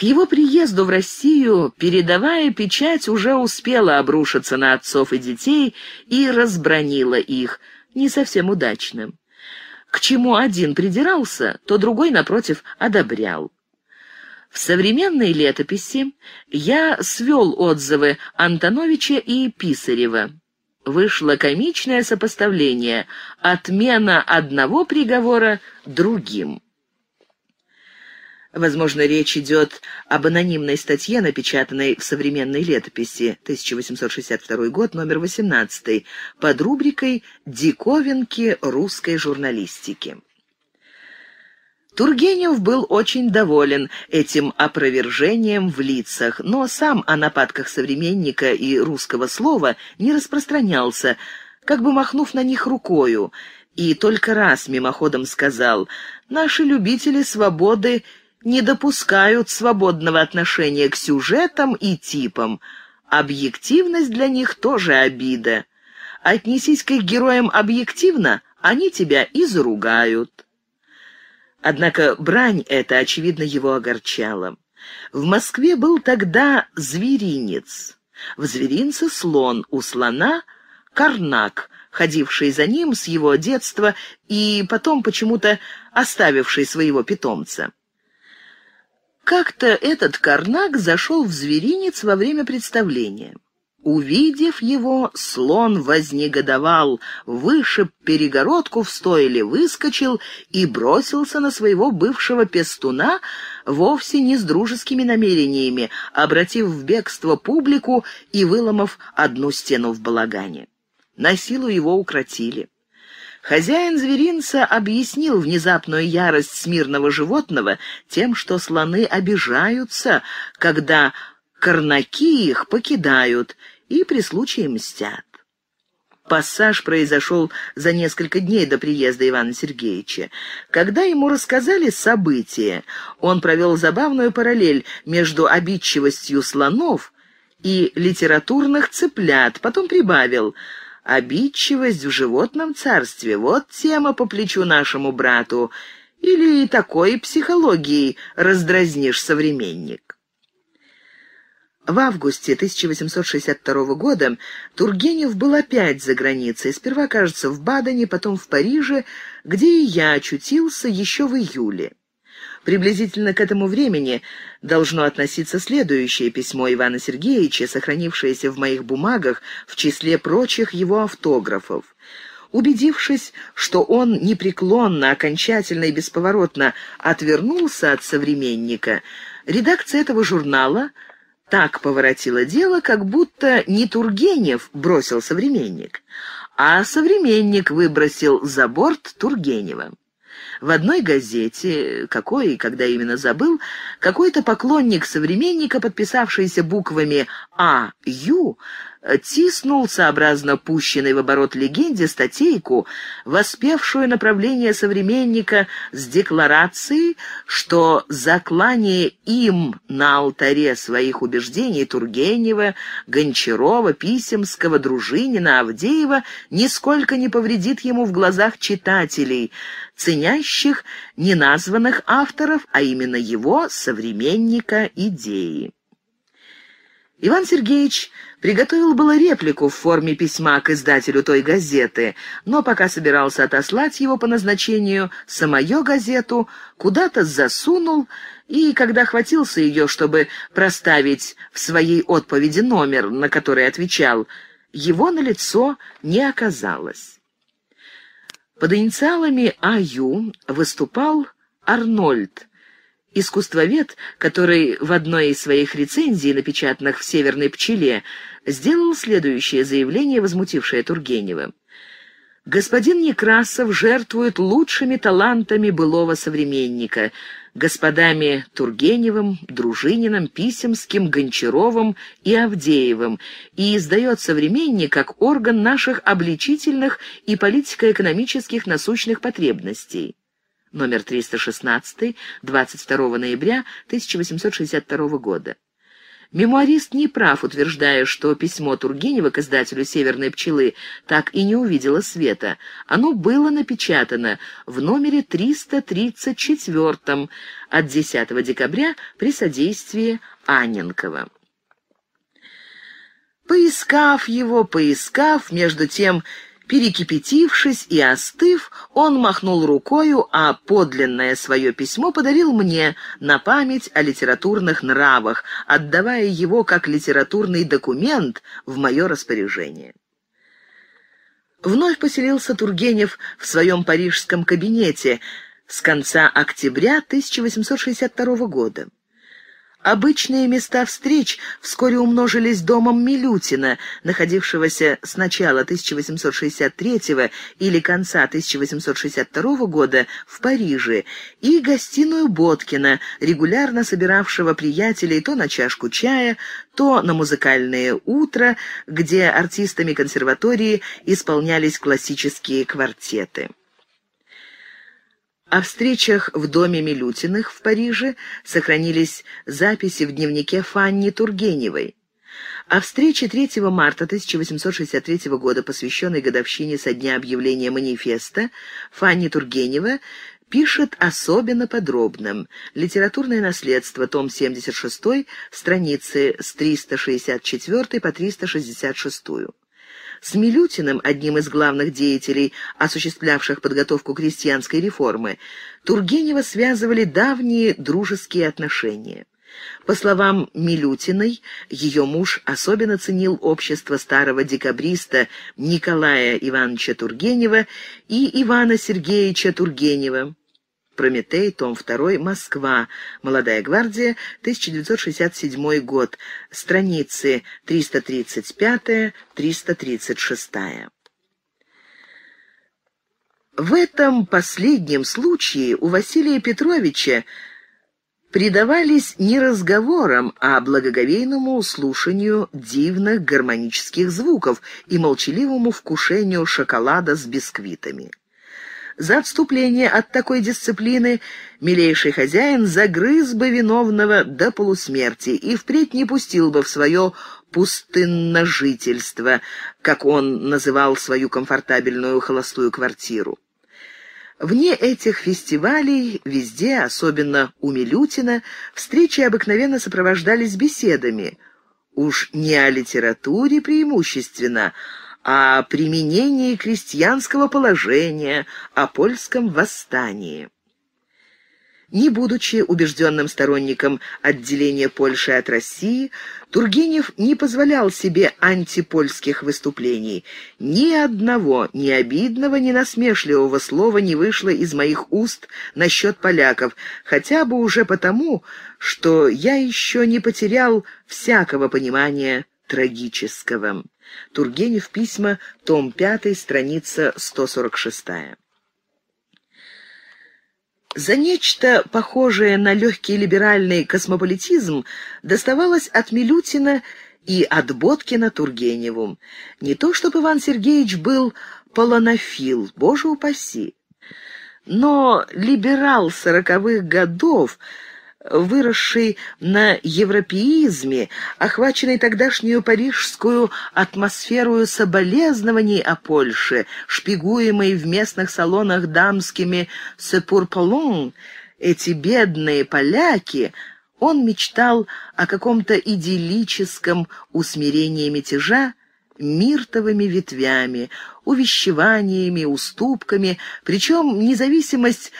К его приезду в Россию передовая печать уже успела обрушиться на отцов и детей и разбронила их, не совсем удачным. К чему один придирался, то другой, напротив, одобрял. В современной летописи я свел отзывы Антоновича и Писарева. Вышло комичное сопоставление «отмена одного приговора другим». Возможно, речь идет об анонимной статье, напечатанной в современной летописи, 1862 год, номер 18, под рубрикой «Диковинки русской журналистики». Тургенев был очень доволен этим опровержением в лицах, но сам о нападках современника и русского слова не распространялся, как бы махнув на них рукою, и только раз мимоходом сказал «Наши любители свободы не допускают свободного отношения к сюжетам и типам. Объективность для них тоже обида. Отнесись к их героям объективно, они тебя и заругают. Однако брань эта, очевидно, его огорчала. В Москве был тогда зверинец. В зверинце слон, у слона — карнак, ходивший за ним с его детства и потом почему-то оставивший своего питомца. Как-то этот карнак зашел в зверинец во время представления. Увидев его, слон вознегодовал, вышиб перегородку в стойле, выскочил и бросился на своего бывшего пестуна вовсе не с дружескими намерениями, обратив в бегство публику и выломав одну стену в балагане. На силу его укротили. Хозяин зверинца объяснил внезапную ярость смирного животного тем, что слоны обижаются, когда корнаки их покидают и при случае мстят. Пассаж произошел за несколько дней до приезда Ивана Сергеевича. Когда ему рассказали события, он провел забавную параллель между обидчивостью слонов и литературных цыплят, потом прибавил — Обидчивость в животном царстве — вот тема по плечу нашему брату. Или и такой психологией раздразнишь современник. В августе 1862 года Тургенев был опять за границей, сперва, кажется, в Бадене, потом в Париже, где и я очутился еще в июле. Приблизительно к этому времени должно относиться следующее письмо Ивана Сергеевича, сохранившееся в моих бумагах в числе прочих его автографов. Убедившись, что он непреклонно, окончательно и бесповоротно отвернулся от современника, редакция этого журнала так поворотила дело, как будто не Тургенев бросил современник, а современник выбросил за борт Тургенева. В одной газете, какой и когда именно забыл, какой-то поклонник современника, подписавшийся буквами А. Ю., тиснул, сообразно пущенной в оборот легенде, статейку, воспевшую направление современника с декларацией, что заклание им на алтаре своих убеждений Тургенева, Гончарова, Писемского, Дружинина, Авдеева нисколько не повредит ему в глазах читателей, ценящих неназванных авторов, а именно его, современника, идеи. Иван Сергеевич приготовил было реплику в форме письма к издателю той газеты, но пока собирался отослать его по назначению, самую газету куда-то засунул, и когда хватился ее, чтобы проставить в своей отповеди номер, на который отвечал, его на лицо не оказалось. Под инициалами А.Ю. выступал Арнольд, Искусствовед, который в одной из своих рецензий, напечатанных в «Северной пчеле», сделал следующее заявление, возмутившее Тургенева. «Господин Некрасов жертвует лучшими талантами былого современника, господами Тургеневым, Дружининым, Писемским, Гончаровым и Авдеевым, и издает современник как орган наших обличительных и политико-экономических насущных потребностей» номер 316, 22 ноября 1862 года. Мемуарист не прав, утверждая, что письмо Тургенева к издателю «Северной пчелы» так и не увидело света. Оно было напечатано в номере 334 от 10 декабря при содействии Анненкова. Поискав его, поискав, между тем Перекипятившись и остыв, он махнул рукою, а подлинное свое письмо подарил мне на память о литературных нравах, отдавая его как литературный документ в мое распоряжение. Вновь поселился Тургенев в своем парижском кабинете с конца октября 1862 года. Обычные места встреч вскоре умножились домом Милютина, находившегося с начала 1863 или конца 1862 года в Париже, и гостиную Боткина, регулярно собиравшего приятелей то на чашку чая, то на музыкальное утро, где артистами консерватории исполнялись классические квартеты. О встречах в доме Милютиных в Париже сохранились записи в дневнике Фанни Тургеневой. О встрече 3 марта 1863 года, посвященной годовщине со дня объявления манифеста, Фанни Тургенева пишет особенно подробным. Литературное наследство, том 76, страницы с 364 по 366. С Милютиным, одним из главных деятелей, осуществлявших подготовку крестьянской реформы, Тургенева связывали давние дружеские отношения. По словам Милютиной, ее муж особенно ценил общество старого декабриста Николая Ивановича Тургенева и Ивана Сергеевича Тургенева. Прометей, том 2, Москва, Молодая гвардия, 1967 год, страницы 335-336. В этом последнем случае у Василия Петровича предавались не разговорам, а благоговейному слушанию дивных гармонических звуков и молчаливому вкушению шоколада с бисквитами. За отступление от такой дисциплины милейший хозяин загрыз бы виновного до полусмерти и впредь не пустил бы в свое пустынножительство, как он называл свою комфортабельную холостую квартиру. Вне этих фестивалей, везде, особенно у Милютина, встречи обыкновенно сопровождались беседами. Уж не о литературе преимущественно, о применении крестьянского положения, о польском восстании. Не будучи убежденным сторонником отделения Польши от России, Тургенев не позволял себе антипольских выступлений. Ни одного, ни обидного, ни насмешливого слова не вышло из моих уст насчет поляков, хотя бы уже потому, что я еще не потерял всякого понимания трагического. Тургенев письма, том 5, страница 146. За нечто похожее на легкий либеральный космополитизм доставалось от Милютина и от Боткина Тургеневу. Не то, чтобы Иван Сергеевич был полонофил, боже упаси, но либерал сороковых годов, выросший на европеизме, охваченный тогдашнюю парижскую атмосферу соболезнований о Польше, шпигуемый в местных салонах дамскими «сепурполон», эти бедные поляки, он мечтал о каком-то идиллическом усмирении мятежа миртовыми ветвями, увещеваниями, уступками, причем независимость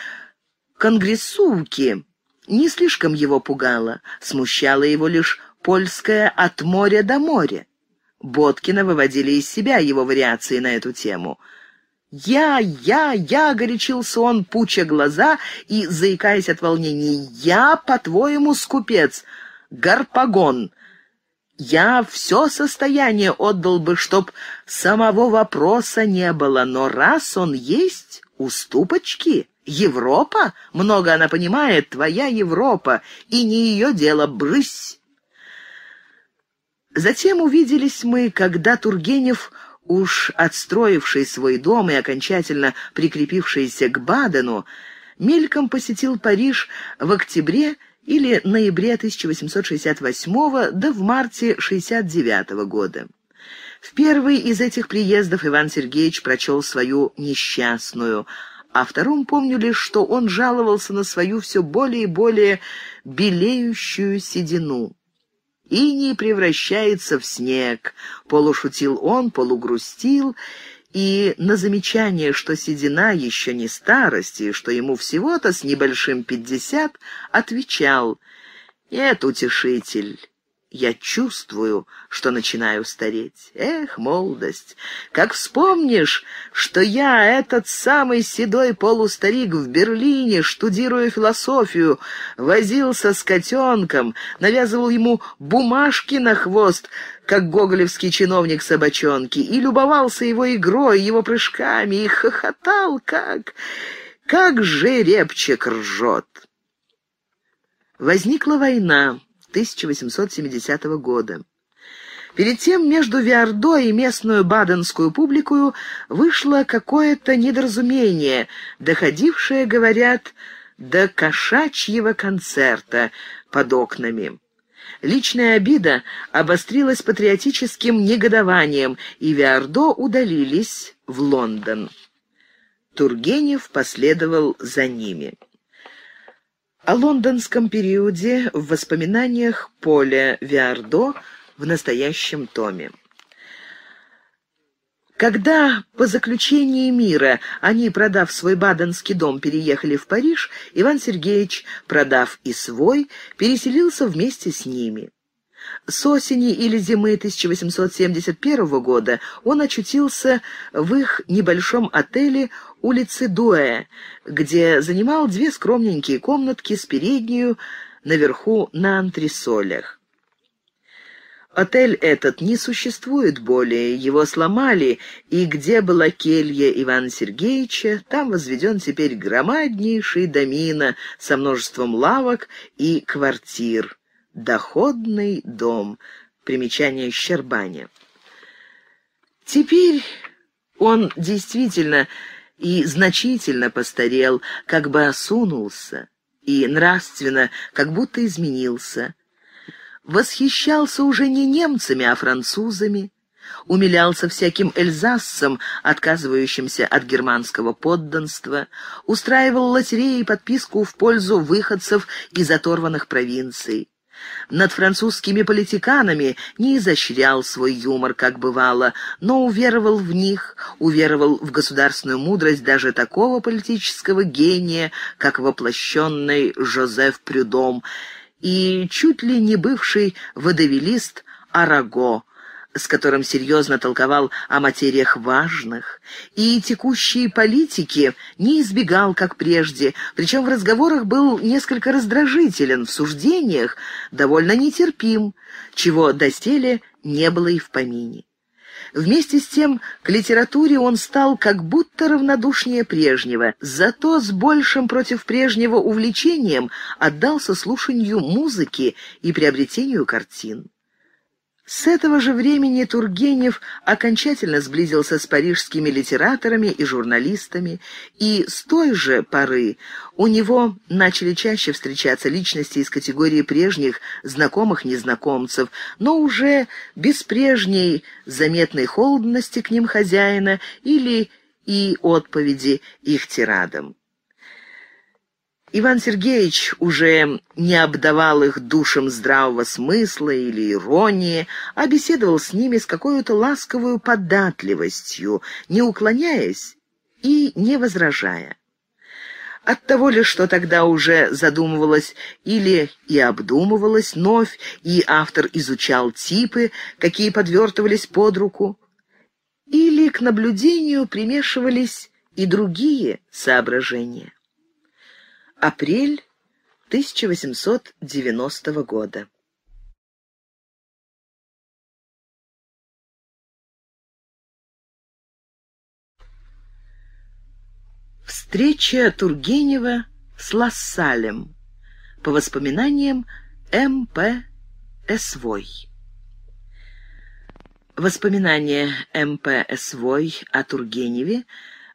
конгрессуки не слишком его пугала, смущала его лишь польская «от моря до моря». Боткина выводили из себя его вариации на эту тему — «Я, я, я!» — горячился он, пуча глаза и заикаясь от волнения. «Я, по-твоему, скупец, гарпагон. Я все состояние отдал бы, чтоб самого вопроса не было, но раз он есть, уступочки. Европа, много она понимает, твоя Европа, и не ее дело, брысь!» Затем увиделись мы, когда Тургенев уж отстроивший свой дом и окончательно прикрепившийся к Бадену, мельком посетил Париж в октябре или ноябре 1868 да в марте 69 года. В первый из этих приездов Иван Сергеевич прочел свою «несчастную», а втором помню лишь, что он жаловался на свою все более и более белеющую седину. Иней превращается в снег. Полушутил он, полугрустил, и на замечание, что седина еще не старости, что ему всего-то с небольшим пятьдесят, отвечал «Нет, утешитель, я чувствую, что начинаю стареть. Эх, молодость! Как вспомнишь, что я, этот самый седой полустарик в Берлине, штудируя философию, возился с котенком, навязывал ему бумажки на хвост, как гоголевский чиновник собачонки, и любовался его игрой, его прыжками, и хохотал, как... как жеребчик ржет. Возникла война. 1870 года. Перед тем между Виардо и местную баденскую публикую вышло какое-то недоразумение, доходившее, говорят, до кошачьего концерта под окнами. Личная обида обострилась патриотическим негодованием, и Виардо удалились в Лондон. Тургенев последовал за ними. О лондонском периоде в воспоминаниях Поля Виардо в настоящем томе. Когда по заключении мира они, продав свой баденский дом, переехали в Париж, Иван Сергеевич, продав и свой, переселился вместе с ними. С осени или зимы 1871 года он очутился в их небольшом отеле улицы Дуэ, где занимал две скромненькие комнатки с переднюю наверху на антресолях. Отель этот не существует более, его сломали, и где была келья Ивана Сергеевича, там возведен теперь громаднейший домина со множеством лавок и квартир. Доходный дом. Примечание Щербани. Теперь он действительно и значительно постарел, как бы осунулся, и нравственно, как будто изменился. Восхищался уже не немцами, а французами, умилялся всяким эльзассам, отказывающимся от германского подданства, устраивал лотереи и подписку в пользу выходцев из оторванных провинций над французскими политиканами не изощрял свой юмор, как бывало, но уверовал в них, уверовал в государственную мудрость даже такого политического гения, как воплощенный Жозеф Прюдом, и чуть ли не бывший водовелист Араго, с которым серьезно толковал о материях важных, и текущие политики не избегал, как прежде, причем в разговорах был несколько раздражителен, в суждениях довольно нетерпим, чего доселе не было и в помине. Вместе с тем к литературе он стал как будто равнодушнее прежнего, зато с большим против прежнего увлечением отдался слушанию музыки и приобретению картин. С этого же времени Тургенев окончательно сблизился с парижскими литераторами и журналистами, и с той же поры у него начали чаще встречаться личности из категории прежних знакомых незнакомцев, но уже без прежней заметной холодности к ним хозяина или и отповеди их тирадам. Иван Сергеевич уже не обдавал их душем здравого смысла или иронии, а беседовал с ними с какой-то ласковой податливостью, не уклоняясь и не возражая. От того ли, что тогда уже задумывалось или и обдумывалось вновь, и автор изучал типы, какие подвертывались под руку, или к наблюдению примешивались и другие соображения. Апрель 1890 года. Встреча Тургенева с Лассалем. По воспоминаниям М.П. С-вой. Воспоминания М.П. С-вой о Тургеневе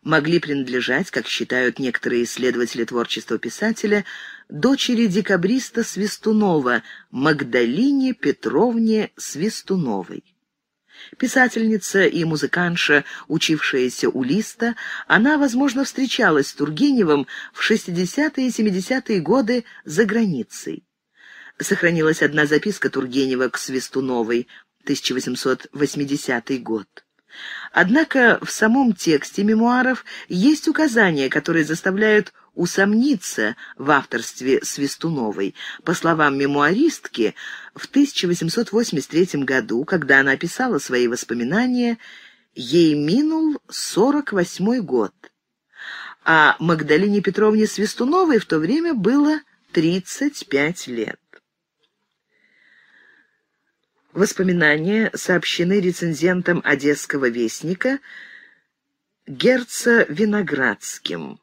могли принадлежать, как считают некоторые исследователи творчества писателя, дочери декабриста Свистунова, Магдалине Петровне Свистуновой. Писательница и музыкантша, учившаяся у Листа, она, возможно, встречалась с Тургеневым в 60-е и 70-е годы за границей. Сохранилась одна записка Тургенева к Свистуновой, 1880 год. Однако в самом тексте мемуаров есть указания, которые заставляют усомниться в авторстве Свистуновой. По словам мемуаристки, в 1883 году, когда она писала свои воспоминания, ей минул 48 год, а Магдалине Петровне Свистуновой в то время было 35 лет. Воспоминания сообщены рецензентом «Одесского вестника» Герца Виноградским.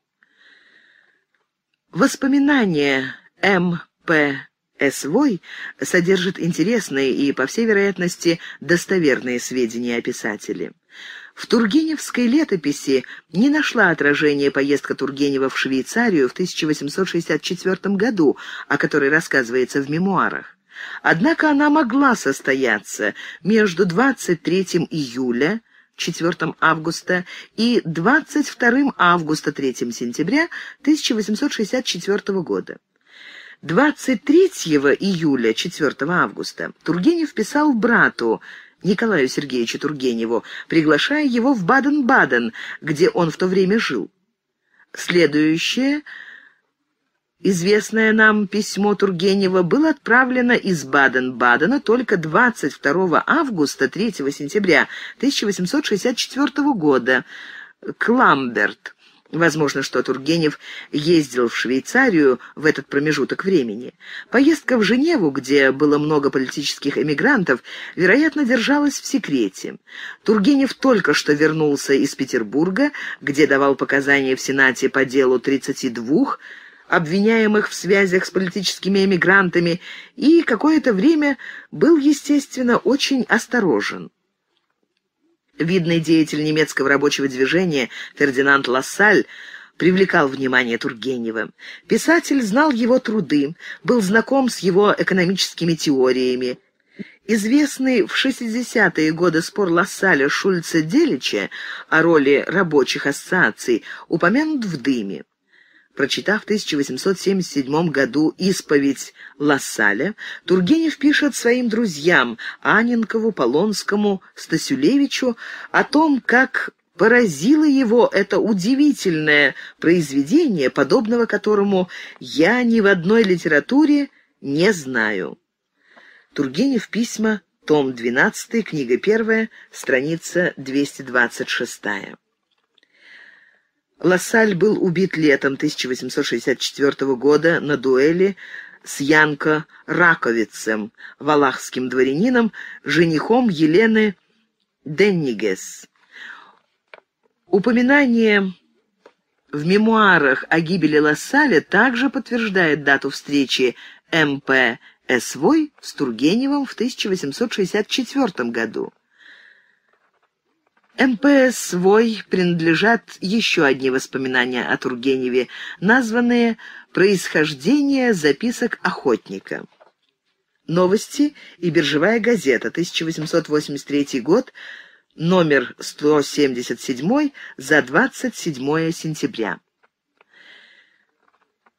Воспоминания М.П. С-вой содержит интересные и, по всей вероятности, достоверные сведения о писателе. В Тургеневской летописи не нашла отражения поездка Тургенева в Швейцарию в 1864 году, о которой рассказывается в мемуарах. Однако она могла состояться между 23 июля 4 августа и 22 августа 3 сентября 1864 года. 23 июля 4 августа Тургенев писал брату Николаю Сергеевичу Тургеневу, приглашая его в Баден-Баден, где он в то время жил. Следующее Известное нам письмо Тургенева было отправлено из Баден-Бадена только 22 августа 3 сентября 1864 года к Ламберт. Возможно, что Тургенев ездил в Швейцарию в этот промежуток времени. Поездка в Женеву, где было много политических эмигрантов, вероятно, держалась в секрете. Тургенев только что вернулся из Петербурга, где давал показания в Сенате по делу 32 обвиняемых в связях с политическими эмигрантами, и какое-то время был, естественно, очень осторожен. Видный деятель немецкого рабочего движения Фердинанд Лассаль привлекал внимание Тургенева. Писатель знал его труды, был знаком с его экономическими теориями. Известный в 60-е годы спор Лассаля Шульца-Делича о роли рабочих ассоциаций упомянут в «Дыме». Прочитав в 1877 году исповедь Лассаля, Тургенев пишет своим друзьям Анинкову, Полонскому, Стасюлевичу о том, как поразило его это удивительное произведение, подобного которому я ни в одной литературе не знаю. Тургенев письма, том 12, книга 1, страница 226. Лассаль был убит летом 1864 года на дуэли с Янко Раковицем, валахским дворянином, женихом Елены Деннигес. Упоминание в мемуарах о гибели Лассаля также подтверждает дату встречи М.П. С-вой с Тургеневым в 1864 году. М.П. С-вой принадлежат еще одни воспоминания о Тургеневе, названные «Происхождение записок охотника». Новости и биржевая газета, 1883 год, номер 177 за 27 сентября.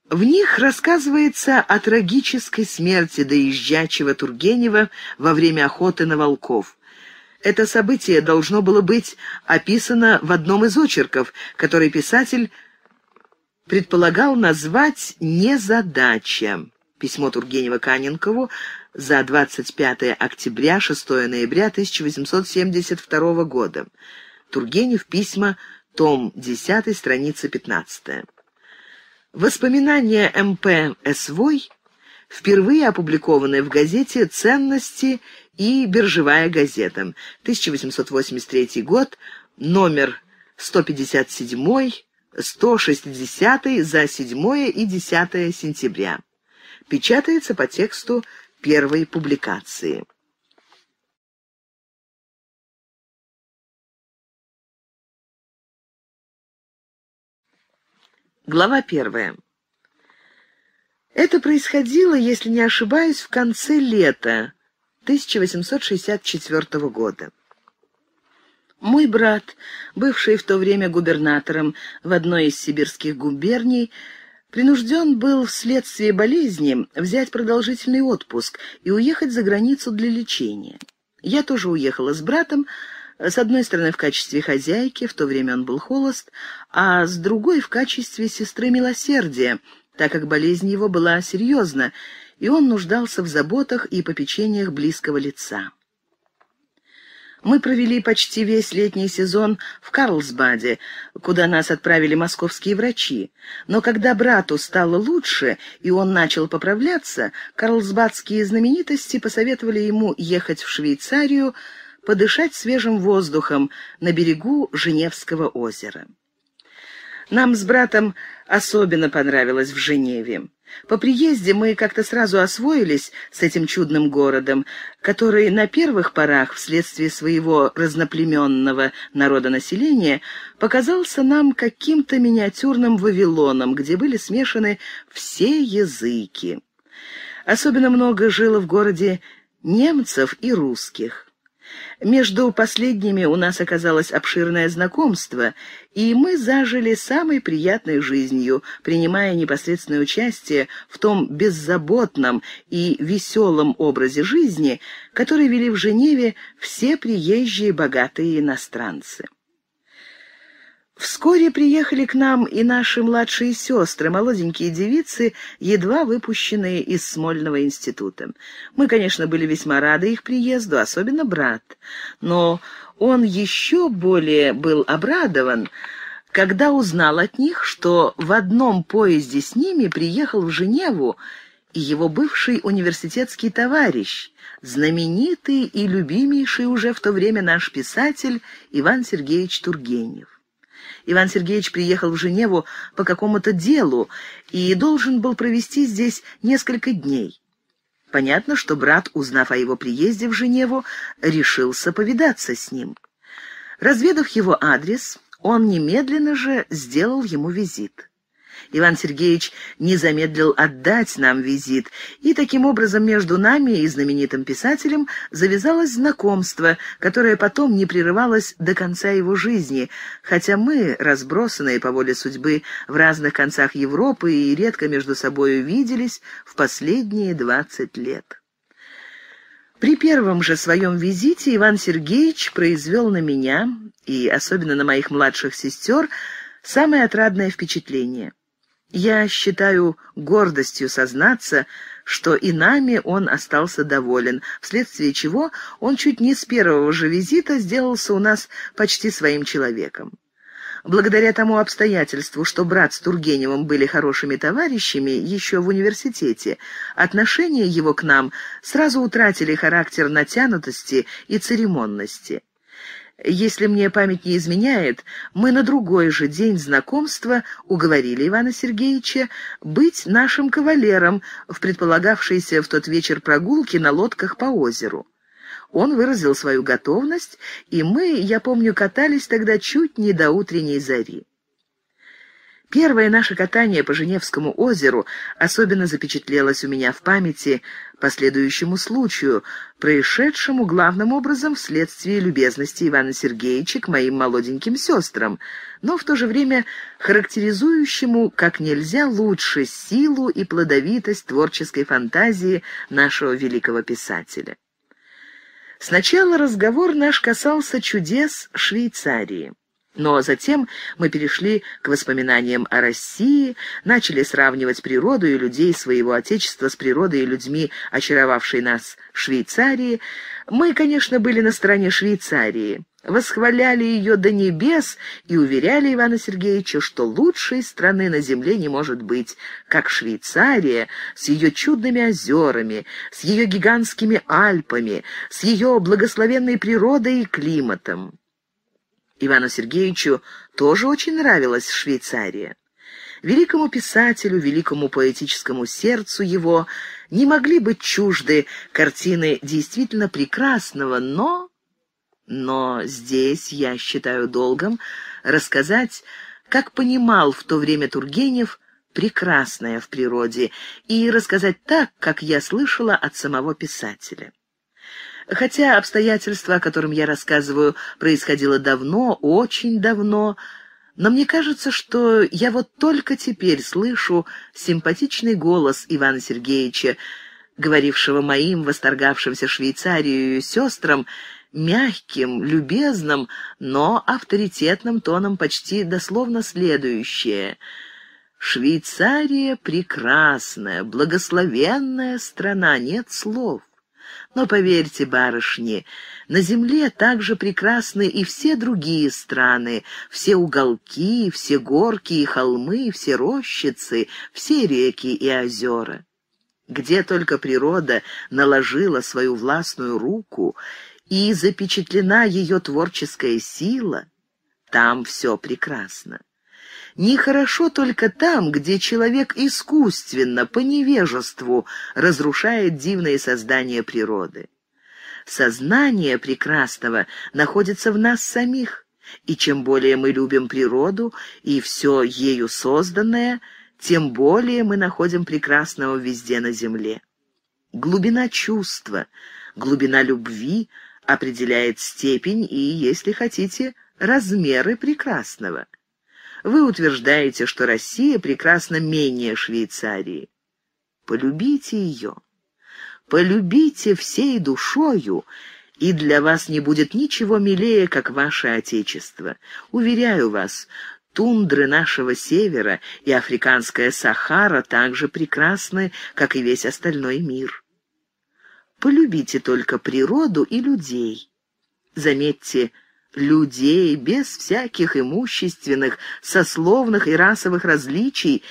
В них рассказывается о трагической смерти доезжачего Тургенева во время охоты на волков. Это событие должно было быть описано в одном из очерков, который писатель предполагал назвать «Незадача». Письмо Тургенева Каненкову за 25 октября, 6 ноября 1872 года. Тургенев, письма, том 10, страница 15. Воспоминания МП «Эсвой» впервые опубликованы в газете «Ценности» и «Биржевая газета», 1883 год, номер 157, 160 за 7 и 10 сентября. Печатается по тексту первой публикации. Глава первая. Это происходило, если не ошибаюсь, в конце лета 1864 года. Мой брат, бывший в то время губернатором в одной из сибирских губерний, принужден был вследствие болезни взять продолжительный отпуск и уехать за границу для лечения. Я тоже уехала с братом, с одной стороны, в качестве хозяйки, в то время он был холост, а с другой — в качестве сестры милосердия, так как болезнь его была серьезна, и он нуждался в заботах и попечениях близкого лица. Мы провели почти весь летний сезон в Карлсбаде, куда нас отправили московские врачи. Но когда брату стало лучше, и он начал поправляться, карлсбадские знаменитости посоветовали ему ехать в Швейцарию, подышать свежим воздухом на берегу Женевского озера. Нам с братом особенно понравилось в Женеве. По приезде мы как-то сразу освоились с этим чудным городом, который на первых порах, вследствие своего разноплеменного народонаселения, показался нам каким-то миниатюрным Вавилоном, где были смешаны все языки. Особенно много жило в городе немцев и русских. Между последними у нас оказалось обширное знакомство, и мы зажили самой приятной жизнью, принимая непосредственное участие в том беззаботном и веселом образе жизни, который вели в Женеве все приезжие богатые иностранцы. Вскоре приехали к нам и наши младшие сестры, молоденькие девицы, едва выпущенные из Смольного института. Мы, конечно, были весьма рады их приезду, особенно брат. Но он еще более был обрадован, когда узнал от них, что в одном поезде с ними приехал в Женеву и его бывший университетский товарищ, знаменитый и любимейший уже в то время наш писатель Иван Сергеевич Тургенев. Иван Сергеевич приехал в Женеву по какому-то делу и должен был провести здесь несколько дней. Понятно, что брат, узнав о его приезде в Женеву, решился повидаться с ним. Разведав его адрес, он немедленно же сделал ему визит. Иван Сергеевич не замедлил отдать нам визит, и таким образом между нами и знаменитым писателем завязалось знакомство, которое потом не прерывалось до конца его жизни, хотя мы, разбросанные по воле судьбы в разных концах Европы и редко между собою виделись в последние двадцать лет. При первом же своем визите Иван Сергеевич произвел на меня, и особенно на моих младших сестер, самое отрадное впечатление — я считаю гордостью сознаться, что и нами он остался доволен, вследствие чего он чуть не с первого же визита сделался у нас почти своим человеком. Благодаря тому обстоятельству, что брат с Тургеневым были хорошими товарищами еще в университете, отношения его к нам сразу утратили характер натянутости и церемонности. Если мне память не изменяет, мы на другой же день знакомства уговорили Ивана Сергеевича быть нашим кавалером в предполагавшейся в тот вечер прогулке на лодках по озеру. Он выразил свою готовность, и мы, я помню, катались тогда чуть не до утренней зари. Первое наше катание по Женевскому озеру особенно запечатлелось у меня в памяти по следующему случаю, происшедшему главным образом вследствие любезности Ивана Сергеевича к моим молоденьким сестрам, но в то же время характеризующему как нельзя лучше силу и плодовитость творческой фантазии нашего великого писателя. Сначала разговор наш касался чудес Швейцарии. Но затем мы перешли к воспоминаниям о России, начали сравнивать природу и людей своего Отечества с природой и людьми, очаровавшей нас Швейцарии. Мы, конечно, были на стороне Швейцарии, восхваляли ее до небес и уверяли Ивана Сергеевича, что лучшей страны на земле не может быть, как Швейцария с ее чудными озерами, с ее гигантскими Альпами, с ее благословенной природой и климатом. Ивану Сергеевичу тоже очень нравилась Швейцария. Великому писателю, великому поэтическому сердцу его не могли быть чужды картины действительно прекрасного, но... Но здесь я считаю долгом рассказать, как понимал в то время Тургенев прекрасное в природе, и рассказать так, как я слышала от самого писателя. Хотя обстоятельства, о котором я рассказываю, происходило давно, очень давно, но мне кажется, что я вот только теперь слышу симпатичный голос Ивана Сергеевича, говорившего моим восторгавшимся Швейцарию сестрам, мягким, любезным, но авторитетным тоном почти дословно следующее. «Швейцария прекрасная, благословенная страна, нет слов». Но поверьте, барышни, на земле также прекрасны и все другие страны, все уголки, все горки и холмы, все рощицы, все реки и озера. Где только природа наложила свою властную руку и запечатлена ее творческая сила, там все прекрасно. Нехорошо только там, где человек искусственно, по невежеству, разрушает дивные создания природы. Сознание прекрасного находится в нас самих, и чем более мы любим природу и все ею созданное, тем более мы находим прекрасного везде на земле. Глубина чувства, глубина любви определяет степень и, если хотите, размеры прекрасного. Вы утверждаете, что Россия прекрасна менее Швейцарии. Полюбите ее. Полюбите всей душою, и для вас не будет ничего милее, как ваше Отечество. Уверяю вас, тундры нашего севера и африканская Сахара так же прекрасны, как и весь остальной мир. Полюбите только природу и людей. Заметьте, людей без всяких имущественных, сословных и расовых различий,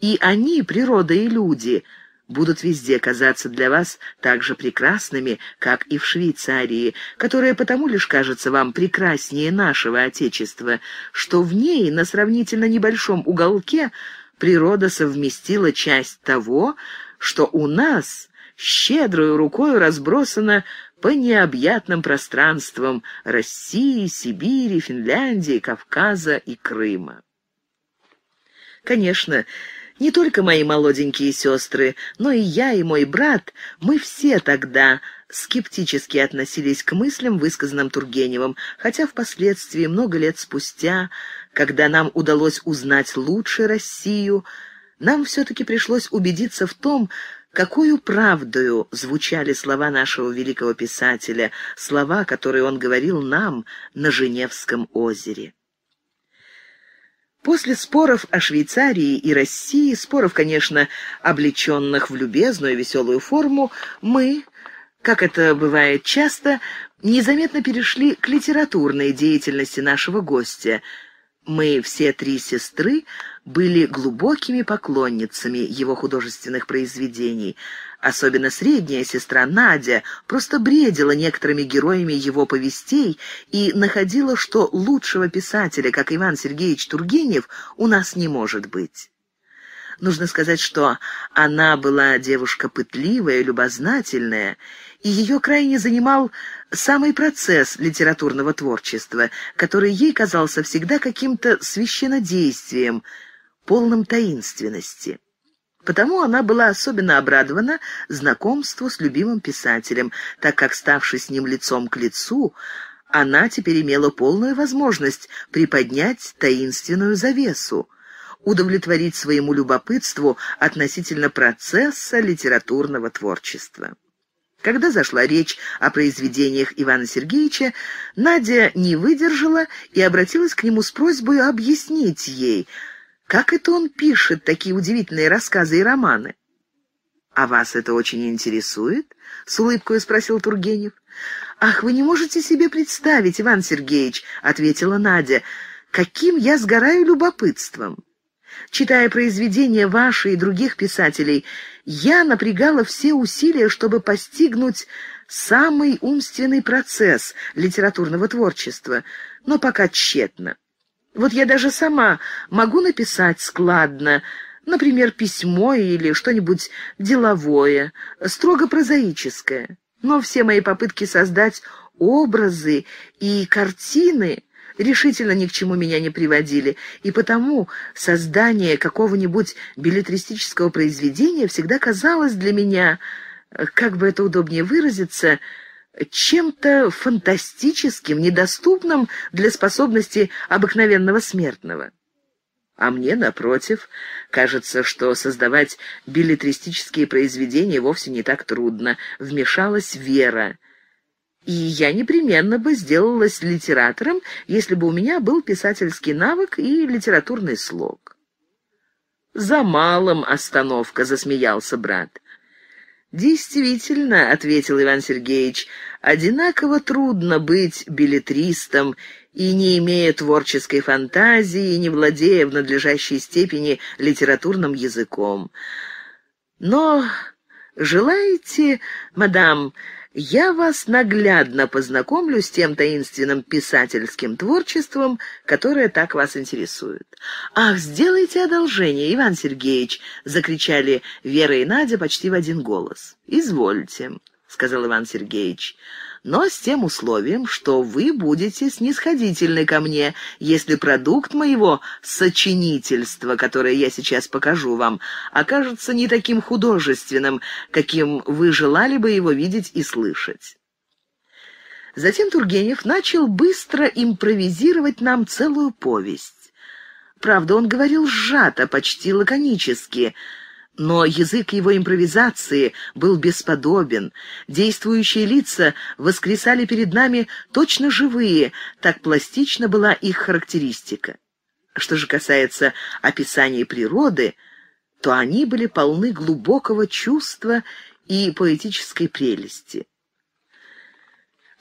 и они, природа и люди, будут везде казаться для вас так же прекрасными, как и в Швейцарии, которая потому лишь кажется вам прекраснее нашего Отечества, что в ней, на сравнительно небольшом уголке, природа совместила часть того, что у нас щедрую рукою разбросано по необъятным пространствам России, Сибири, Финляндии, Кавказа и Крыма. Конечно, не только мои молоденькие сестры, но и я и мой брат, мы все тогда скептически относились к мыслям, высказанным Тургеневым, хотя впоследствии, много лет спустя, когда нам удалось узнать лучше Россию, нам все-таки пришлось убедиться в том, Какую правдою звучали слова нашего великого писателя, слова, которые он говорил нам на Женевском озере. После споров о Швейцарии и России, споров, конечно, облеченных в любезную веселую форму, мы, как это бывает часто, незаметно перешли к литературной деятельности нашего гостя. Мы все три сестры были глубокими поклонницами его художественных произведений. Особенно средняя сестра Надя просто бредила некоторыми героями его повестей и находила, что лучшего писателя, как Иван Сергеевич Тургенев, у нас не может быть. Нужно сказать, что она была девушка пытливая, любознательная, и ее крайне занимал самый процесс литературного творчества, который ей казался всегда каким-то священнодействием, полным таинственности. Потому она была особенно обрадована знакомству с любимым писателем, так как, ставши с ним лицом к лицу, она теперь имела полную возможность приподнять таинственную завесу, удовлетворить своему любопытству относительно процесса литературного творчества. Когда зашла речь о произведениях Ивана Сергеевича, Надя не выдержала и обратилась к нему с просьбой объяснить ей – как это он пишет такие удивительные рассказы и романы? «А вас это очень интересует?» — с улыбкой спросил Тургенев. «Ах, вы не можете себе представить, Иван Сергеевич», — ответила Надя, — «каким я сгораю любопытством. Читая произведения ваши и других писателей, я напрягала все усилия, чтобы постигнуть самый умственный процесс литературного творчества, но пока тщетно. Вот я даже сама могу написать складно, например, письмо или что-нибудь деловое, строго прозаическое. Но все мои попытки создать образы и картины решительно ни к чему меня не приводили, и потому создание какого-нибудь билетристического произведения всегда казалось для меня, как бы это удобнее выразиться, чем-то фантастическим, недоступным для способности обыкновенного смертного. А мне, напротив, кажется, что создавать билетристические произведения вовсе не так трудно. Вмешалась Вера. И я непременно бы сделалась литератором, если бы у меня был писательский навык и литературный слог. «За малым остановка», — засмеялся брат. «Действительно», — ответил Иван Сергеевич, — «одинаково трудно быть билетристом и не имея творческой фантазии, и не владея в надлежащей степени литературным языком. Но желаете, мадам, я вас наглядно познакомлю с тем таинственным писательским творчеством, которое так вас интересует. «Ах, сделайте одолжение, Иван Сергеевич!» — закричали Вера и Надя почти в один голос. «Извольте», — сказал Иван Сергеевич но с тем условием, что вы будете снисходительны ко мне, если продукт моего сочинительства, которое я сейчас покажу вам, окажется не таким художественным, каким вы желали бы его видеть и слышать. Затем Тургенев начал быстро импровизировать нам целую повесть. Правда, он говорил сжато, почти лаконически — но язык его импровизации был бесподобен. Действующие лица воскресали перед нами точно живые, так пластична была их характеристика. Что же касается описаний природы, то они были полны глубокого чувства и поэтической прелести.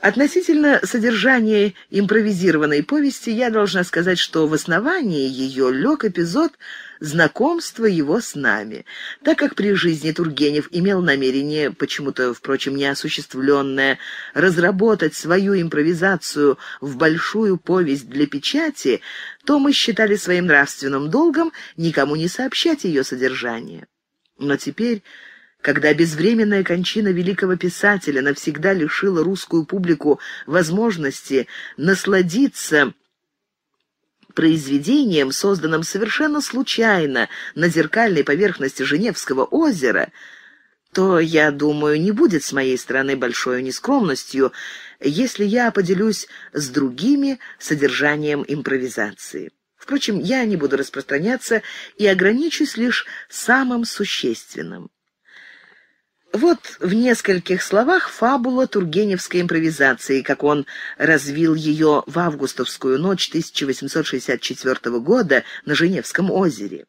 Относительно содержания импровизированной повести я должна сказать, что в основании ее лег эпизод знакомства его с нами. Так как при жизни Тургенев имел намерение, почему-то, впрочем, неосуществленное, разработать свою импровизацию в большую повесть для печати, то мы считали своим нравственным долгом никому не сообщать ее содержание. Но теперь когда безвременная кончина великого писателя навсегда лишила русскую публику возможности насладиться произведением, созданным совершенно случайно на зеркальной поверхности Женевского озера, то, я думаю, не будет с моей стороны большой нескромностью, если я поделюсь с другими содержанием импровизации. Впрочем, я не буду распространяться и ограничусь лишь самым существенным. Вот в нескольких словах фабула тургеневской импровизации, как он развил ее в августовскую ночь 1864 года на Женевском озере.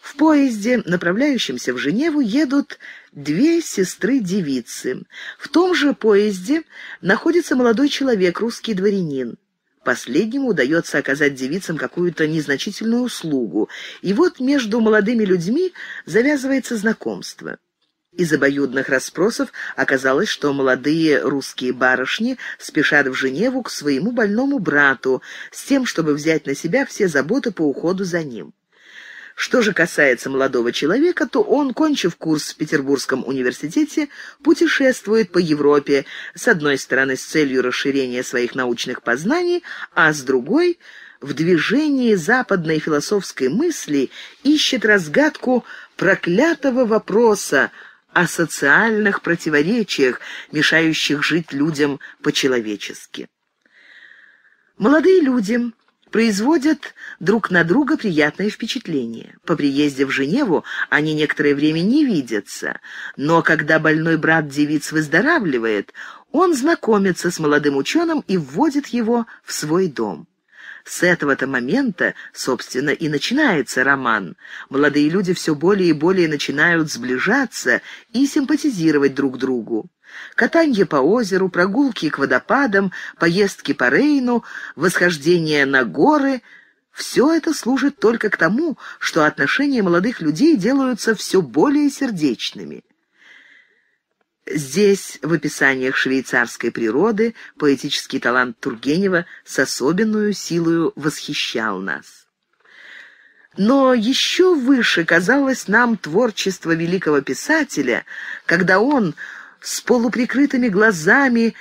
В поезде, направляющемся в Женеву, едут две сестры-девицы. В том же поезде находится молодой человек, русский дворянин. Последнему удается оказать девицам какую-то незначительную услугу, и вот между молодыми людьми завязывается знакомство. Из обоюдных расспросов оказалось, что молодые русские барышни спешат в Женеву к своему больному брату с тем, чтобы взять на себя все заботы по уходу за ним. Что же касается молодого человека, то он, кончив курс в Петербургском университете, путешествует по Европе, с одной стороны с целью расширения своих научных познаний, а с другой — в движении западной философской мысли ищет разгадку проклятого вопроса о социальных противоречиях, мешающих жить людям по-человечески. Молодые люди производят друг на друга приятное впечатление. По приезде в Женеву они некоторое время не видятся, но когда больной брат девиц выздоравливает, он знакомится с молодым ученым и вводит его в свой дом. С этого-то момента, собственно, и начинается роман. Молодые люди все более и более начинают сближаться и симпатизировать друг другу. Катанье по озеру, прогулки к водопадам, поездки по Рейну, восхождение на горы — все это служит только к тому, что отношения молодых людей делаются все более сердечными. Здесь, в описаниях швейцарской природы, поэтический талант Тургенева с особенную силою восхищал нас. Но еще выше казалось нам творчество великого писателя, когда он с полуприкрытыми глазами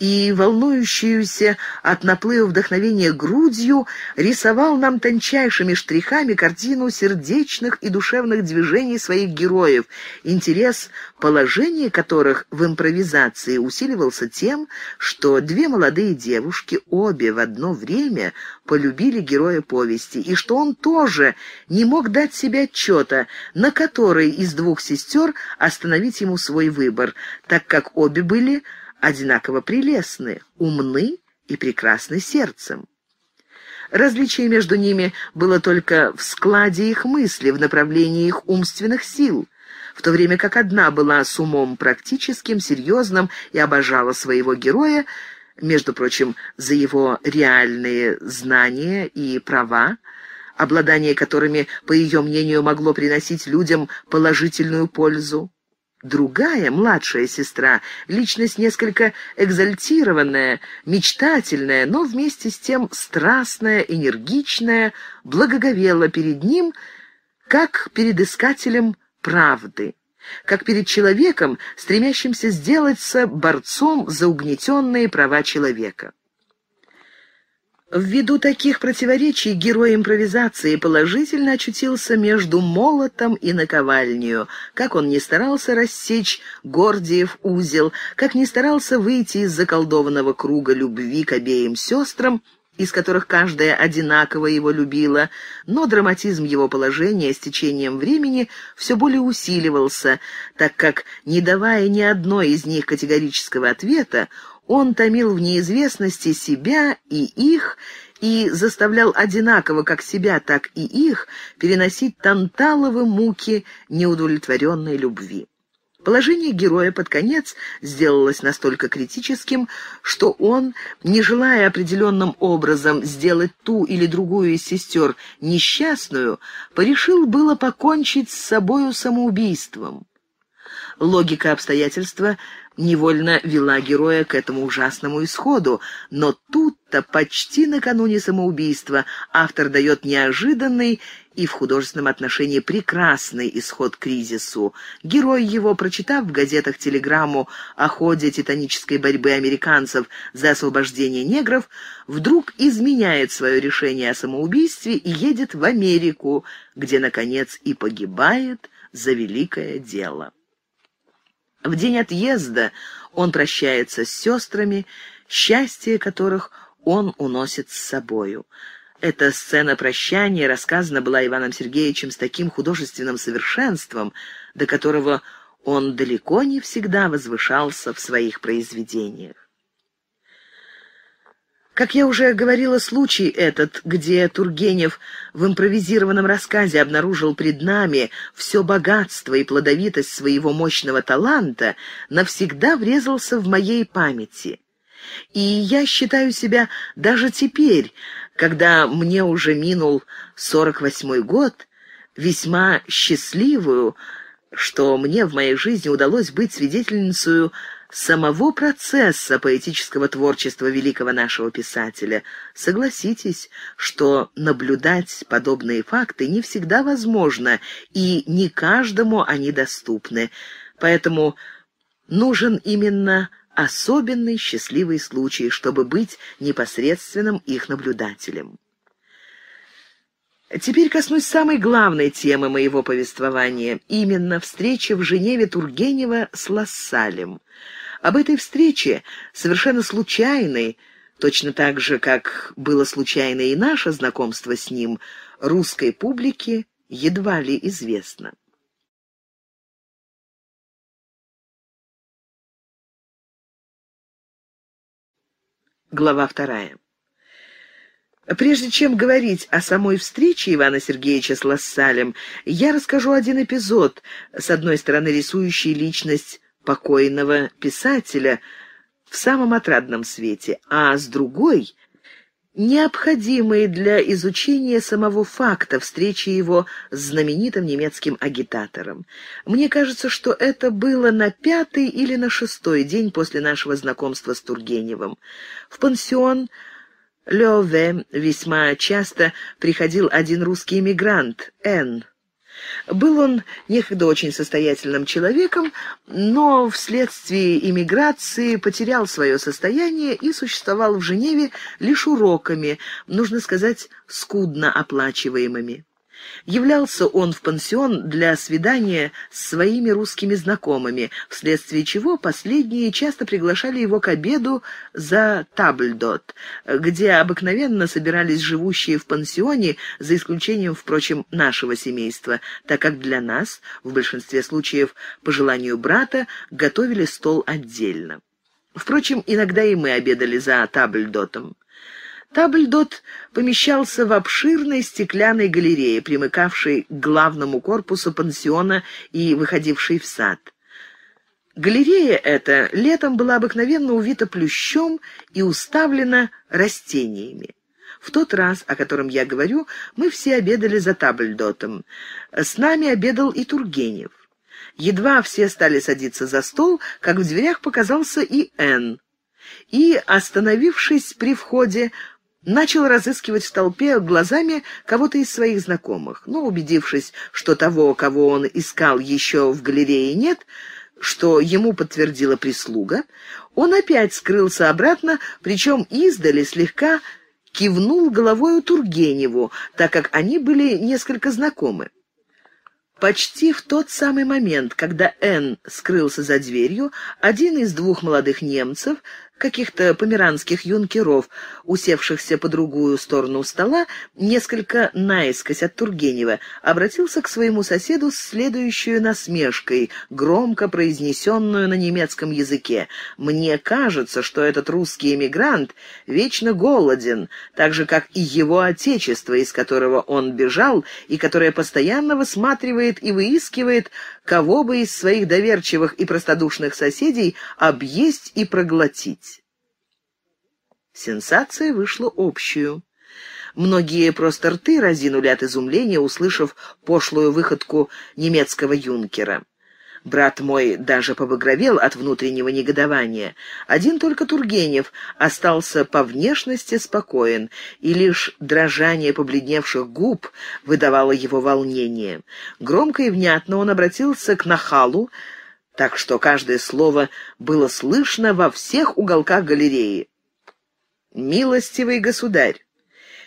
и волнующуюся от наплыва вдохновения грудью рисовал нам тончайшими штрихами картину сердечных и душевных движений своих героев, интерес положения которых в импровизации усиливался тем, что две молодые девушки обе в одно время полюбили героя повести, и что он тоже не мог дать себе отчета, на которой из двух сестер остановить ему свой выбор, так как обе были одинаково прелестны, умны и прекрасны сердцем. Различие между ними было только в складе их мысли, в направлении их умственных сил, в то время как одна была с умом практическим, серьезным и обожала своего героя, между прочим, за его реальные знания и права, обладание которыми, по ее мнению, могло приносить людям положительную пользу. Другая, младшая сестра, личность несколько экзальтированная, мечтательная, но вместе с тем страстная, энергичная, благоговела перед ним, как перед искателем правды, как перед человеком, стремящимся сделаться борцом за угнетенные права человека. Ввиду таких противоречий герой импровизации положительно очутился между молотом и наковальнею. Как он не старался рассечь Гордиев узел, как не старался выйти из заколдованного круга любви к обеим сестрам, из которых каждая одинаково его любила, но драматизм его положения с течением времени все более усиливался, так как, не давая ни одной из них категорического ответа, он томил в неизвестности себя и их, и заставлял одинаково как себя, так и их переносить танталовы муки неудовлетворенной любви. Положение героя под конец сделалось настолько критическим, что он, не желая определенным образом сделать ту или другую из сестер несчастную, порешил было покончить с собою самоубийством. Логика обстоятельства невольно вела героя к этому ужасному исходу, но тут-то, почти накануне самоубийства, автор дает неожиданный и в художественном отношении прекрасный исход кризису. Герой его, прочитав в газетах телеграмму о ходе титанической борьбы американцев за освобождение негров, вдруг изменяет свое решение о самоубийстве и едет в Америку, где, наконец, и погибает за великое дело. В день отъезда он прощается с сестрами, счастье которых он уносит с собою. Эта сцена прощания рассказана была Иваном Сергеевичем с таким художественным совершенством, до которого он далеко не всегда возвышался в своих произведениях. Как я уже говорила, случай этот, где Тургенев в импровизированном рассказе обнаружил пред нами все богатство и плодовитость своего мощного таланта, навсегда врезался в моей памяти. И я считаю себя даже теперь, когда мне уже минул сорок восьмой год, весьма счастливую, что мне в моей жизни удалось быть свидетельницей самого процесса поэтического творчества великого нашего писателя. Согласитесь, что наблюдать подобные факты не всегда возможно, и не каждому они доступны. Поэтому нужен именно особенный счастливый случай, чтобы быть непосредственным их наблюдателем. Теперь коснусь самой главной темы моего повествования, именно встречи в Женеве Тургенева с Лассалем. Об этой встрече, совершенно случайной, точно так же, как было случайно и наше знакомство с ним, русской публике едва ли известно. Глава вторая. Прежде чем говорить о самой встрече Ивана Сергеевича с Лассалем, я расскажу один эпизод, с одной стороны рисующий личность покойного писателя в самом отрадном свете, а с другой — необходимый для изучения самого факта встречи его с знаменитым немецким агитатором. Мне кажется, что это было на пятый или на шестой день после нашего знакомства с Тургеневым. В пансион Лёве весьма часто приходил один русский эмигрант, Н. Был он некогда очень состоятельным человеком, но вследствие иммиграции потерял свое состояние и существовал в Женеве лишь уроками, нужно сказать, скудно оплачиваемыми. Являлся он в пансион для свидания с своими русскими знакомыми, вследствие чего последние часто приглашали его к обеду за Табльдот, где обыкновенно собирались живущие в пансионе, за исключением, впрочем, нашего семейства, так как для нас, в большинстве случаев, по желанию брата, готовили стол отдельно. Впрочем, иногда и мы обедали за Табльдотом. Табльдот помещался в обширной стеклянной галерее, примыкавшей к главному корпусу пансиона и выходившей в сад. Галерея эта летом была обыкновенно увита плющом и уставлена растениями. В тот раз, о котором я говорю, мы все обедали за Табльдотом. С нами обедал и Тургенев. Едва все стали садиться за стол, как в дверях показался и Н. И, остановившись при входе, начал разыскивать в толпе глазами кого-то из своих знакомых. Но, убедившись, что того, кого он искал, еще в галерее нет, что ему подтвердила прислуга, он опять скрылся обратно, причем издали слегка кивнул головою Тургеневу, так как они были несколько знакомы. Почти в тот самый момент, когда Н скрылся за дверью, один из двух молодых немцев каких-то померанских юнкеров, усевшихся по другую сторону стола, несколько наискось от Тургенева, обратился к своему соседу с следующей насмешкой, громко произнесенную на немецком языке. «Мне кажется, что этот русский эмигрант вечно голоден, так же, как и его отечество, из которого он бежал, и которое постоянно высматривает и выискивает, кого бы из своих доверчивых и простодушных соседей объесть и проглотить. Сенсация вышла общую. Многие просто рты разинули от изумления, услышав пошлую выходку немецкого юнкера. Брат мой даже побагровел от внутреннего негодования. Один только Тургенев остался по внешности спокоен, и лишь дрожание побледневших губ выдавало его волнение. Громко и внятно он обратился к Нахалу, так что каждое слово было слышно во всех уголках галереи. «Милостивый государь,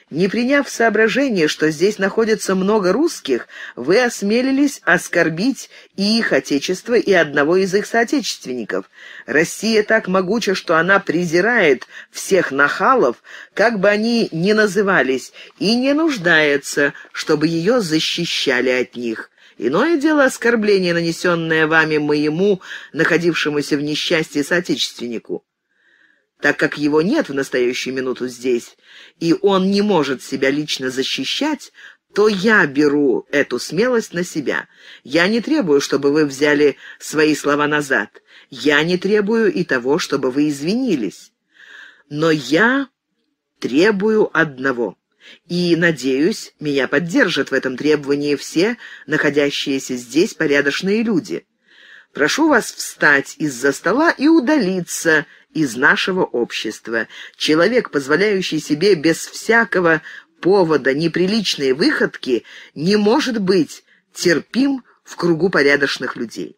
не приняв соображение, что здесь находится много русских, вы осмелились оскорбить и их отечество, и одного из их соотечественников. Россия так могуча, что она презирает всех нахалов, как бы они ни назывались, и не нуждается, чтобы ее защищали от них». Иное дело оскорбление, нанесенное вами моему, находившемуся в несчастье соотечественнику. Так как его нет в настоящую минуту здесь, и он не может себя лично защищать, то я беру эту смелость на себя. Я не требую, чтобы вы взяли свои слова назад. Я не требую и того, чтобы вы извинились. Но я требую одного. И, надеюсь, меня поддержат в этом требовании все находящиеся здесь порядочные люди. Прошу вас встать из-за стола и удалиться из нашего общества. Человек, позволяющий себе без всякого повода неприличные выходки, не может быть терпим в кругу порядочных людей.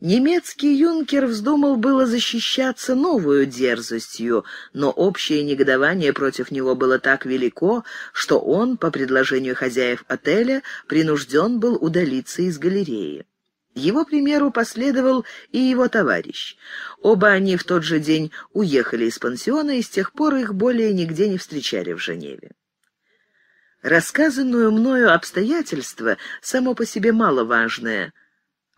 Немецкий юнкер вздумал было защищаться новую дерзостью, но общее негодование против него было так велико, что он, по предложению хозяев отеля, принужден был удалиться из галереи. Его примеру последовал и его товарищ. Оба они в тот же день уехали из пансиона, и с тех пор их более нигде не встречали в Женеве. Рассказанную мною обстоятельство само по себе маловажное —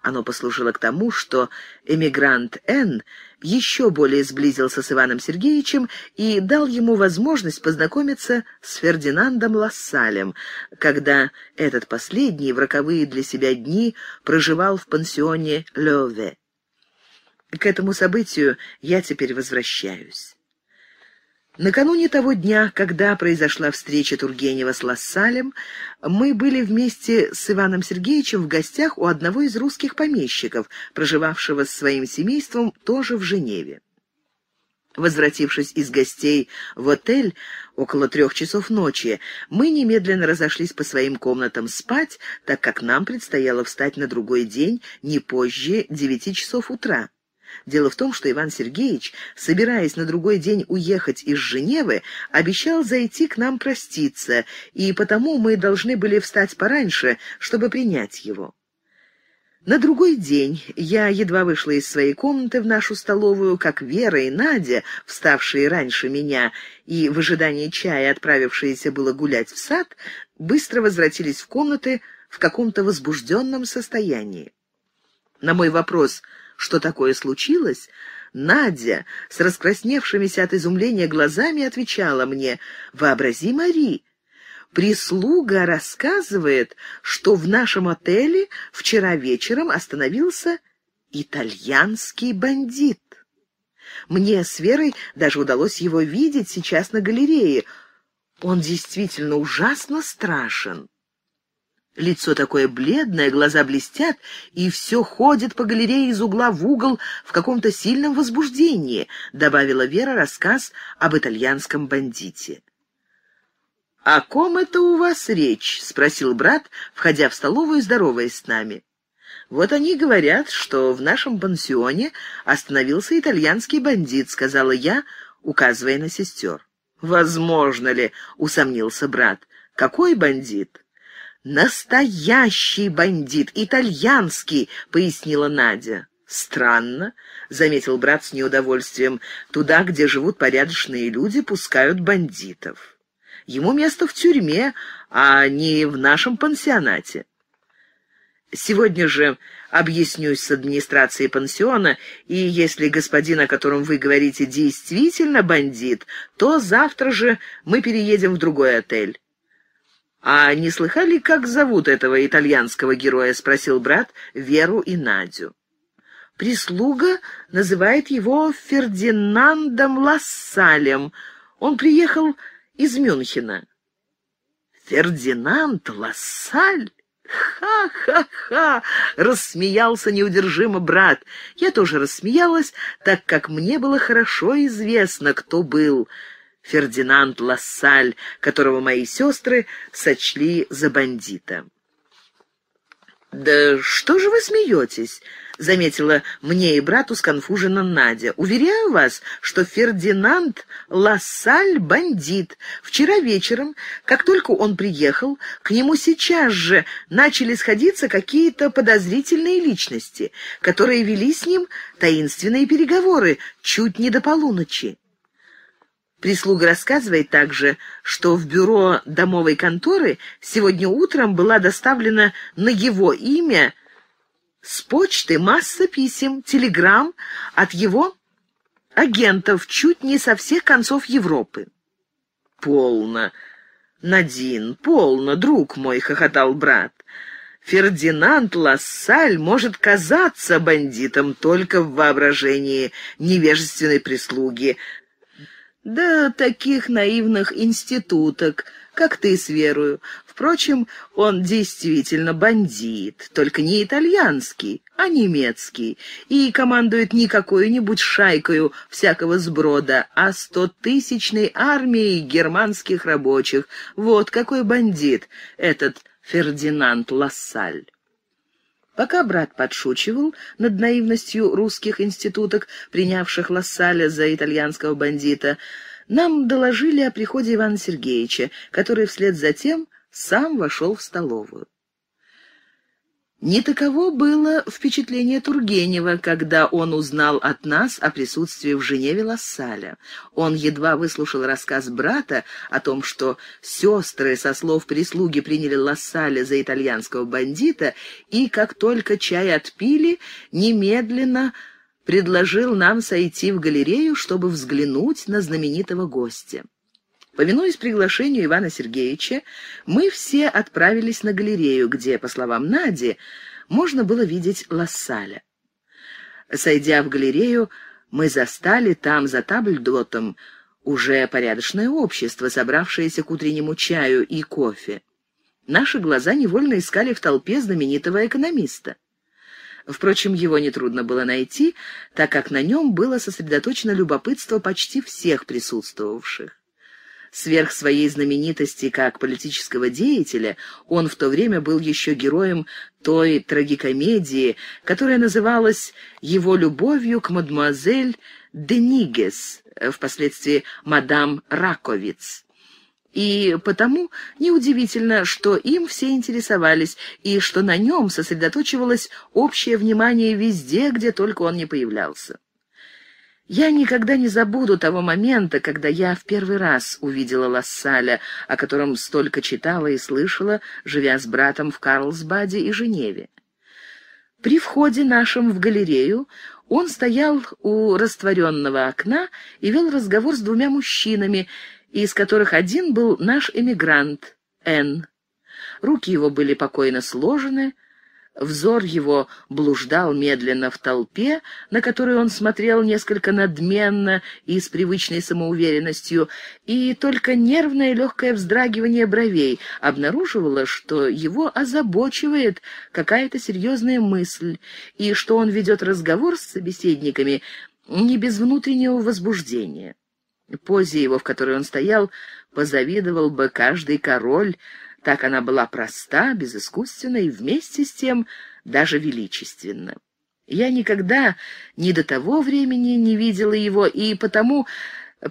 оно послужило к тому, что эмигрант Н. еще более сблизился с Иваном Сергеевичем и дал ему возможность познакомиться с Фердинандом Лассалем, когда этот последний в роковые для себя дни проживал в пансионе Лёве. К этому событию я теперь возвращаюсь. Накануне того дня, когда произошла встреча Тургенева с Лассалем, мы были вместе с Иваном Сергеевичем в гостях у одного из русских помещиков, проживавшего с своим семейством тоже в Женеве. Возвратившись из гостей в отель около трех часов ночи, мы немедленно разошлись по своим комнатам спать, так как нам предстояло встать на другой день не позже девяти часов утра. Дело в том, что Иван Сергеевич, собираясь на другой день уехать из Женевы, обещал зайти к нам проститься, и потому мы должны были встать пораньше, чтобы принять его. На другой день я едва вышла из своей комнаты в нашу столовую, как Вера и Надя, вставшие раньше меня и в ожидании чая, отправившиеся было гулять в сад, быстро возвратились в комнаты в каком-то возбужденном состоянии. На мой вопрос — что такое случилось, Надя с раскрасневшимися от изумления глазами отвечала мне, «Вообрази, Мари, прислуга рассказывает, что в нашем отеле вчера вечером остановился итальянский бандит. Мне с Верой даже удалось его видеть сейчас на галерее. Он действительно ужасно страшен. Лицо такое бледное, глаза блестят, и все ходит по галерее из угла в угол в каком-то сильном возбуждении», — добавила Вера рассказ об итальянском бандите. «О ком это у вас речь?» — спросил брат, входя в столовую и здороваясь с нами. «Вот они говорят, что в нашем пансионе остановился итальянский бандит», — сказала я, указывая на сестер. «Возможно ли?» — усомнился брат. «Какой бандит?» «Настоящий бандит, итальянский», — пояснила Надя. «Странно», — заметил брат с неудовольствием, — «туда, где живут порядочные люди, пускают бандитов. Ему место в тюрьме, а не в нашем пансионате». Сегодня же объяснюсь с администрацией пансиона, и если господин, о котором вы говорите, действительно бандит, то завтра же мы переедем в другой отель. «А не слыхали, как зовут этого итальянского героя?» — спросил брат Веру и Надю. «Прислуга называет его Фердинандом Лассалем. Он приехал из Мюнхена». «Фердинанд Лассаль?» «Ха-ха-ха!» — рассмеялся неудержимо брат. Я тоже рассмеялась, так как мне было хорошо известно, кто был Фердинанд Лассаль, которого мои сестры сочли за бандита. «Да что же вы смеетесь?» — заметила мне и брату сконфуженно Надя. «Уверяю вас, что Фердинанд Лассаль — бандит. Вчера вечером, как только он приехал, к нему сейчас же начали сходиться какие-то подозрительные личности, которые вели с ним таинственные переговоры чуть не до полуночи. Прислуга рассказывает также, что в бюро домовой конторы сегодня утром была доставлена на его имя с почты масса писем, телеграмм от его агентов чуть не со всех концов Европы. «Полно, Надин, полно, друг мой!» — хохотал брат. Фердинанд Лассаль может казаться бандитом только в воображении невежественной прислуги, Да таких наивных институток, как ты с Верою. Впрочем, он действительно бандит, только не итальянский, а немецкий, и командует не какой-нибудь шайкою всякого сброда, а стотысячной армией германских рабочих. Вот какой бандит этот Фердинанд Лассаль. Пока брат подшучивал над наивностью русских институток, принявших Лассаля за итальянского бандита, нам доложили о приходе Ивана Сергеевича, который вслед за тем сам вошел в столовую. Не таково было впечатление Тургенева, когда он узнал от нас о присутствии в Женеве Лассаля. Он едва выслушал рассказ брата о том, что сестры со слов прислуги приняли Лассаля за итальянского бандита, и как только чай отпили, немедленно предложил нам сойти в галерею, чтобы взглянуть на знаменитого гостя. Повинуясь приглашению Ивана Сергеевича, мы все отправились на галерею, где, по словам Нади, можно было видеть Лассаля. Сойдя в галерею, мы застали там, за табльдотом, уже порядочное общество, собравшееся к утреннему чаю и кофе. Наши глаза невольно искали в толпе знаменитого экономиста. Впрочем, его нетрудно было найти, так как на нем было сосредоточено любопытство почти всех присутствовавших. Сверх своей знаменитости как политического деятеля, он в то время был еще героем той трагикомедии, которая называлась «Его любовью к мадемуазель Денигес», впоследствии «Мадам Раковиц». И потому неудивительно, что им все интересовались, и что на нем сосредоточивалось общее внимание везде, где только он не появлялся. Я никогда не забуду того момента, когда я в первый раз увидела Лассаля, о котором столько читала и слышала, живя с братом в Карлсбаде и Женеве. При входе нашем в галерею он стоял у растворенного окна и вел разговор с двумя мужчинами, из которых один был наш эмигрант, Н. Руки его были покойно сложены, Взор его блуждал медленно в толпе, на которую он смотрел несколько надменно и с привычной самоуверенностью, и только нервное легкое вздрагивание бровей обнаруживало, что его озабочивает какая-то серьезная мысль, и что он ведет разговор с собеседниками не без внутреннего возбуждения. Позе его, в которой он стоял, позавидовал бы каждый король, так она была проста, безыскусственна и вместе с тем даже величественна. Я никогда ни до того времени не видела его, и потому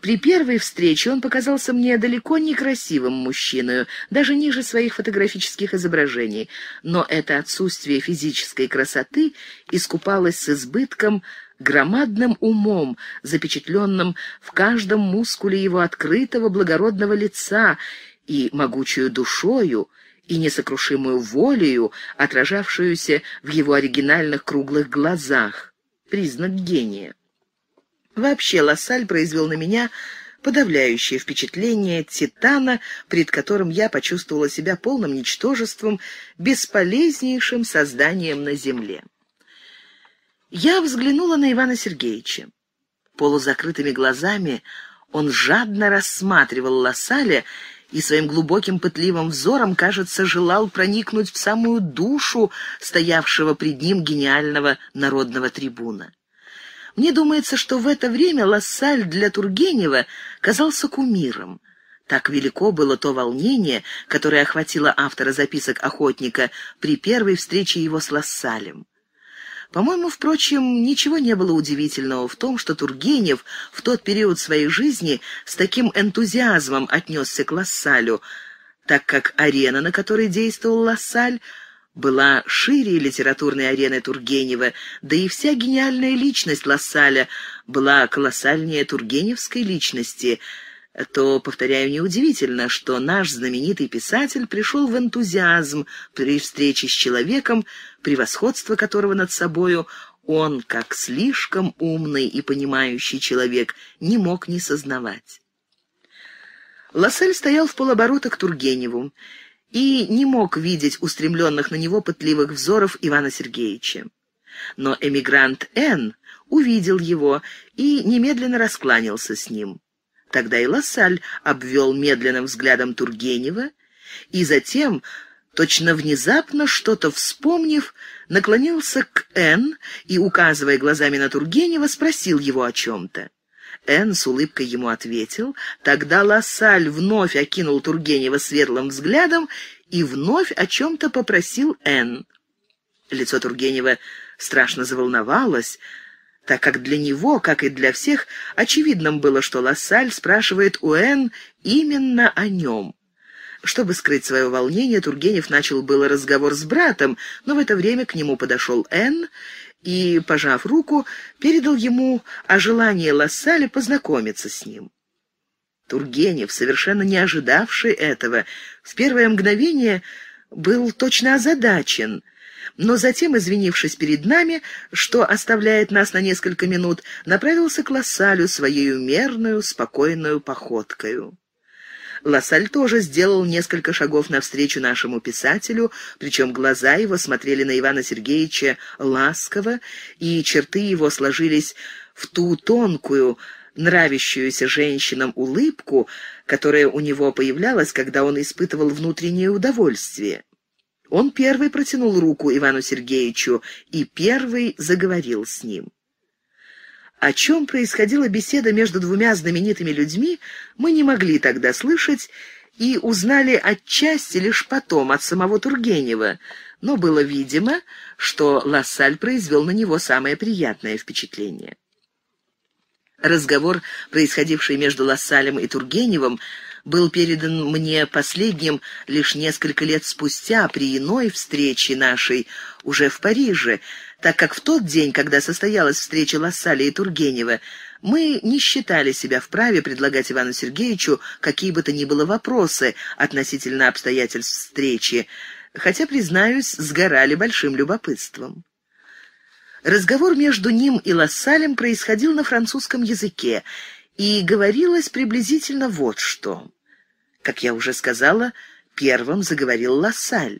при первой встрече он показался мне далеко не красивым мужчиной, даже ниже своих фотографических изображений. Но это отсутствие физической красоты искупалось с избытком громадным умом, запечатленным в каждом мускуле его открытого благородного лица, и могучую душою, и несокрушимую волею, отражавшуюся в его оригинальных круглых глазах. Признак гения. Вообще Лассаль произвел на меня подавляющее впечатление титана, пред которым я почувствовала себя полным ничтожеством, бесполезнейшим созданием на земле. Я взглянула на Ивана Сергеевича. Полузакрытыми глазами он жадно рассматривал Лассаля и своим глубоким пытливым взором, кажется, желал проникнуть в самую душу стоявшего пред ним гениального народного трибуна. Мне думается, что в это время Лассаль для Тургенева казался кумиром. Так велико было то волнение, которое охватило автора записок охотника при первой встрече его с Лассалем. По-моему, впрочем, ничего не было удивительного в том, что Тургенев в тот период своей жизни с таким энтузиазмом отнесся к Лассалю, так как арена, на которой действовал Лассаль, была шире литературной арены Тургенева, да и вся гениальная личность Лассаля была колоссальнее тургеневской личности — то, повторяю, неудивительно, что наш знаменитый писатель пришел в энтузиазм при встрече с человеком, превосходство которого над собою он, как слишком умный и понимающий человек, не мог не сознавать. Лассель стоял в полоборота к Тургеневу и не мог видеть устремленных на него пытливых взоров Ивана Сергеевича. Но эмигрант Н. увидел его и немедленно раскланялся с ним. Тогда и Лассаль обвел медленным взглядом Тургенева, и затем, точно внезапно что-то вспомнив, наклонился к Н и, указывая глазами на Тургенева, спросил его о чем-то. Н с улыбкой ему ответил. Тогда Лассаль вновь окинул Тургенева светлым взглядом и вновь о чем-то попросил Н. Лицо Тургенева страшно заволновалось, так как для него, как и для всех, очевидным было, что Лассаль спрашивает у Н именно о нем. Чтобы скрыть свое волнение, Тургенев начал было разговор с братом, но в это время к нему подошел Н и, пожав руку, передал ему о желании Лассаля познакомиться с ним. Тургенев, совершенно не ожидавший этого, в первое мгновение был точно озадачен, но затем, извинившись перед нами, что оставляет нас на несколько минут, направился к Лассалю своей умерную, спокойную походкою. Лассаль тоже сделал несколько шагов навстречу нашему писателю, причем глаза его смотрели на Ивана Сергеевича ласково, и черты его сложились в ту тонкую, нравящуюся женщинам улыбку, которая у него появлялась, когда он испытывал внутреннее удовольствие. Он первый протянул руку Ивану Сергеевичу и первый заговорил с ним. О чем происходила беседа между двумя знаменитыми людьми, мы не могли тогда слышать и узнали отчасти лишь потом от самого Тургенева, но было видимо, что Лассаль произвел на него самое приятное впечатление. Разговор, происходивший между Лассалем и Тургеневым, был передан мне последним лишь несколько лет спустя при иной встрече нашей уже в Париже, так как в тот день, когда состоялась встреча Лассаля и Тургенева, мы не считали себя вправе предлагать Ивану Сергеевичу какие бы то ни было вопросы относительно обстоятельств встречи, хотя, признаюсь, сгорали большим любопытством. Разговор между ним и Лассалем происходил на французском языке, и говорилось приблизительно вот что. Как я уже сказала, первым заговорил Лассаль.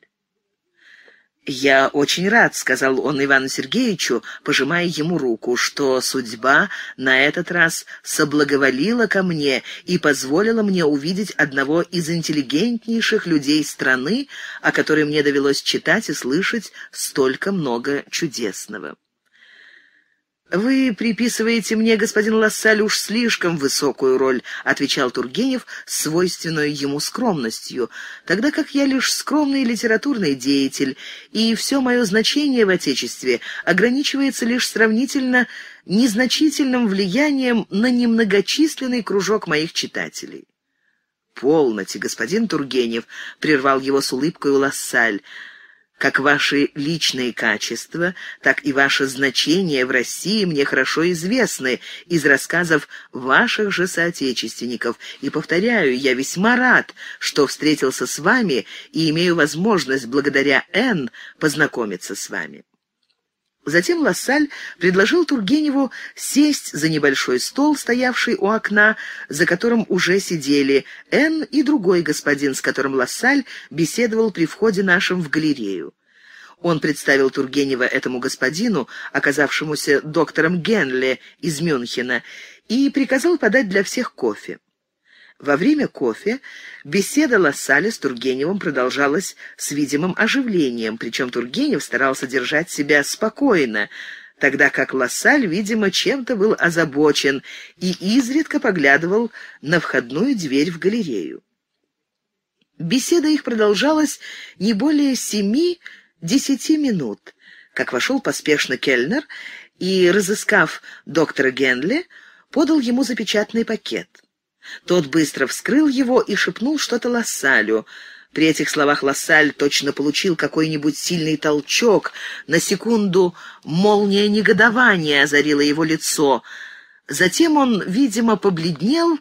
«Я очень рад», — сказал он Ивану Сергеевичу, пожимая ему руку, «что судьба на этот раз соблаговолила ко мне и позволила мне увидеть одного из интеллигентнейших людей страны, о которой мне довелось читать и слышать столько много чудесного». «Вы приписываете мне, господин Лассаль, уж слишком высокую роль», — отвечал Тургенев с свойственной ему скромностью, «тогда как я лишь скромный литературный деятель, и все мое значение в Отечестве ограничивается лишь сравнительно незначительным влиянием на немногочисленный кружок моих читателей». «Полноте, господин Тургенев», — прервал его с улыбкой Лассаль, — как ваши личные качества, так и ваше значение в России мне хорошо известны из рассказов ваших же соотечественников. И, повторяю, я весьма рад, что встретился с вами и имею возможность благодаря Н познакомиться с вами. Затем Лассаль предложил Тургеневу сесть за небольшой стол, стоявший у окна, за которым уже сидели Н и другой господин, с которым Лассаль беседовал при входе нашим в галерею. Он представил Тургенева этому господину, оказавшемуся доктором Генли из Мюнхена, и приказал подать для всех кофе. Во время кофе беседа Лассаля с Тургеневым продолжалась с видимым оживлением, причем Тургенев старался держать себя спокойно, тогда как Лассаль, видимо, чем-то был озабочен и изредка поглядывал на входную дверь в галерею. Беседа их продолжалась не более семи-десяти минут, как вошел поспешно Кельнер и, разыскав доктора Генли, подал ему запечатанный пакет. Тот быстро вскрыл его и шепнул что-то Лассалю. При этих словах Лассаль точно получил какой-нибудь сильный толчок. На секунду молния негодования озарила его лицо. Затем он, видимо, побледнел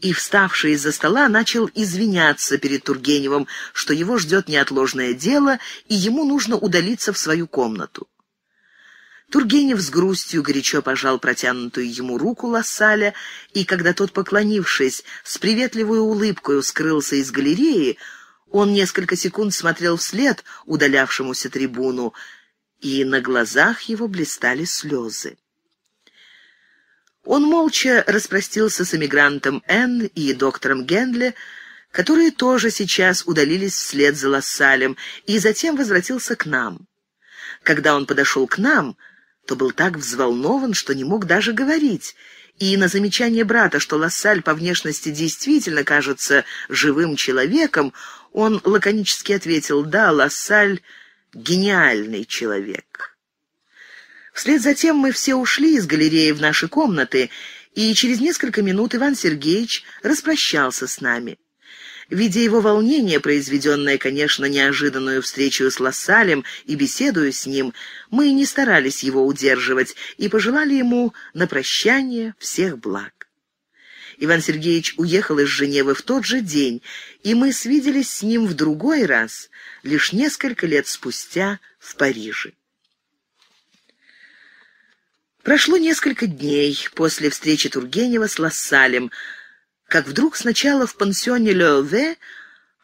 и, вставший из-за стола, начал извиняться перед Тургеневым, что его ждет неотложное дело, и ему нужно удалиться в свою комнату. Тургенев с грустью горячо пожал протянутую ему руку Лассаля, и когда тот, поклонившись, с приветливой улыбкой скрылся из галереи, он несколько секунд смотрел вслед удалявшемуся трибуну, и на глазах его блистали слезы. Он молча распростился с эмигрантом Н и доктором Гендле, которые тоже сейчас удалились вслед за Лассалем, и затем возвратился к нам. Когда он подошел к нам, то был так взволнован, что не мог даже говорить, и на замечание брата, что Лассаль по внешности действительно кажется живым человеком, он лаконически ответил «Да, Лассаль — гениальный человек». Вслед за тем мы все ушли из галереи в наши комнаты, и через несколько минут Иван Сергеевич распрощался с нами. Видя его волнение, произведенное, конечно, неожиданную встречу с Лассалем и беседуя с ним, мы не старались его удерживать и пожелали ему на прощание всех благ. Иван Сергеевич уехал из Женевы в тот же день, и мы свиделись с ним в другой раз, лишь несколько лет спустя в Париже. Прошло несколько дней после встречи Тургенева с Лассалем, как вдруг сначала в пансионе Леове,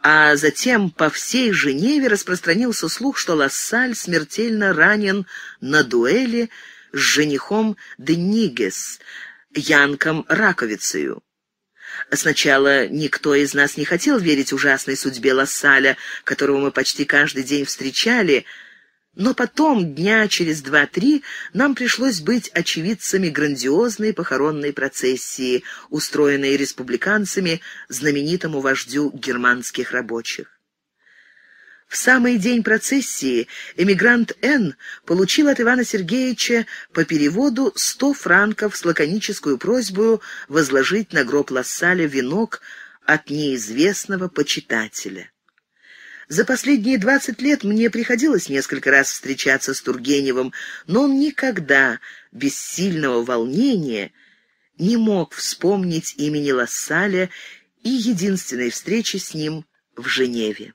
а затем по всей Женеве распространился слух, что Лассаль смертельно ранен на дуэли с женихом Денигес, Янком Раковицею. Сначала никто из нас не хотел верить ужасной судьбе Лассаля, которого мы почти каждый день встречали, но потом, дня через два-три, нам пришлось быть очевидцами грандиозной похоронной процессии, устроенной республиканцами знаменитому вождю германских рабочих. В самый день процессии эмигрант Н. получил от Ивана Сергеевича по переводу сто франков с лаконическую просьбу возложить на гроб Лассаля венок от неизвестного почитателя. За последние двадцать лет мне приходилось несколько раз встречаться с Тургеневым, но он никогда, без сильного волнения, не мог вспомнить имени Лассаля и единственной встречи с ним в Женеве.